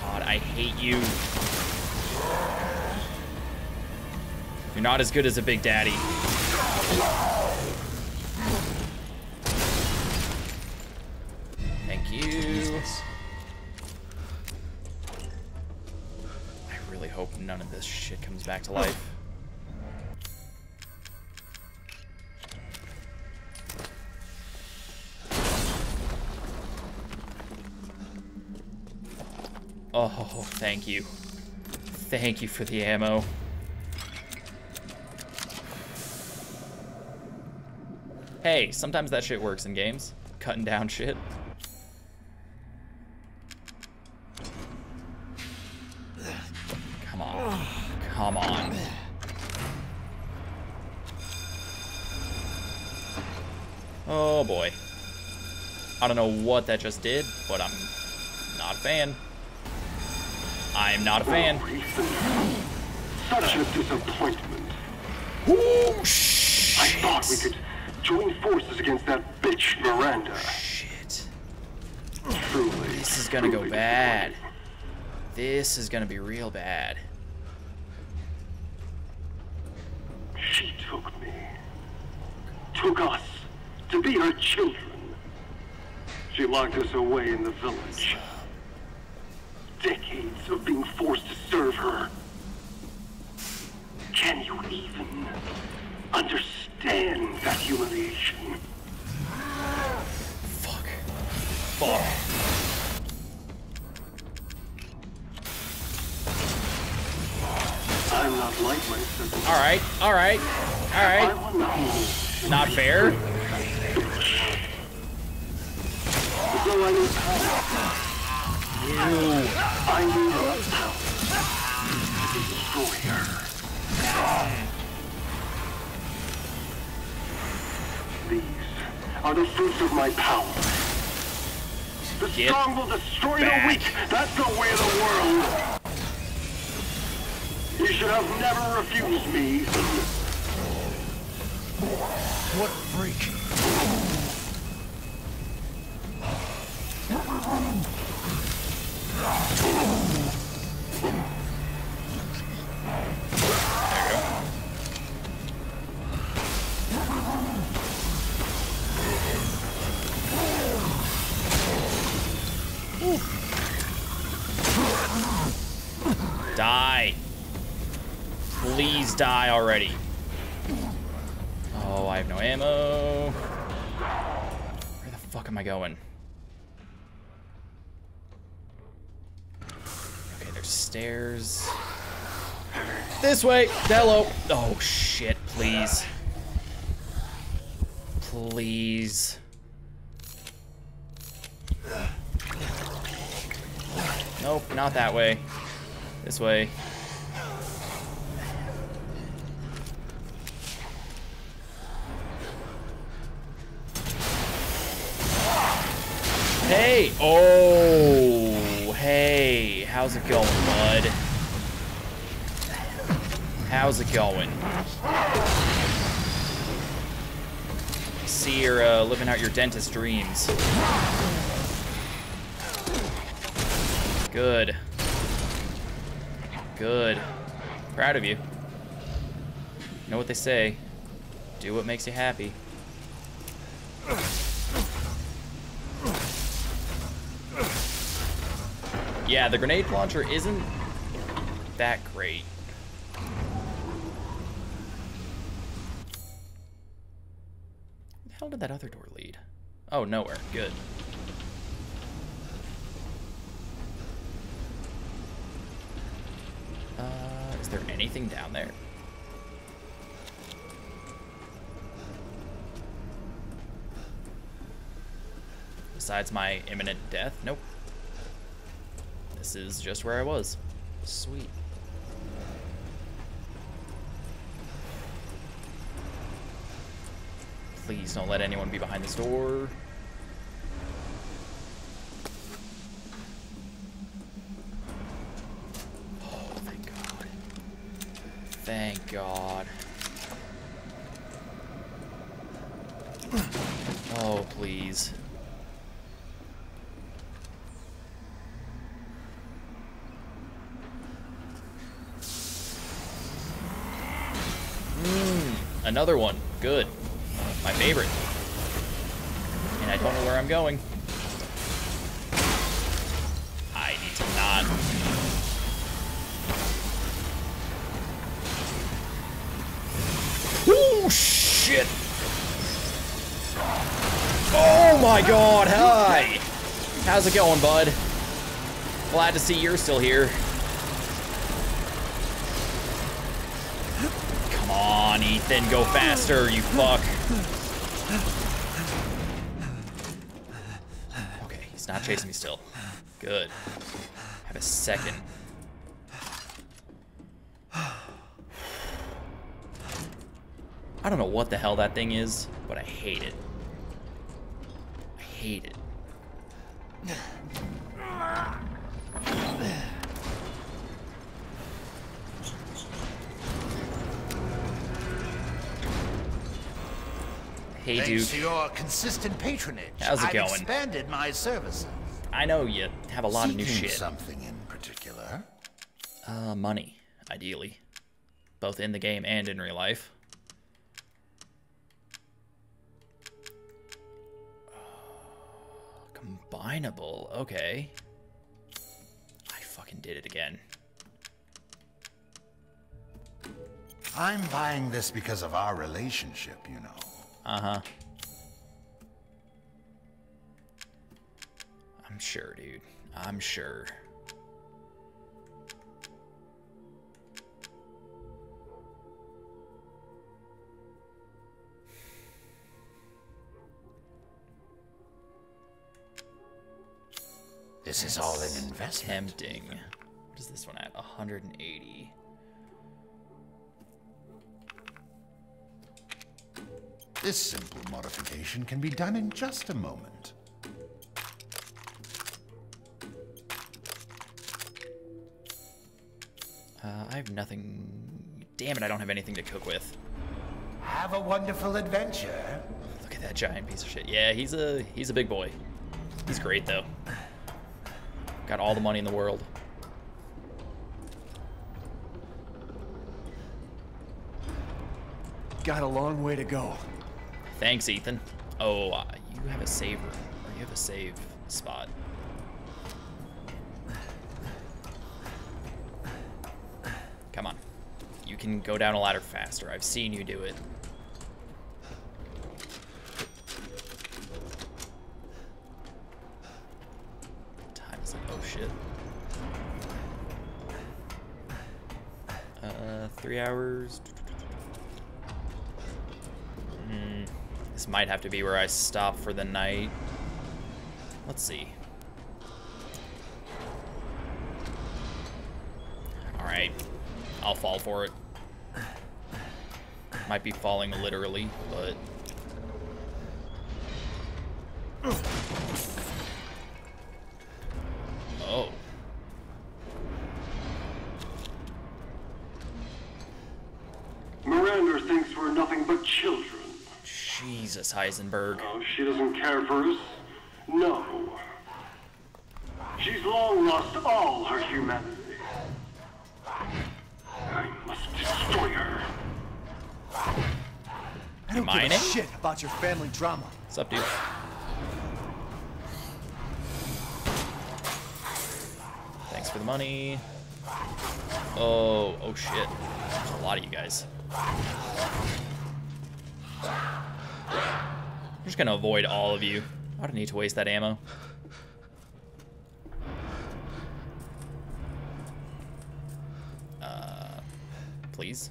God, I hate you. You're not as good as a Big Daddy. You for the ammo. Hey, sometimes that shit works in games. cutting down shit. Come on. Come on. Oh boy. I don't know what that just did, but I'm not a fan. I'm not a fan. Such a disappointment. Oh, I thought we could join forces against that bitch Miranda. Shit. Truly. This is gonna go bad. This is gonna be real bad. She took me. Took us to be her children. She locked us away in the village. Forced Way. Hello. Oh, shit. Please. Please. Nope, not that way. This way. Hey! Oh! Hey! How's it going, bud? How's it going? See you're uh, living out your dentist dreams. Good. Good. Proud of you. You know what they say. Do what makes you happy. Yeah, the grenade launcher isn't that great. Where the hell did that other door lead? Oh, nowhere. Good. Uh, is there anything down there? Besides my imminent death? Nope. This is just where I was. Sweet. Please don't let anyone be behind this door. Oh, thank God. Thank God. Oh, please. Mm, another one. Good. Favorite. And I don't know where I'm going. I need to not. Oh, shit! Oh my god, hi! How's it going, bud? Glad to see you're still here. Come on, Ethan, go faster, you fuck. Chasing me still. Good. Have a second. I don't know what the hell that thing is, but I hate it. I hate it. Hey, Thanks Duke. to your consistent patronage, How's it I've going? expanded my services. I know you have a lot of new shit. something in particular? Uh, money, ideally. Both in the game and in real life. Combinable, okay. I fucking did it again. I'm buying this because of our relationship, you know. Uh-huh. I'm sure, dude. I'm sure. This is all an investment. Tempting. What is this one at? 180. This simple modification can be done in just a moment. Uh, I have nothing. Damn it, I don't have anything to cook with. Have a wonderful adventure. Look at that giant piece of shit. Yeah, he's a he's a big boy. He's great though. Got all the money in the world. Got a long way to go. Thanks, Ethan. Oh, uh, you have a save room, or you have a save spot. Come on. You can go down a ladder faster. I've seen you do it. Time is it? Oh shit. Uh, three hours. Hmm. This might have to be where I stop for the night. Let's see. Alright. I'll fall for it. Might be falling literally, but... Oh. Miranda thinks we're nothing but children. Jesus, Heisenberg. Oh, she doesn't care for us? Drama. What's up, dude? Thanks for the money. Oh, oh shit. There's a lot of you guys. I'm just gonna avoid all of you. I don't need to waste that ammo. Uh, please.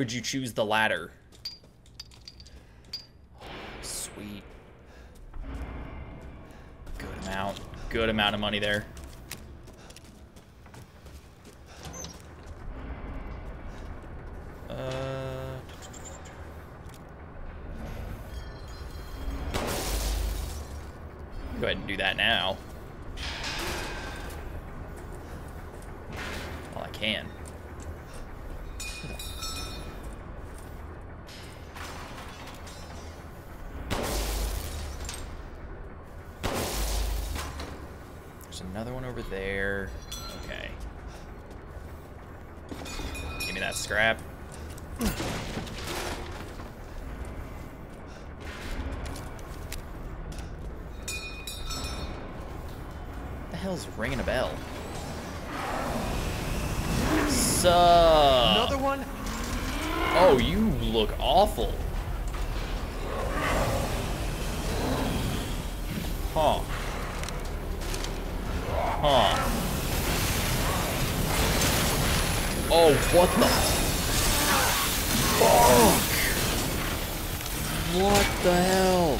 Would you choose the ladder? Sweet. Good amount. Good amount of money there. Uh, Go ahead and do that now. While I can. There's another one over there. Okay. Give me that scrap. the hell's ringing a bell? Sup? Another one? Oh, you look awful. Huh. Huh. Oh, what the fuck? What the hell?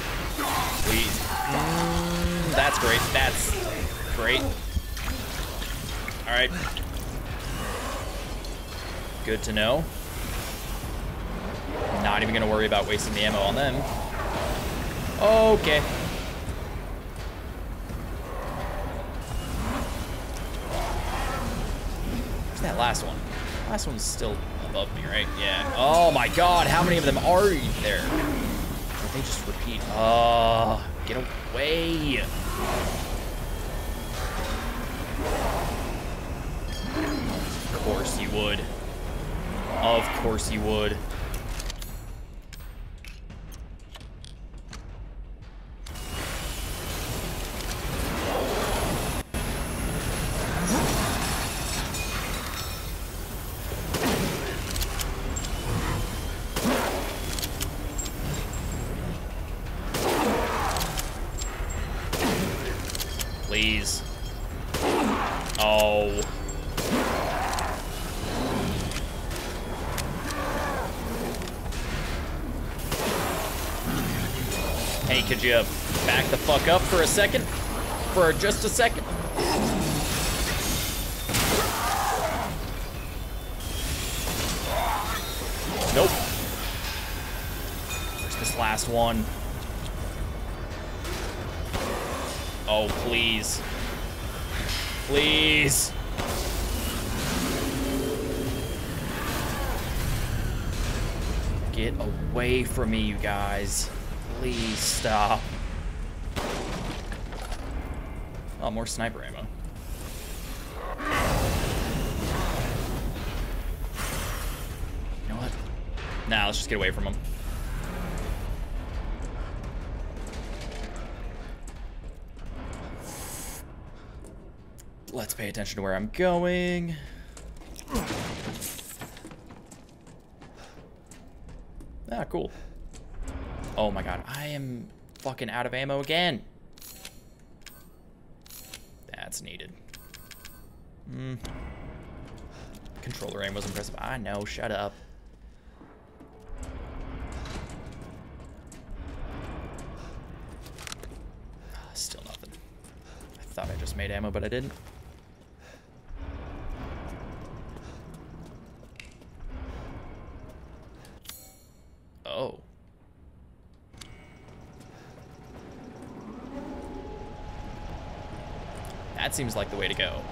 Please. Mm, that's great. That's great. Alright. Good to know. Second? For just a second? Nope. Where's this last one? Oh, please. Please. Get away from me, you guys. Please stop. More sniper ammo. You know what? Nah, let's just get away from him. Let's pay attention to where I'm going. Ah, cool. Oh my god, I am fucking out of ammo again. Needed. Hmm. Controller aim was impressive. I know, shut up. Still nothing. I thought I just made ammo, but I didn't. Oh. That seems like the way to go.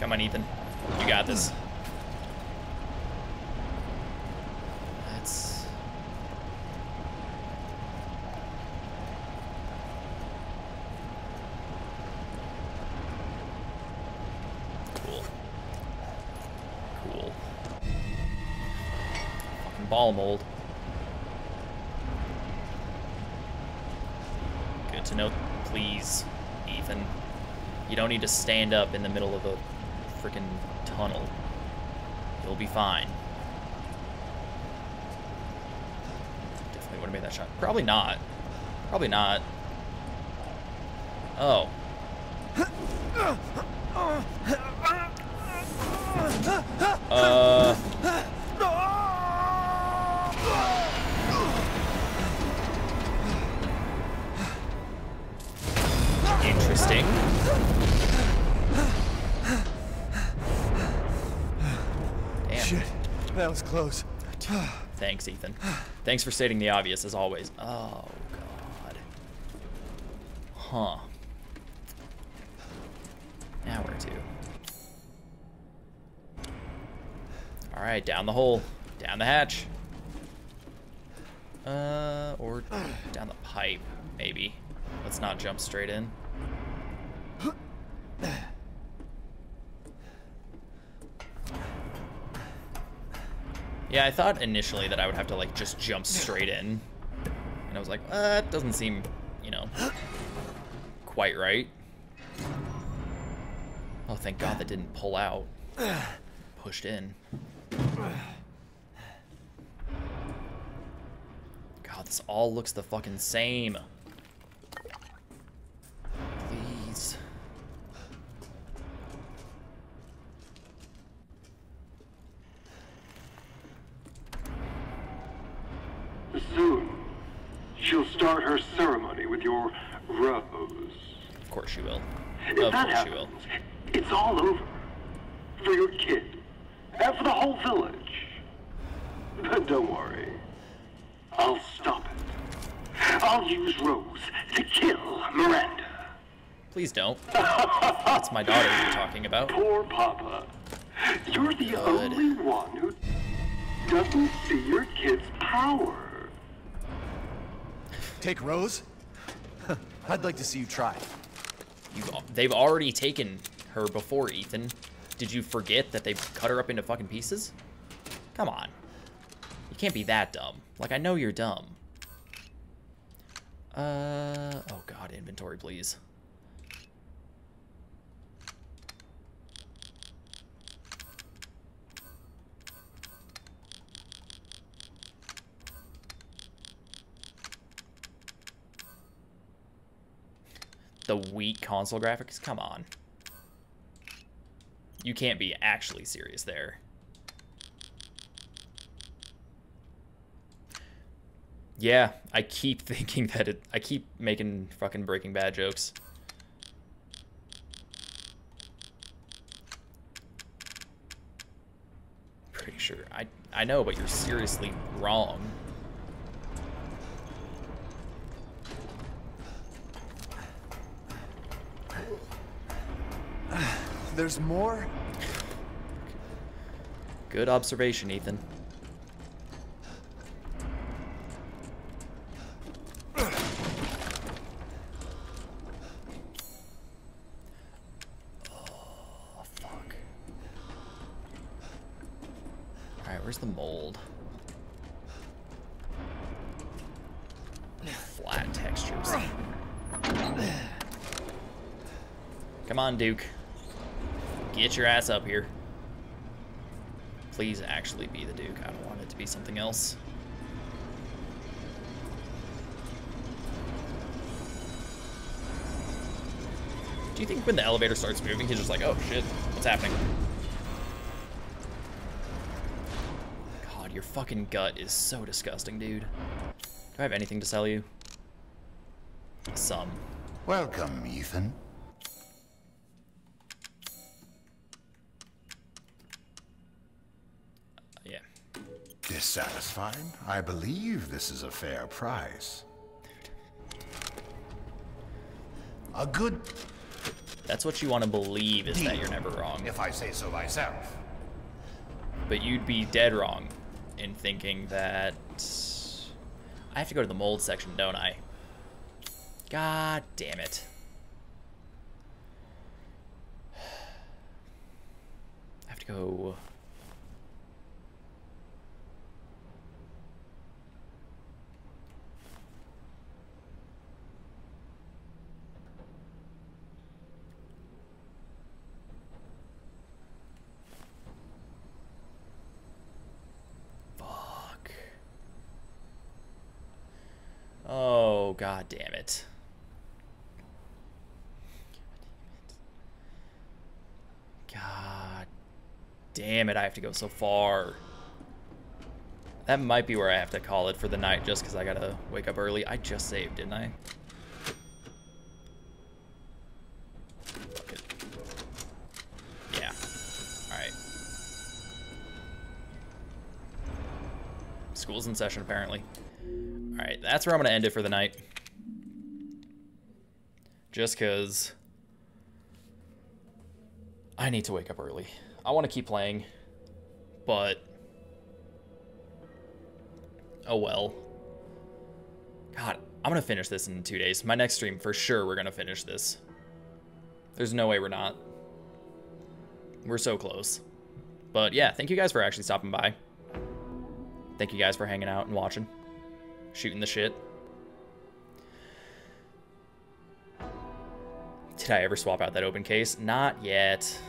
Come on, Ethan. You got this. That's... Cool. Cool. Fucking ball mold. Good to know. Please, Ethan. To stand up in the middle of a freaking tunnel. You'll be fine. Definitely would have made that shot. Probably not. Probably not. Oh. Uh. Interesting. Shit, that was close. Thanks, Ethan. Thanks for stating the obvious, as always. Oh, God. Huh. Now where to? Alright, down the hole. Down the hatch. Uh, or down the pipe, maybe. Let's not jump straight in. Yeah, I thought initially that I would have to like just jump straight in. And I was like, uh, that doesn't seem, you know, quite right. Oh, thank God that didn't pull out. Pushed in. God, this all looks the fucking same. Please. Soon, she'll start her ceremony with your rose. Of course she will. If Of that happens, will. it's all over. For your kid. And for the whole village. But don't worry. I'll stop it. I'll use Rose to kill Miranda. Please don't. That's my daughter you're talking about. <laughs> Poor Papa. You're the Good. only one who doesn't see your kid's power. Take Rose? <laughs> I'd like to see you try. You, they've already taken her before, Ethan. Did you forget that they've cut her up into fucking pieces? Come on. You can't be that dumb. Like, I know you're dumb. Uh, oh god, inventory, please. The weak console graphics? Come on. You can't be actually serious there. Yeah, I keep <laughs> thinking that it. I keep making fucking Breaking Bad jokes. Pretty sure. I I know, but you're seriously wrong. There's more? Good observation, Ethan. Oh. Alright, where's the mold? Flat textures. Come on, Duke. Get your ass up here. Please actually be the Duke. I don't want it to be something else. Do you think when the elevator starts moving, he's just like, oh shit, what's happening? God, your fucking gut is so disgusting, dude. Do I have anything to sell you? Some. Welcome, Ethan. Yeah. Dissatisfied? I believe this is a fair price. A good, That's what you want to believe is that you're never wrong. if I say so myself. But you'd be dead wrong in thinking that I have to go to the mold section, don't I? God damn it. <sighs> I have to go. Fuck. Oh, god damn it. God damn it, I have to go so far. That might be where I have to call it for the night just because I gotta wake up early. I just saved, didn't I? Yeah. Alright. School's in session, apparently. Alright, that's where I'm to end it for the night. Just because I need to wake up early. I want to keep playing, but oh well. God, I'm going to finish this in two days. My next stream, for sure, we're going to finish this. There's no way we're not. We're so close. But yeah, thank you guys for actually stopping by. Thank you guys for hanging out and watching, shooting the shit. Did I ever swap out that open case? Not yet.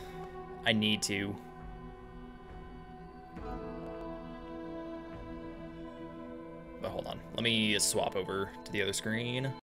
I need to. But hold on. Let me swap over to the other screen.